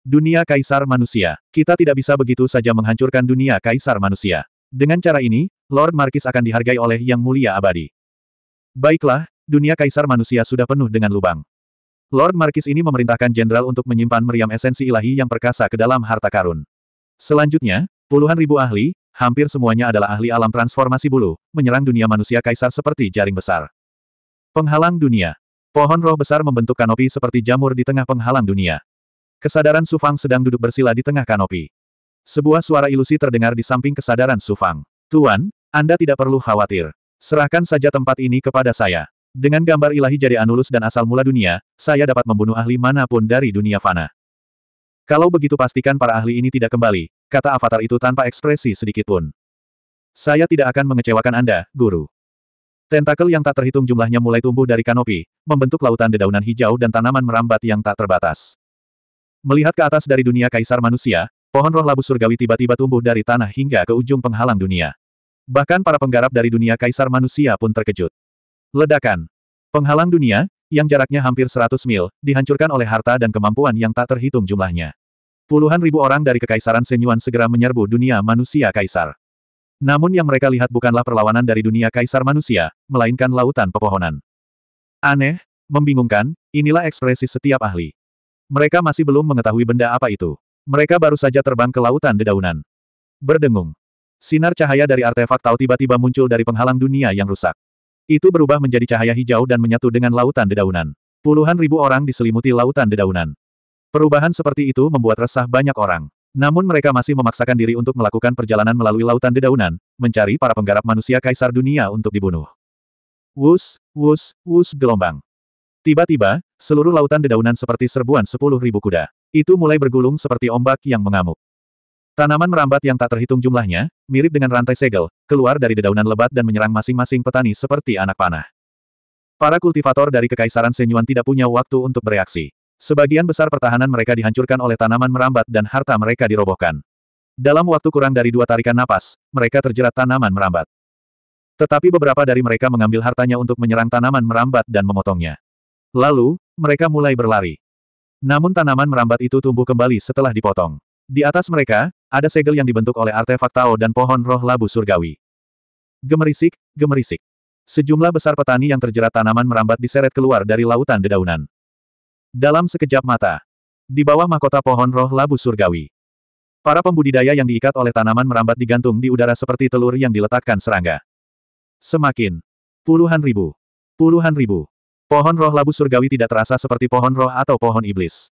Dunia kaisar manusia, kita tidak bisa begitu saja menghancurkan dunia kaisar manusia. Dengan cara ini, Lord Markis akan dihargai oleh Yang Mulia Abadi. Baiklah, dunia kaisar manusia sudah penuh dengan lubang. Lord Markis ini memerintahkan jenderal untuk menyimpan meriam esensi ilahi yang perkasa ke dalam harta karun. Selanjutnya, puluhan ribu ahli, hampir semuanya adalah ahli alam transformasi bulu, menyerang dunia manusia kaisar seperti jaring besar. Penghalang dunia. Pohon roh besar membentuk kanopi seperti jamur di tengah penghalang dunia. Kesadaran Sufang sedang duduk bersila di tengah kanopi. Sebuah suara ilusi terdengar di samping kesadaran Sufang. Tuan, Anda tidak perlu khawatir. Serahkan saja tempat ini kepada saya. Dengan gambar ilahi jadi anulus dan asal mula dunia, saya dapat membunuh ahli mana pun dari dunia fana. Kalau begitu pastikan para ahli ini tidak kembali, kata avatar itu tanpa ekspresi sedikitpun. Saya tidak akan mengecewakan Anda, Guru. Tentakel yang tak terhitung jumlahnya mulai tumbuh dari kanopi, membentuk lautan dedaunan hijau dan tanaman merambat yang tak terbatas. Melihat ke atas dari dunia kaisar manusia, pohon roh labu surgawi tiba-tiba tumbuh dari tanah hingga ke ujung penghalang dunia. Bahkan para penggarap dari dunia kaisar manusia pun terkejut. Ledakan. Penghalang dunia, yang jaraknya hampir 100 mil, dihancurkan oleh harta dan kemampuan yang tak terhitung jumlahnya. Puluhan ribu orang dari Kekaisaran Senyuan segera menyerbu dunia manusia kaisar. Namun yang mereka lihat bukanlah perlawanan dari dunia kaisar manusia, melainkan lautan pepohonan. Aneh, membingungkan, inilah ekspresi setiap ahli. Mereka masih belum mengetahui benda apa itu. Mereka baru saja terbang ke lautan dedaunan. Berdengung. Sinar cahaya dari artefak tahu tiba-tiba muncul dari penghalang dunia yang rusak. Itu berubah menjadi cahaya hijau dan menyatu dengan lautan dedaunan. Puluhan ribu orang diselimuti lautan dedaunan. Perubahan seperti itu membuat resah banyak orang. Namun mereka masih memaksakan diri untuk melakukan perjalanan melalui lautan dedaunan, mencari para penggarap manusia kaisar dunia untuk dibunuh. Wus, wus, wus gelombang. Tiba-tiba, seluruh lautan dedaunan seperti serbuan sepuluh ribu kuda. Itu mulai bergulung seperti ombak yang mengamuk. Tanaman merambat yang tak terhitung jumlahnya, mirip dengan rantai segel, keluar dari dedaunan lebat dan menyerang masing-masing petani seperti anak panah. Para kultivator dari Kekaisaran Senyuan tidak punya waktu untuk bereaksi. Sebagian besar pertahanan mereka dihancurkan oleh tanaman merambat dan harta mereka dirobohkan. Dalam waktu kurang dari dua tarikan napas, mereka terjerat tanaman merambat. Tetapi beberapa dari mereka mengambil hartanya untuk menyerang tanaman merambat dan memotongnya. Lalu, mereka mulai berlari. Namun tanaman merambat itu tumbuh kembali setelah dipotong. Di atas mereka, ada segel yang dibentuk oleh artefak Tao dan pohon roh labu surgawi. Gemerisik, gemerisik. Sejumlah besar petani yang terjerat tanaman merambat diseret keluar dari lautan dedaunan. Dalam sekejap mata, di bawah mahkota pohon roh labu surgawi, para pembudidaya yang diikat oleh tanaman merambat digantung di udara seperti telur yang diletakkan serangga. Semakin puluhan ribu, puluhan ribu. Pohon roh labu surgawi tidak terasa seperti pohon roh atau pohon iblis.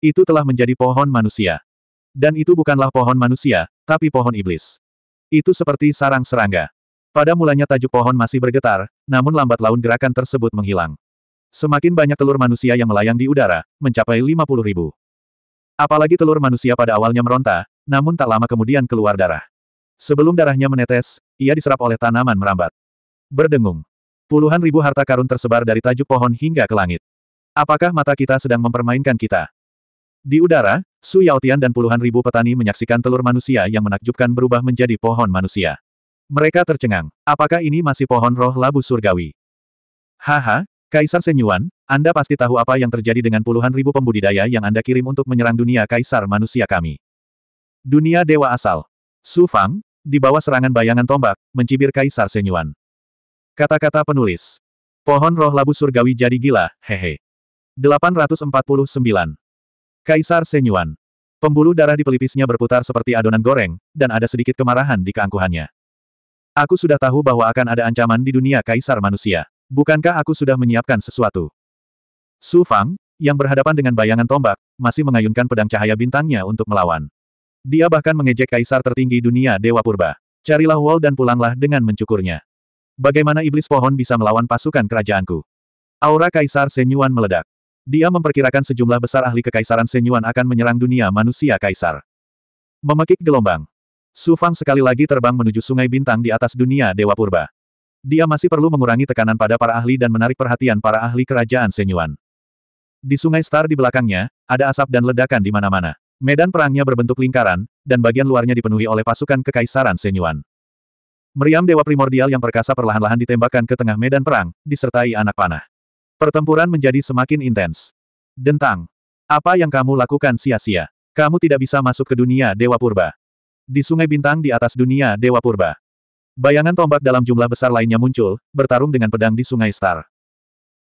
Itu telah menjadi pohon manusia. Dan itu bukanlah pohon manusia, tapi pohon iblis. Itu seperti sarang serangga. Pada mulanya tajuk pohon masih bergetar, namun lambat laun gerakan tersebut menghilang. Semakin banyak telur manusia yang melayang di udara, mencapai 50 ribu. Apalagi telur manusia pada awalnya meronta, namun tak lama kemudian keluar darah. Sebelum darahnya menetes, ia diserap oleh tanaman merambat. Berdengung. Puluhan ribu harta karun tersebar dari tajuk pohon hingga ke langit. Apakah mata kita sedang mempermainkan kita? Di udara, Su Yaotian dan puluhan ribu petani menyaksikan telur manusia yang menakjubkan berubah menjadi pohon manusia. Mereka tercengang. Apakah ini masih pohon roh labu surgawi? Haha, Kaisar Senyuan, Anda pasti tahu apa yang terjadi dengan puluhan ribu pembudidaya yang Anda kirim untuk menyerang dunia Kaisar manusia kami. Dunia Dewa Asal. Su Fang, di bawah serangan bayangan tombak, mencibir Kaisar Senyuan. Kata-kata penulis. Pohon roh labu surgawi jadi gila, hehe. 849. Kaisar Senyuan. Pembuluh darah di pelipisnya berputar seperti adonan goreng, dan ada sedikit kemarahan di keangkuhannya. Aku sudah tahu bahwa akan ada ancaman di dunia kaisar manusia. Bukankah aku sudah menyiapkan sesuatu? Su Fang, yang berhadapan dengan bayangan tombak, masih mengayunkan pedang cahaya bintangnya untuk melawan. Dia bahkan mengejek kaisar tertinggi dunia Dewa Purba. Carilah wall dan pulanglah dengan mencukurnya. Bagaimana iblis pohon bisa melawan pasukan kerajaanku? Aura Kaisar Senyuan meledak. Dia memperkirakan sejumlah besar ahli kekaisaran Senyuan akan menyerang dunia manusia kaisar. Memekik gelombang. Su Fang sekali lagi terbang menuju sungai bintang di atas dunia Dewa Purba. Dia masih perlu mengurangi tekanan pada para ahli dan menarik perhatian para ahli kerajaan Senyuan. Di sungai Star di belakangnya, ada asap dan ledakan di mana-mana. Medan perangnya berbentuk lingkaran, dan bagian luarnya dipenuhi oleh pasukan kekaisaran Senyuan. Meriam Dewa Primordial yang perkasa perlahan-lahan ditembakkan ke tengah medan perang, disertai anak panah. Pertempuran menjadi semakin intens. Dentang. Apa yang kamu lakukan sia-sia? Kamu tidak bisa masuk ke dunia Dewa Purba. Di Sungai Bintang di atas dunia Dewa Purba. Bayangan tombak dalam jumlah besar lainnya muncul, bertarung dengan pedang di Sungai Star.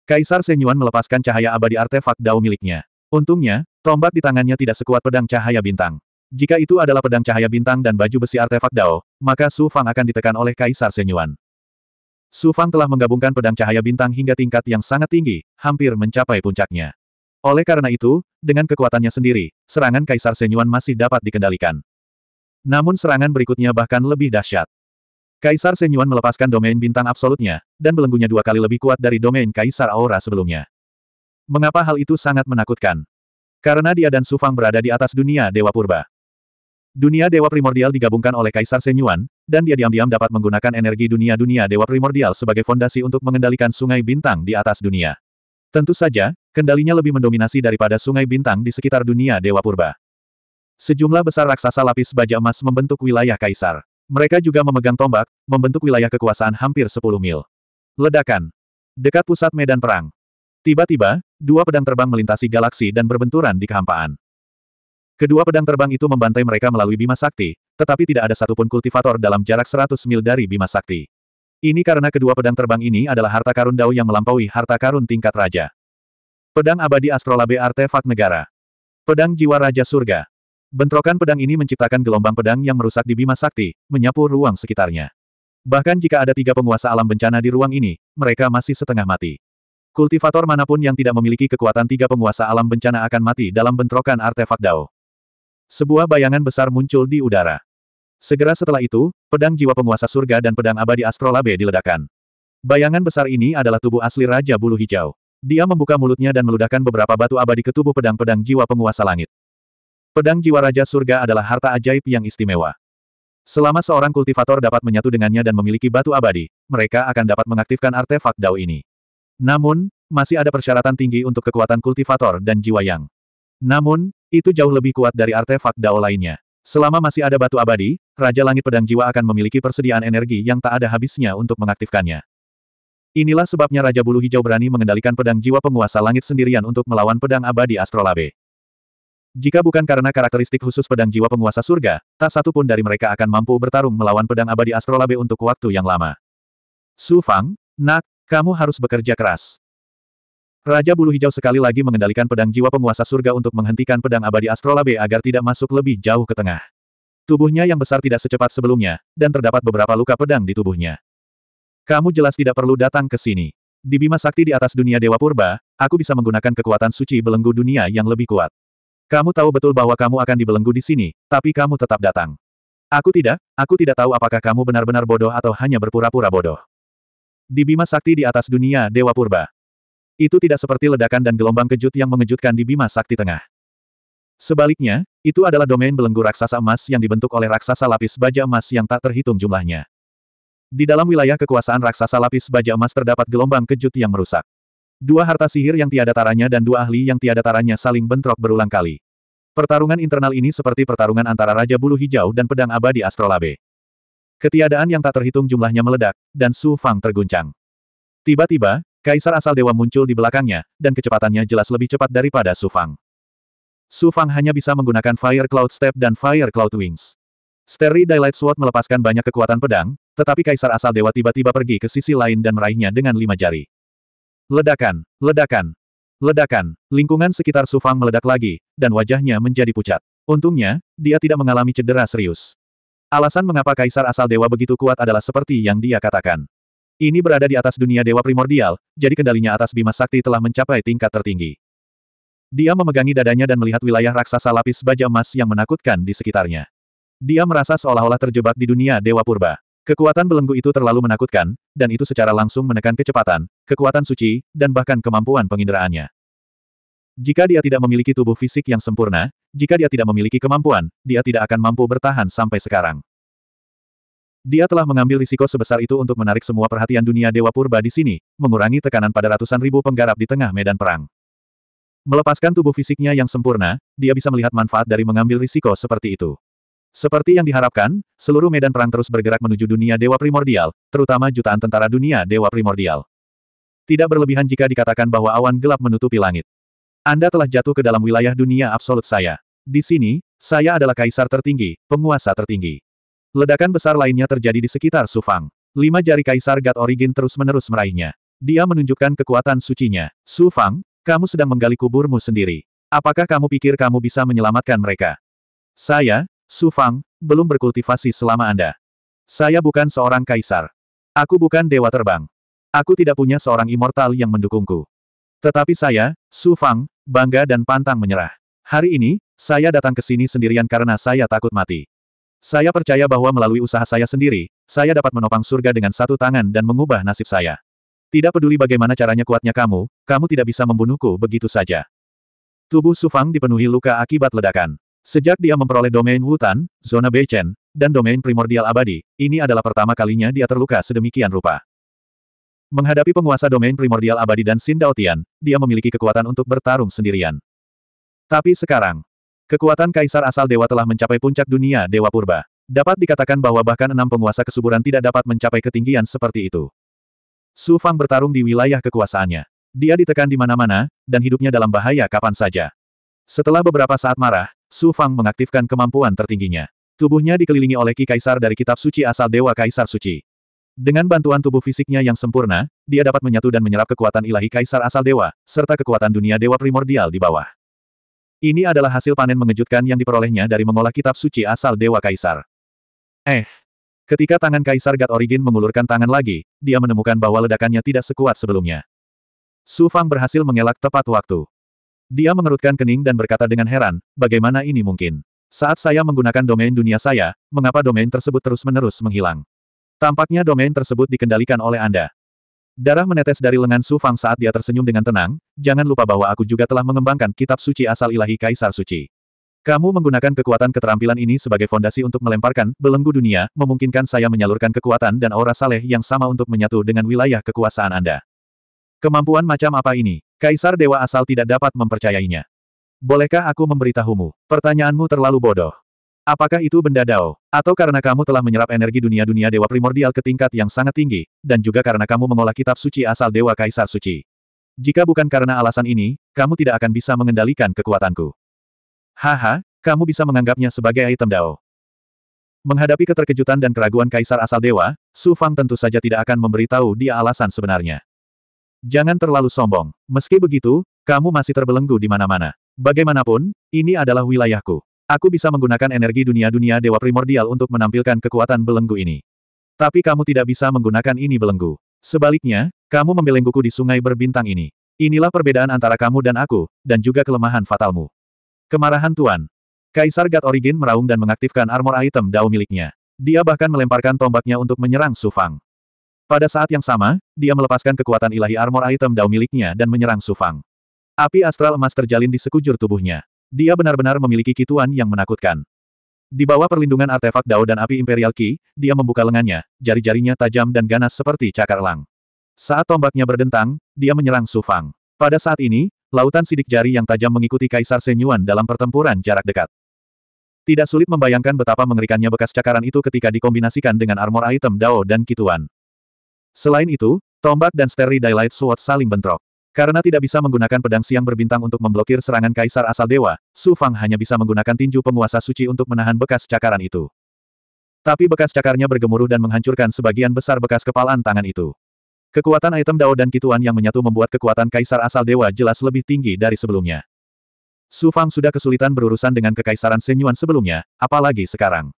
Kaisar Senyuan melepaskan cahaya abadi artefak Dao miliknya. Untungnya, tombak di tangannya tidak sekuat pedang cahaya bintang. Jika itu adalah pedang cahaya bintang dan baju besi artefak Dao, maka Su Fang akan ditekan oleh Kaisar Senyuan. Su Fang telah menggabungkan pedang cahaya bintang hingga tingkat yang sangat tinggi, hampir mencapai puncaknya. Oleh karena itu, dengan kekuatannya sendiri, serangan Kaisar Senyuan masih dapat dikendalikan. Namun serangan berikutnya bahkan lebih dahsyat. Kaisar Senyuan melepaskan domain bintang absolutnya, dan belenggunya dua kali lebih kuat dari domain Kaisar Aura sebelumnya. Mengapa hal itu sangat menakutkan? Karena dia dan Su Fang berada di atas dunia Dewa Purba. Dunia Dewa Primordial digabungkan oleh Kaisar Senyuan, dan dia diam-diam dapat menggunakan energi dunia-dunia Dewa Primordial sebagai fondasi untuk mengendalikan sungai bintang di atas dunia. Tentu saja, kendalinya lebih mendominasi daripada sungai bintang di sekitar dunia Dewa Purba. Sejumlah besar raksasa lapis baja emas membentuk wilayah Kaisar. Mereka juga memegang tombak, membentuk wilayah kekuasaan hampir 10 mil. Ledakan. Dekat pusat medan perang. Tiba-tiba, dua pedang terbang melintasi galaksi dan berbenturan di kehampaan. Kedua pedang terbang itu membantai mereka melalui Bima Sakti, tetapi tidak ada satupun kultivator dalam jarak 100 mil dari Bima Sakti. Ini karena kedua pedang terbang ini adalah harta karun Dao yang melampaui harta karun tingkat raja. Pedang abadi astrolabe artefak negara. Pedang jiwa raja surga. Bentrokan pedang ini menciptakan gelombang pedang yang merusak di Bima Sakti, menyapu ruang sekitarnya. Bahkan jika ada tiga penguasa alam bencana di ruang ini, mereka masih setengah mati. Kultivator mana pun yang tidak memiliki kekuatan tiga penguasa alam bencana akan mati dalam bentrokan artefak Dao. Sebuah bayangan besar muncul di udara. Segera setelah itu, pedang jiwa penguasa surga dan pedang abadi astrolabe diledakkan. Bayangan besar ini adalah tubuh asli Raja Bulu Hijau. Dia membuka mulutnya dan meludahkan beberapa batu abadi ke tubuh pedang-pedang jiwa penguasa langit. Pedang jiwa Raja Surga adalah harta ajaib yang istimewa. Selama seorang kultivator dapat menyatu dengannya dan memiliki batu abadi, mereka akan dapat mengaktifkan artefak Dao ini. Namun, masih ada persyaratan tinggi untuk kekuatan kultivator dan jiwa yang. Namun, itu jauh lebih kuat dari artefak Dao lainnya. Selama masih ada batu abadi, Raja Langit Pedang Jiwa akan memiliki persediaan energi yang tak ada habisnya untuk mengaktifkannya. Inilah sebabnya Raja Bulu Hijau berani mengendalikan pedang jiwa penguasa langit sendirian untuk melawan pedang abadi Astrolabe. Jika bukan karena karakteristik khusus pedang jiwa penguasa surga, tak satu pun dari mereka akan mampu bertarung melawan pedang abadi Astrolabe untuk waktu yang lama. Su Fang, nak, kamu harus bekerja keras. Raja Bulu Hijau sekali lagi mengendalikan pedang jiwa penguasa surga untuk menghentikan pedang abadi Astrolabe agar tidak masuk lebih jauh ke tengah. Tubuhnya yang besar tidak secepat sebelumnya, dan terdapat beberapa luka pedang di tubuhnya. Kamu jelas tidak perlu datang ke sini. Di Bima Sakti di atas dunia Dewa Purba, aku bisa menggunakan kekuatan suci belenggu dunia yang lebih kuat. Kamu tahu betul bahwa kamu akan dibelenggu di sini, tapi kamu tetap datang. Aku tidak, aku tidak tahu apakah kamu benar-benar bodoh atau hanya berpura-pura bodoh. Di Bima Sakti di atas dunia Dewa Purba, itu tidak seperti ledakan dan gelombang kejut yang mengejutkan di Bima Sakti Tengah. Sebaliknya, itu adalah domain belenggu raksasa emas yang dibentuk oleh raksasa lapis baja emas yang tak terhitung jumlahnya. Di dalam wilayah kekuasaan raksasa lapis baja emas terdapat gelombang kejut yang merusak. Dua harta sihir yang tiada taranya dan dua ahli yang tiada taranya saling bentrok berulang kali. Pertarungan internal ini seperti pertarungan antara Raja Bulu Hijau dan Pedang Abadi Astrolabe. Ketiadaan yang tak terhitung jumlahnya meledak, dan Su Fang terguncang. Tiba-tiba, Kaisar asal dewa muncul di belakangnya, dan kecepatannya jelas lebih cepat daripada Su Fang. Su Fang hanya bisa menggunakan Fire Cloud Step dan Fire Cloud Wings. Starry Daylight Sword melepaskan banyak kekuatan pedang, tetapi Kaisar asal dewa tiba-tiba pergi ke sisi lain dan meraihnya dengan lima jari. Ledakan, ledakan, ledakan, lingkungan sekitar Su Fang meledak lagi, dan wajahnya menjadi pucat. Untungnya, dia tidak mengalami cedera serius. Alasan mengapa Kaisar asal dewa begitu kuat adalah seperti yang dia katakan. Ini berada di atas dunia dewa primordial, jadi kendalinya atas Bima Sakti telah mencapai tingkat tertinggi. Dia memegangi dadanya dan melihat wilayah raksasa lapis baja emas yang menakutkan di sekitarnya. Dia merasa seolah-olah terjebak di dunia dewa purba. Kekuatan belenggu itu terlalu menakutkan, dan itu secara langsung menekan kecepatan, kekuatan suci, dan bahkan kemampuan penginderaannya. Jika dia tidak memiliki tubuh fisik yang sempurna, jika dia tidak memiliki kemampuan, dia tidak akan mampu bertahan sampai sekarang. Dia telah mengambil risiko sebesar itu untuk menarik semua perhatian dunia Dewa Purba di sini, mengurangi tekanan pada ratusan ribu penggarap di tengah medan perang. Melepaskan tubuh fisiknya yang sempurna, dia bisa melihat manfaat dari mengambil risiko seperti itu. Seperti yang diharapkan, seluruh medan perang terus bergerak menuju dunia Dewa Primordial, terutama jutaan tentara dunia Dewa Primordial. Tidak berlebihan jika dikatakan bahwa awan gelap menutupi langit. Anda telah jatuh ke dalam wilayah dunia absolut saya. Di sini, saya adalah kaisar tertinggi, penguasa tertinggi. Ledakan besar lainnya terjadi di sekitar Su Fang. Lima jari Kaisar God Origin terus-menerus meraihnya. Dia menunjukkan kekuatan sucinya. Su Fang, kamu sedang menggali kuburmu sendiri. Apakah kamu pikir kamu bisa menyelamatkan mereka? Saya, Su Fang, belum berkultivasi selama Anda. Saya bukan seorang kaisar. Aku bukan dewa terbang. Aku tidak punya seorang immortal yang mendukungku. Tetapi saya, Su Fang, bangga dan pantang menyerah. Hari ini, saya datang ke sini sendirian karena saya takut mati. Saya percaya bahwa melalui usaha saya sendiri, saya dapat menopang surga dengan satu tangan dan mengubah nasib saya. Tidak peduli bagaimana caranya kuatnya kamu, kamu tidak bisa membunuhku begitu saja. Tubuh Sufang dipenuhi luka akibat ledakan. Sejak dia memperoleh domain Wutan, zona Beichen, dan domain primordial abadi, ini adalah pertama kalinya dia terluka sedemikian rupa. Menghadapi penguasa domain primordial abadi dan Xin Daotian, dia memiliki kekuatan untuk bertarung sendirian. Tapi sekarang, Kekuatan kaisar asal dewa telah mencapai puncak dunia dewa purba. Dapat dikatakan bahwa bahkan enam penguasa kesuburan tidak dapat mencapai ketinggian seperti itu. Su Fang bertarung di wilayah kekuasaannya. Dia ditekan di mana-mana, dan hidupnya dalam bahaya kapan saja. Setelah beberapa saat marah, Su Fang mengaktifkan kemampuan tertingginya. Tubuhnya dikelilingi oleh Ki Kaisar dari kitab suci asal Dewa Kaisar Suci. Dengan bantuan tubuh fisiknya yang sempurna, dia dapat menyatu dan menyerap kekuatan ilahi Kaisar asal Dewa, serta kekuatan dunia Dewa primordial di bawah. Ini adalah hasil panen mengejutkan yang diperolehnya dari mengolah kitab suci asal Dewa Kaisar. Eh. Ketika tangan Kaisar God Origin mengulurkan tangan lagi, dia menemukan bahwa ledakannya tidak sekuat sebelumnya. Su Fang berhasil mengelak tepat waktu. Dia mengerutkan kening dan berkata dengan heran, bagaimana ini mungkin? Saat saya menggunakan domain dunia saya, mengapa domain tersebut terus-menerus menghilang? Tampaknya domain tersebut dikendalikan oleh Anda. Darah menetes dari lengan Su Fang saat dia tersenyum dengan tenang, jangan lupa bahwa aku juga telah mengembangkan kitab suci asal ilahi Kaisar Suci. Kamu menggunakan kekuatan keterampilan ini sebagai fondasi untuk melemparkan belenggu dunia, memungkinkan saya menyalurkan kekuatan dan aura saleh yang sama untuk menyatu dengan wilayah kekuasaan Anda. Kemampuan macam apa ini? Kaisar Dewa asal tidak dapat mempercayainya. Bolehkah aku memberitahumu? Pertanyaanmu terlalu bodoh. Apakah itu benda Dao? Atau karena kamu telah menyerap energi dunia-dunia dewa primordial ke tingkat yang sangat tinggi, dan juga karena kamu mengolah kitab suci asal Dewa Kaisar Suci? Jika bukan karena alasan ini, kamu tidak akan bisa mengendalikan kekuatanku. Haha, kamu bisa menganggapnya sebagai item Dao. Menghadapi keterkejutan dan keraguan Kaisar asal Dewa, Su Fang tentu saja tidak akan memberitahu dia alasan sebenarnya. Jangan terlalu sombong. Meski begitu, kamu masih terbelenggu di mana-mana. Bagaimanapun, ini adalah wilayahku. Aku bisa menggunakan energi dunia-dunia dewa primordial untuk menampilkan kekuatan belenggu ini. Tapi kamu tidak bisa menggunakan ini belenggu. Sebaliknya, kamu membelengguku di sungai berbintang ini. Inilah perbedaan antara kamu dan aku, dan juga kelemahan fatalmu. Kemarahan Tuan. Kaisar God Origin meraung dan mengaktifkan armor item Dao miliknya. Dia bahkan melemparkan tombaknya untuk menyerang Su Fang. Pada saat yang sama, dia melepaskan kekuatan ilahi armor item Dao miliknya dan menyerang Su Fang. Api astral emas terjalin di sekujur tubuhnya. Dia benar-benar memiliki kituan yang menakutkan. Di bawah perlindungan artefak Dao dan api Imperial Ki, dia membuka lengannya, jari-jarinya tajam dan ganas seperti cakar elang. Saat tombaknya berdentang, dia menyerang Su Fang. Pada saat ini, lautan sidik jari yang tajam mengikuti Kaisar Senyuan dalam pertempuran jarak dekat. Tidak sulit membayangkan betapa mengerikannya bekas cakaran itu ketika dikombinasikan dengan armor item Dao dan Kituan. Selain itu, tombak dan Starry Daylight Sword saling bentrok. Karena tidak bisa menggunakan pedang siang berbintang untuk memblokir serangan Kaisar asal Dewa, Su Fang hanya bisa menggunakan tinju penguasa suci untuk menahan bekas cakaran itu. Tapi bekas cakarnya bergemuruh dan menghancurkan sebagian besar bekas kepalan tangan itu. Kekuatan item Dao dan Kituan yang menyatu membuat kekuatan Kaisar asal Dewa jelas lebih tinggi dari sebelumnya. Su Fang sudah kesulitan berurusan dengan kekaisaran Senyuan sebelumnya, apalagi sekarang.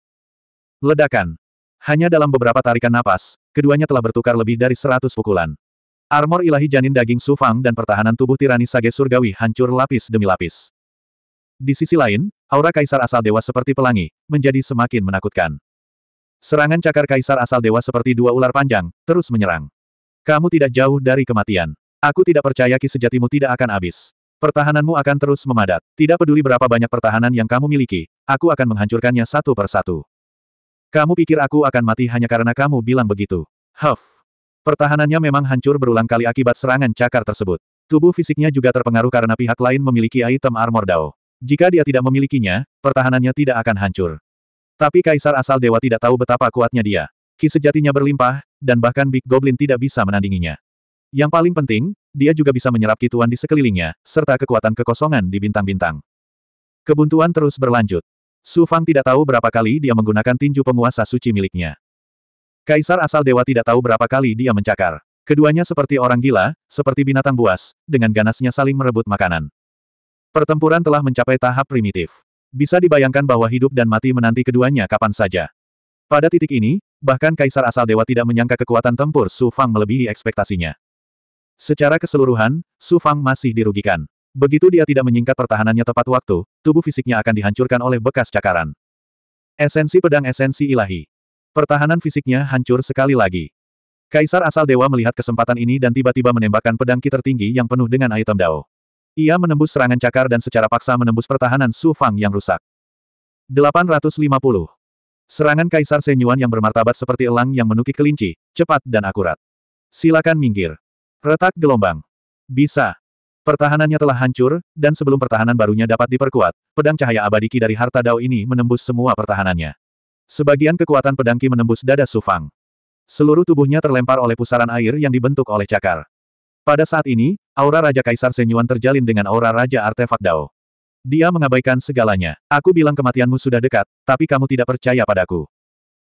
Ledakan. Hanya dalam beberapa tarikan napas, keduanya telah bertukar lebih dari seratus pukulan. Armor ilahi janin daging Su Fang dan pertahanan tubuh tirani Sage Surgawi hancur lapis demi lapis. Di sisi lain, aura kaisar asal dewa seperti pelangi, menjadi semakin menakutkan. Serangan cakar kaisar asal dewa seperti dua ular panjang, terus menyerang. Kamu tidak jauh dari kematian. Aku tidak percaya ki sejatimu tidak akan habis. Pertahananmu akan terus memadat. Tidak peduli berapa banyak pertahanan yang kamu miliki, aku akan menghancurkannya satu persatu. Kamu pikir aku akan mati hanya karena kamu bilang begitu. Huff. Pertahanannya memang hancur berulang kali akibat serangan cakar tersebut. Tubuh fisiknya juga terpengaruh karena pihak lain memiliki item armor Dao. Jika dia tidak memilikinya, pertahanannya tidak akan hancur. Tapi Kaisar asal Dewa tidak tahu betapa kuatnya dia. Ki sejatinya berlimpah, dan bahkan Big Goblin tidak bisa menandinginya. Yang paling penting, dia juga bisa menyerap kituan di sekelilingnya, serta kekuatan kekosongan di bintang-bintang. Kebuntuan terus berlanjut. Su Fang tidak tahu berapa kali dia menggunakan tinju penguasa suci miliknya. Kaisar asal dewa tidak tahu berapa kali dia mencakar. Keduanya seperti orang gila, seperti binatang buas, dengan ganasnya saling merebut makanan. Pertempuran telah mencapai tahap primitif. Bisa dibayangkan bahwa hidup dan mati menanti keduanya kapan saja. Pada titik ini, bahkan Kaisar asal dewa tidak menyangka kekuatan tempur Su Fang melebihi ekspektasinya. Secara keseluruhan, Su Fang masih dirugikan. Begitu dia tidak menyingkat pertahanannya tepat waktu, tubuh fisiknya akan dihancurkan oleh bekas cakaran. Esensi pedang esensi ilahi. Pertahanan fisiknya hancur sekali lagi. Kaisar asal dewa melihat kesempatan ini dan tiba-tiba menembakkan pedang ki tertinggi yang penuh dengan item dao. Ia menembus serangan cakar dan secara paksa menembus pertahanan Su Fang yang rusak. 850. Serangan Kaisar Senyuan yang bermartabat seperti elang yang menukik kelinci, cepat dan akurat. Silakan minggir. Retak gelombang. Bisa. Pertahanannya telah hancur, dan sebelum pertahanan barunya dapat diperkuat, pedang cahaya abadi Ki dari harta Dao ini menembus semua pertahanannya. Sebagian kekuatan pedang Ki menembus dada Sufang. Seluruh tubuhnya terlempar oleh pusaran air yang dibentuk oleh cakar. Pada saat ini, aura Raja Kaisar Senyuan terjalin dengan aura Raja Artefak Dao. Dia mengabaikan segalanya. Aku bilang kematianmu sudah dekat, tapi kamu tidak percaya padaku.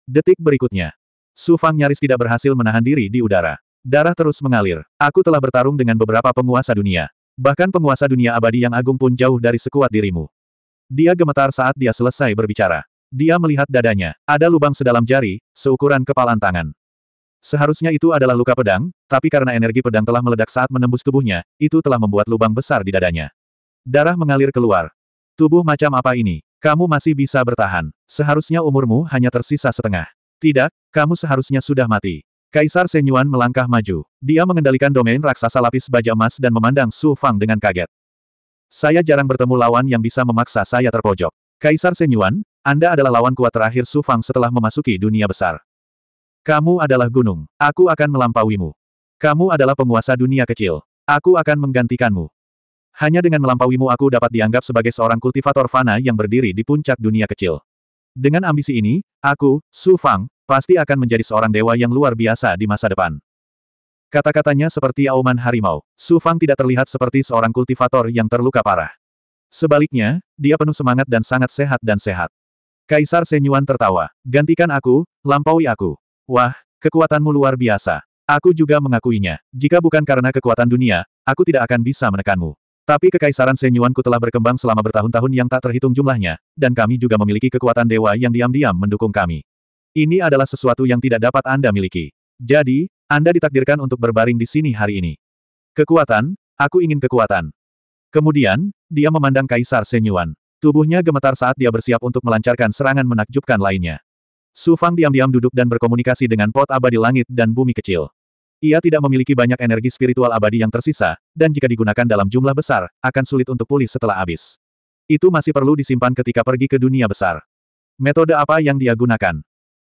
Detik berikutnya. Su Fang nyaris tidak berhasil menahan diri di udara. Darah terus mengalir. Aku telah bertarung dengan beberapa penguasa dunia. Bahkan penguasa dunia abadi yang agung pun jauh dari sekuat dirimu. Dia gemetar saat dia selesai berbicara. Dia melihat dadanya. Ada lubang sedalam jari, seukuran kepalan tangan. Seharusnya itu adalah luka pedang, tapi karena energi pedang telah meledak saat menembus tubuhnya, itu telah membuat lubang besar di dadanya. Darah mengalir keluar. Tubuh macam apa ini? Kamu masih bisa bertahan. Seharusnya umurmu hanya tersisa setengah. Tidak, kamu seharusnya sudah mati. Kaisar Senyuan melangkah maju. Dia mengendalikan domain raksasa lapis baja emas dan memandang Su Fang dengan kaget. Saya jarang bertemu lawan yang bisa memaksa saya terpojok. Kaisar Senyuan, Anda adalah lawan kuat terakhir Su Fang setelah memasuki dunia besar. Kamu adalah gunung. Aku akan melampauimu. Kamu adalah penguasa dunia kecil. Aku akan menggantikanmu. Hanya dengan melampauimu aku dapat dianggap sebagai seorang kultivator fana yang berdiri di puncak dunia kecil. Dengan ambisi ini, aku, Su Fang, pasti akan menjadi seorang dewa yang luar biasa di masa depan. Kata-katanya seperti auman harimau. Su Fang tidak terlihat seperti seorang kultivator yang terluka parah. Sebaliknya, dia penuh semangat dan sangat sehat dan sehat. Kaisar Senyuan tertawa. Gantikan aku, lampaui aku. Wah, kekuatanmu luar biasa. Aku juga mengakuinya. Jika bukan karena kekuatan dunia, aku tidak akan bisa menekanmu. Tapi kekaisaran Senyuanku telah berkembang selama bertahun-tahun yang tak terhitung jumlahnya, dan kami juga memiliki kekuatan dewa yang diam-diam mendukung kami. Ini adalah sesuatu yang tidak dapat Anda miliki. Jadi, anda ditakdirkan untuk berbaring di sini hari ini. Kekuatan, aku ingin kekuatan. Kemudian, dia memandang Kaisar Senyuan. Tubuhnya gemetar saat dia bersiap untuk melancarkan serangan menakjubkan lainnya. Su Fang diam-diam duduk dan berkomunikasi dengan pot abadi langit dan bumi kecil. Ia tidak memiliki banyak energi spiritual abadi yang tersisa, dan jika digunakan dalam jumlah besar, akan sulit untuk pulih setelah habis. Itu masih perlu disimpan ketika pergi ke dunia besar. Metode apa yang dia gunakan?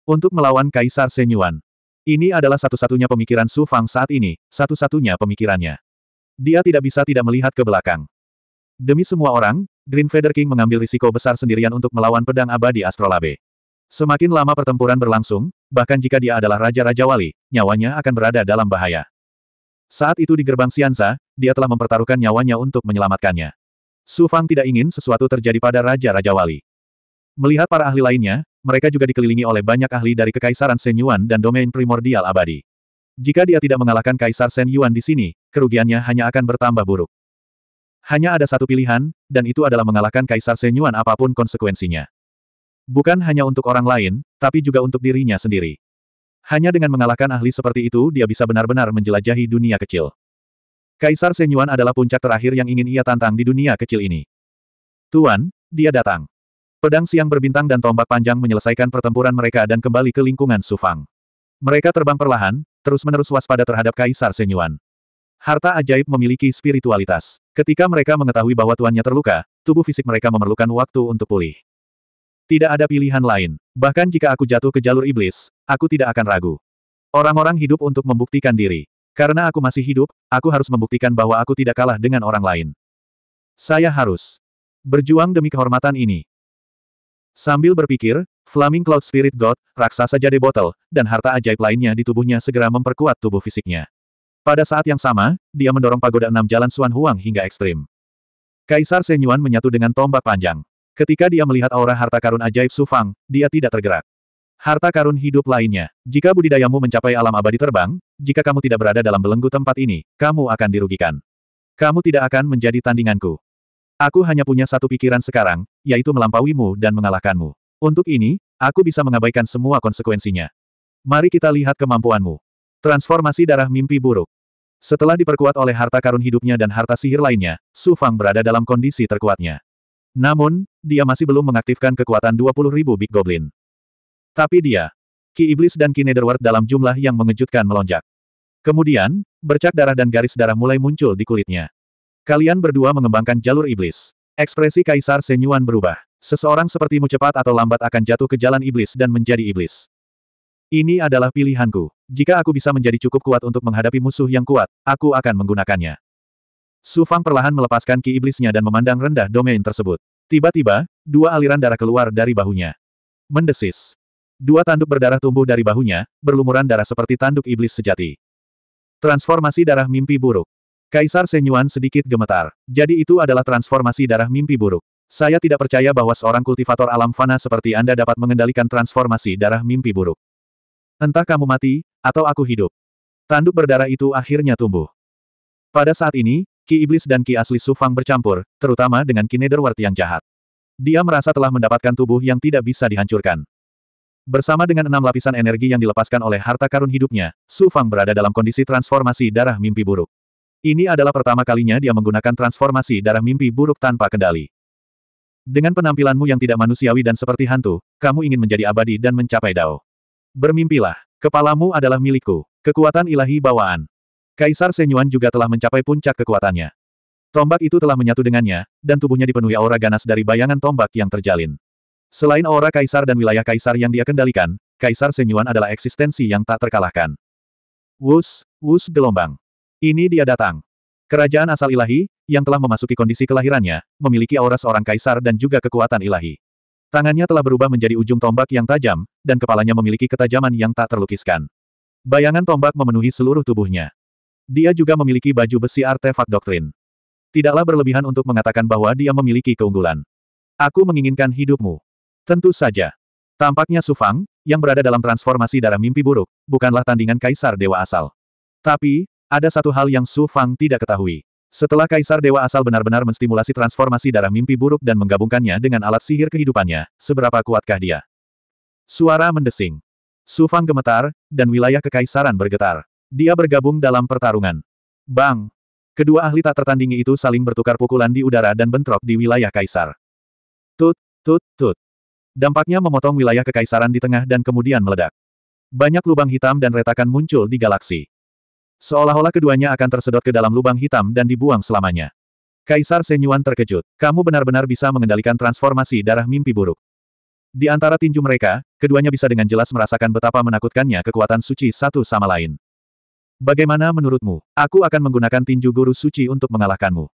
Untuk melawan Kaisar Senyuan. Ini adalah satu-satunya pemikiran Su Fang saat ini, satu-satunya pemikirannya. Dia tidak bisa tidak melihat ke belakang. Demi semua orang, Green Feather King mengambil risiko besar sendirian untuk melawan pedang abadi Astrolabe. Semakin lama pertempuran berlangsung, bahkan jika dia adalah Raja-Raja Wali, nyawanya akan berada dalam bahaya. Saat itu di gerbang Sianza, dia telah mempertaruhkan nyawanya untuk menyelamatkannya. Su Fang tidak ingin sesuatu terjadi pada Raja-Raja Wali. Melihat para ahli lainnya, mereka juga dikelilingi oleh banyak ahli dari Kekaisaran Shen Yuan dan domain primordial abadi. Jika dia tidak mengalahkan Kaisar Shen Yuan di sini, kerugiannya hanya akan bertambah buruk. Hanya ada satu pilihan, dan itu adalah mengalahkan Kaisar Shen Yuan apa pun konsekuensinya. Bukan hanya untuk orang lain, tapi juga untuk dirinya sendiri. Hanya dengan mengalahkan ahli seperti itu dia bisa benar-benar menjelajahi dunia kecil. Kaisar Shen Yuan adalah puncak terakhir yang ingin ia tantang di dunia kecil ini. Tuan, dia datang. Pedang siang berbintang dan tombak panjang menyelesaikan pertempuran mereka dan kembali ke lingkungan Sufang. Mereka terbang perlahan, terus-menerus waspada terhadap Kaisar Senyuan. Harta ajaib memiliki spiritualitas. Ketika mereka mengetahui bahwa tuannya terluka, tubuh fisik mereka memerlukan waktu untuk pulih. Tidak ada pilihan lain. Bahkan jika aku jatuh ke jalur iblis, aku tidak akan ragu. Orang-orang hidup untuk membuktikan diri. Karena aku masih hidup, aku harus membuktikan bahwa aku tidak kalah dengan orang lain. Saya harus berjuang demi kehormatan ini. Sambil berpikir, Flaming Cloud Spirit God, raksasa jade botol, dan harta ajaib lainnya di tubuhnya segera memperkuat tubuh fisiknya. Pada saat yang sama, dia mendorong pagoda enam jalan Suan Huang hingga ekstrim. Kaisar Senyuan menyatu dengan tombak panjang. Ketika dia melihat aura harta karun ajaib Su Fang, dia tidak tergerak. Harta karun hidup lainnya. Jika budidayamu mencapai alam abadi terbang, jika kamu tidak berada dalam belenggu tempat ini, kamu akan dirugikan. Kamu tidak akan menjadi tandinganku. Aku hanya punya satu pikiran sekarang, yaitu melampauimu dan mengalahkanmu. Untuk ini, aku bisa mengabaikan semua konsekuensinya. Mari kita lihat kemampuanmu. Transformasi darah mimpi buruk. Setelah diperkuat oleh harta karun hidupnya dan harta sihir lainnya, Su Fang berada dalam kondisi terkuatnya. Namun, dia masih belum mengaktifkan kekuatan 20.000 Big Goblin. Tapi dia, Ki Iblis dan Ki Netherworld dalam jumlah yang mengejutkan melonjak. Kemudian, bercak darah dan garis darah mulai muncul di kulitnya. Kalian berdua mengembangkan jalur iblis. Ekspresi Kaisar Senyuan berubah. Seseorang sepertimu cepat atau lambat akan jatuh ke jalan iblis dan menjadi iblis. Ini adalah pilihanku. Jika aku bisa menjadi cukup kuat untuk menghadapi musuh yang kuat, aku akan menggunakannya. Su Fang perlahan melepaskan ki iblisnya dan memandang rendah domain tersebut. Tiba-tiba, dua aliran darah keluar dari bahunya. Mendesis. Dua tanduk berdarah tumbuh dari bahunya, berlumuran darah seperti tanduk iblis sejati. Transformasi darah mimpi buruk. Kaisar Senyuan sedikit gemetar. Jadi itu adalah transformasi darah mimpi buruk. Saya tidak percaya bahwa seorang kultivator alam fana seperti Anda dapat mengendalikan transformasi darah mimpi buruk. Entah kamu mati, atau aku hidup. Tanduk berdarah itu akhirnya tumbuh. Pada saat ini, Ki Iblis dan Ki Asli Sufang bercampur, terutama dengan Ki Netherworld yang jahat. Dia merasa telah mendapatkan tubuh yang tidak bisa dihancurkan. Bersama dengan enam lapisan energi yang dilepaskan oleh harta karun hidupnya, Su Fang berada dalam kondisi transformasi darah mimpi buruk. Ini adalah pertama kalinya dia menggunakan transformasi darah mimpi buruk tanpa kendali. Dengan penampilanmu yang tidak manusiawi dan seperti hantu, kamu ingin menjadi abadi dan mencapai Dao. Bermimpilah, kepalamu adalah milikku, kekuatan ilahi bawaan. Kaisar Senyuan juga telah mencapai puncak kekuatannya. Tombak itu telah menyatu dengannya, dan tubuhnya dipenuhi aura ganas dari bayangan tombak yang terjalin. Selain aura kaisar dan wilayah kaisar yang dia kendalikan, Kaisar Senyuan adalah eksistensi yang tak terkalahkan. Wus, wus gelombang. Ini dia datang. Kerajaan asal ilahi, yang telah memasuki kondisi kelahirannya, memiliki aura seorang kaisar dan juga kekuatan ilahi. Tangannya telah berubah menjadi ujung tombak yang tajam, dan kepalanya memiliki ketajaman yang tak terlukiskan. Bayangan tombak memenuhi seluruh tubuhnya. Dia juga memiliki baju besi artefak doktrin. Tidaklah berlebihan untuk mengatakan bahwa dia memiliki keunggulan. Aku menginginkan hidupmu. Tentu saja. Tampaknya Sufang, yang berada dalam transformasi darah mimpi buruk, bukanlah tandingan kaisar dewa asal. Tapi, ada satu hal yang Su Fang tidak ketahui. Setelah Kaisar Dewa Asal benar-benar menstimulasi transformasi darah mimpi buruk dan menggabungkannya dengan alat sihir kehidupannya, seberapa kuatkah dia? Suara mendesing. Su Fang gemetar, dan wilayah kekaisaran bergetar. Dia bergabung dalam pertarungan. Bang! Kedua ahli tak tertandingi itu saling bertukar pukulan di udara dan bentrok di wilayah kaisar. Tut, tut, tut. Dampaknya memotong wilayah kekaisaran di tengah dan kemudian meledak. Banyak lubang hitam dan retakan muncul di galaksi. Seolah-olah keduanya akan tersedot ke dalam lubang hitam dan dibuang selamanya. Kaisar Senyuan terkejut. Kamu benar-benar bisa mengendalikan transformasi darah mimpi buruk. Di antara tinju mereka, keduanya bisa dengan jelas merasakan betapa menakutkannya kekuatan suci satu sama lain. Bagaimana menurutmu? Aku akan menggunakan tinju guru suci untuk mengalahkanmu.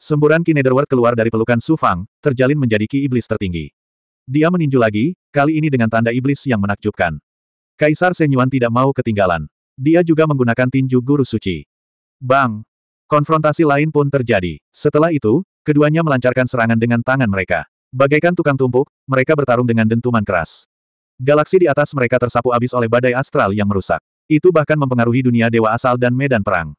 Semburan Ki Netherworld keluar dari pelukan Su Fang, terjalin menjadi Ki Iblis tertinggi. Dia meninju lagi, kali ini dengan tanda iblis yang menakjubkan. Kaisar Senyuan tidak mau ketinggalan. Dia juga menggunakan tinju guru suci. Bang! Konfrontasi lain pun terjadi. Setelah itu, keduanya melancarkan serangan dengan tangan mereka. Bagaikan tukang tumpuk, mereka bertarung dengan dentuman keras. Galaksi di atas mereka tersapu abis oleh badai astral yang merusak. Itu bahkan mempengaruhi dunia dewa asal dan medan perang.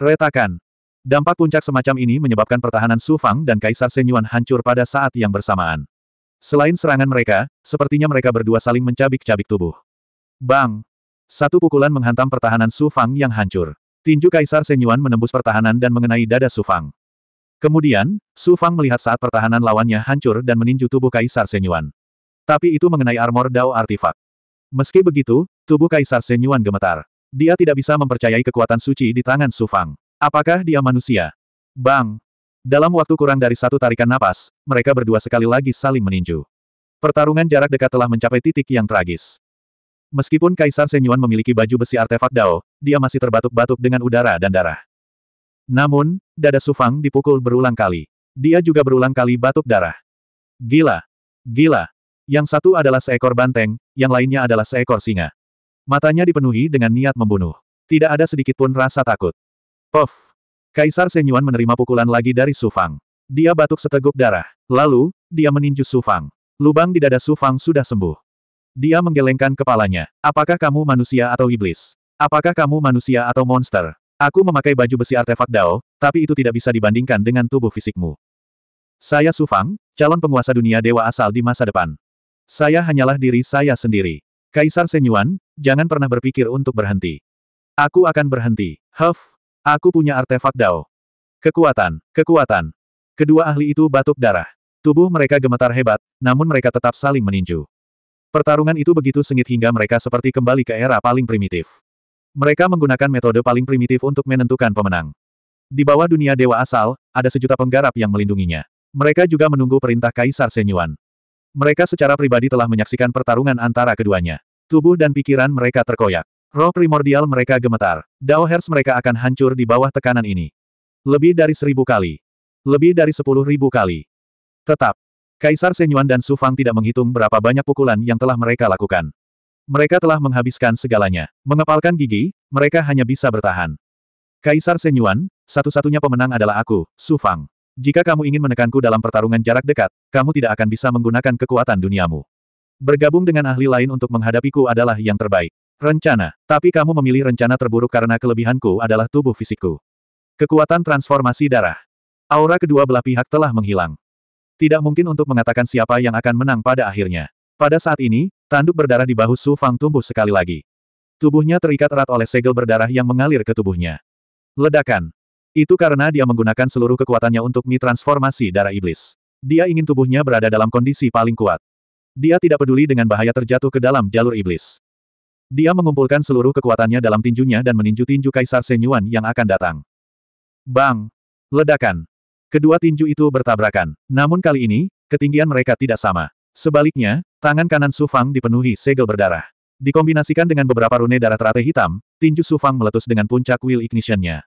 Retakan. Dampak puncak semacam ini menyebabkan pertahanan Su Fang dan Kaisar Senyuan hancur pada saat yang bersamaan. Selain serangan mereka, sepertinya mereka berdua saling mencabik-cabik tubuh. Bang! Satu pukulan menghantam pertahanan Su Fang yang hancur. Tinju Kaisar Senyuan menembus pertahanan dan mengenai dada Su Fang. Kemudian, Su Fang melihat saat pertahanan lawannya hancur dan meninju tubuh Kaisar Senyuan. Tapi itu mengenai armor Dao artifak. Meski begitu, tubuh Kaisar Senyuan gemetar. Dia tidak bisa mempercayai kekuatan suci di tangan Su Fang. Apakah dia manusia? Bang! Dalam waktu kurang dari satu tarikan napas, mereka berdua sekali lagi saling meninju. Pertarungan jarak dekat telah mencapai titik yang tragis. Meskipun Kaisar Senyuan memiliki baju besi artefak Dao, dia masih terbatuk-batuk dengan udara dan darah. Namun, dada Sufang dipukul berulang kali. Dia juga berulang kali batuk darah. Gila! Gila! Yang satu adalah seekor banteng, yang lainnya adalah seekor singa. Matanya dipenuhi dengan niat membunuh. Tidak ada sedikit pun rasa takut. Puff! Kaisar Senyuan menerima pukulan lagi dari Sufang. Dia batuk seteguk darah. Lalu, dia meninju Sufang. Lubang di dada Sufang sudah sembuh. Dia menggelengkan kepalanya. Apakah kamu manusia atau iblis? Apakah kamu manusia atau monster? Aku memakai baju besi artefak Dao, tapi itu tidak bisa dibandingkan dengan tubuh fisikmu. Saya Sufang, calon penguasa dunia dewa asal di masa depan. Saya hanyalah diri saya sendiri. Kaisar Senyuan, jangan pernah berpikir untuk berhenti. Aku akan berhenti. Huff, aku punya artefak Dao. Kekuatan, kekuatan. Kedua ahli itu batuk darah. Tubuh mereka gemetar hebat, namun mereka tetap saling meninju. Pertarungan itu begitu sengit hingga mereka seperti kembali ke era paling primitif. Mereka menggunakan metode paling primitif untuk menentukan pemenang. Di bawah dunia dewa asal, ada sejuta penggarap yang melindunginya. Mereka juga menunggu perintah Kaisar Senyuan. Mereka secara pribadi telah menyaksikan pertarungan antara keduanya. Tubuh dan pikiran mereka terkoyak. Roh primordial mereka gemetar. Dao Hers mereka akan hancur di bawah tekanan ini. Lebih dari seribu kali. Lebih dari sepuluh ribu kali. Tetap, Kaisar Senyuan dan Su Fang tidak menghitung berapa banyak pukulan yang telah mereka lakukan. Mereka telah menghabiskan segalanya. Mengepalkan gigi, mereka hanya bisa bertahan. Kaisar Senyuan, satu-satunya pemenang adalah aku, Su Fang. Jika kamu ingin menekanku dalam pertarungan jarak dekat, kamu tidak akan bisa menggunakan kekuatan duniamu. Bergabung dengan ahli lain untuk menghadapiku adalah yang terbaik. Rencana. Tapi kamu memilih rencana terburuk karena kelebihanku adalah tubuh fisikku. Kekuatan transformasi darah. Aura kedua belah pihak telah menghilang. Tidak mungkin untuk mengatakan siapa yang akan menang pada akhirnya. Pada saat ini, tanduk berdarah di bahu Su Fang tumbuh sekali lagi. Tubuhnya terikat erat oleh segel berdarah yang mengalir ke tubuhnya. Ledakan. Itu karena dia menggunakan seluruh kekuatannya untuk mi transformasi darah iblis. Dia ingin tubuhnya berada dalam kondisi paling kuat. Dia tidak peduli dengan bahaya terjatuh ke dalam jalur iblis. Dia mengumpulkan seluruh kekuatannya dalam tinjunya dan meninju tinju Kaisar Senyuan yang akan datang. Bang! Ledakan. Kedua tinju itu bertabrakan. Namun kali ini, ketinggian mereka tidak sama. Sebaliknya, tangan kanan Su Fang dipenuhi segel berdarah. Dikombinasikan dengan beberapa rune darah teratai hitam, tinju Su Fang meletus dengan puncak will ignition-nya.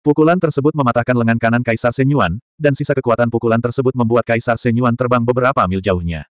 Pukulan tersebut mematahkan lengan kanan Kaisar Senyuan, dan sisa kekuatan pukulan tersebut membuat Kaisar Senyuan terbang beberapa mil jauhnya.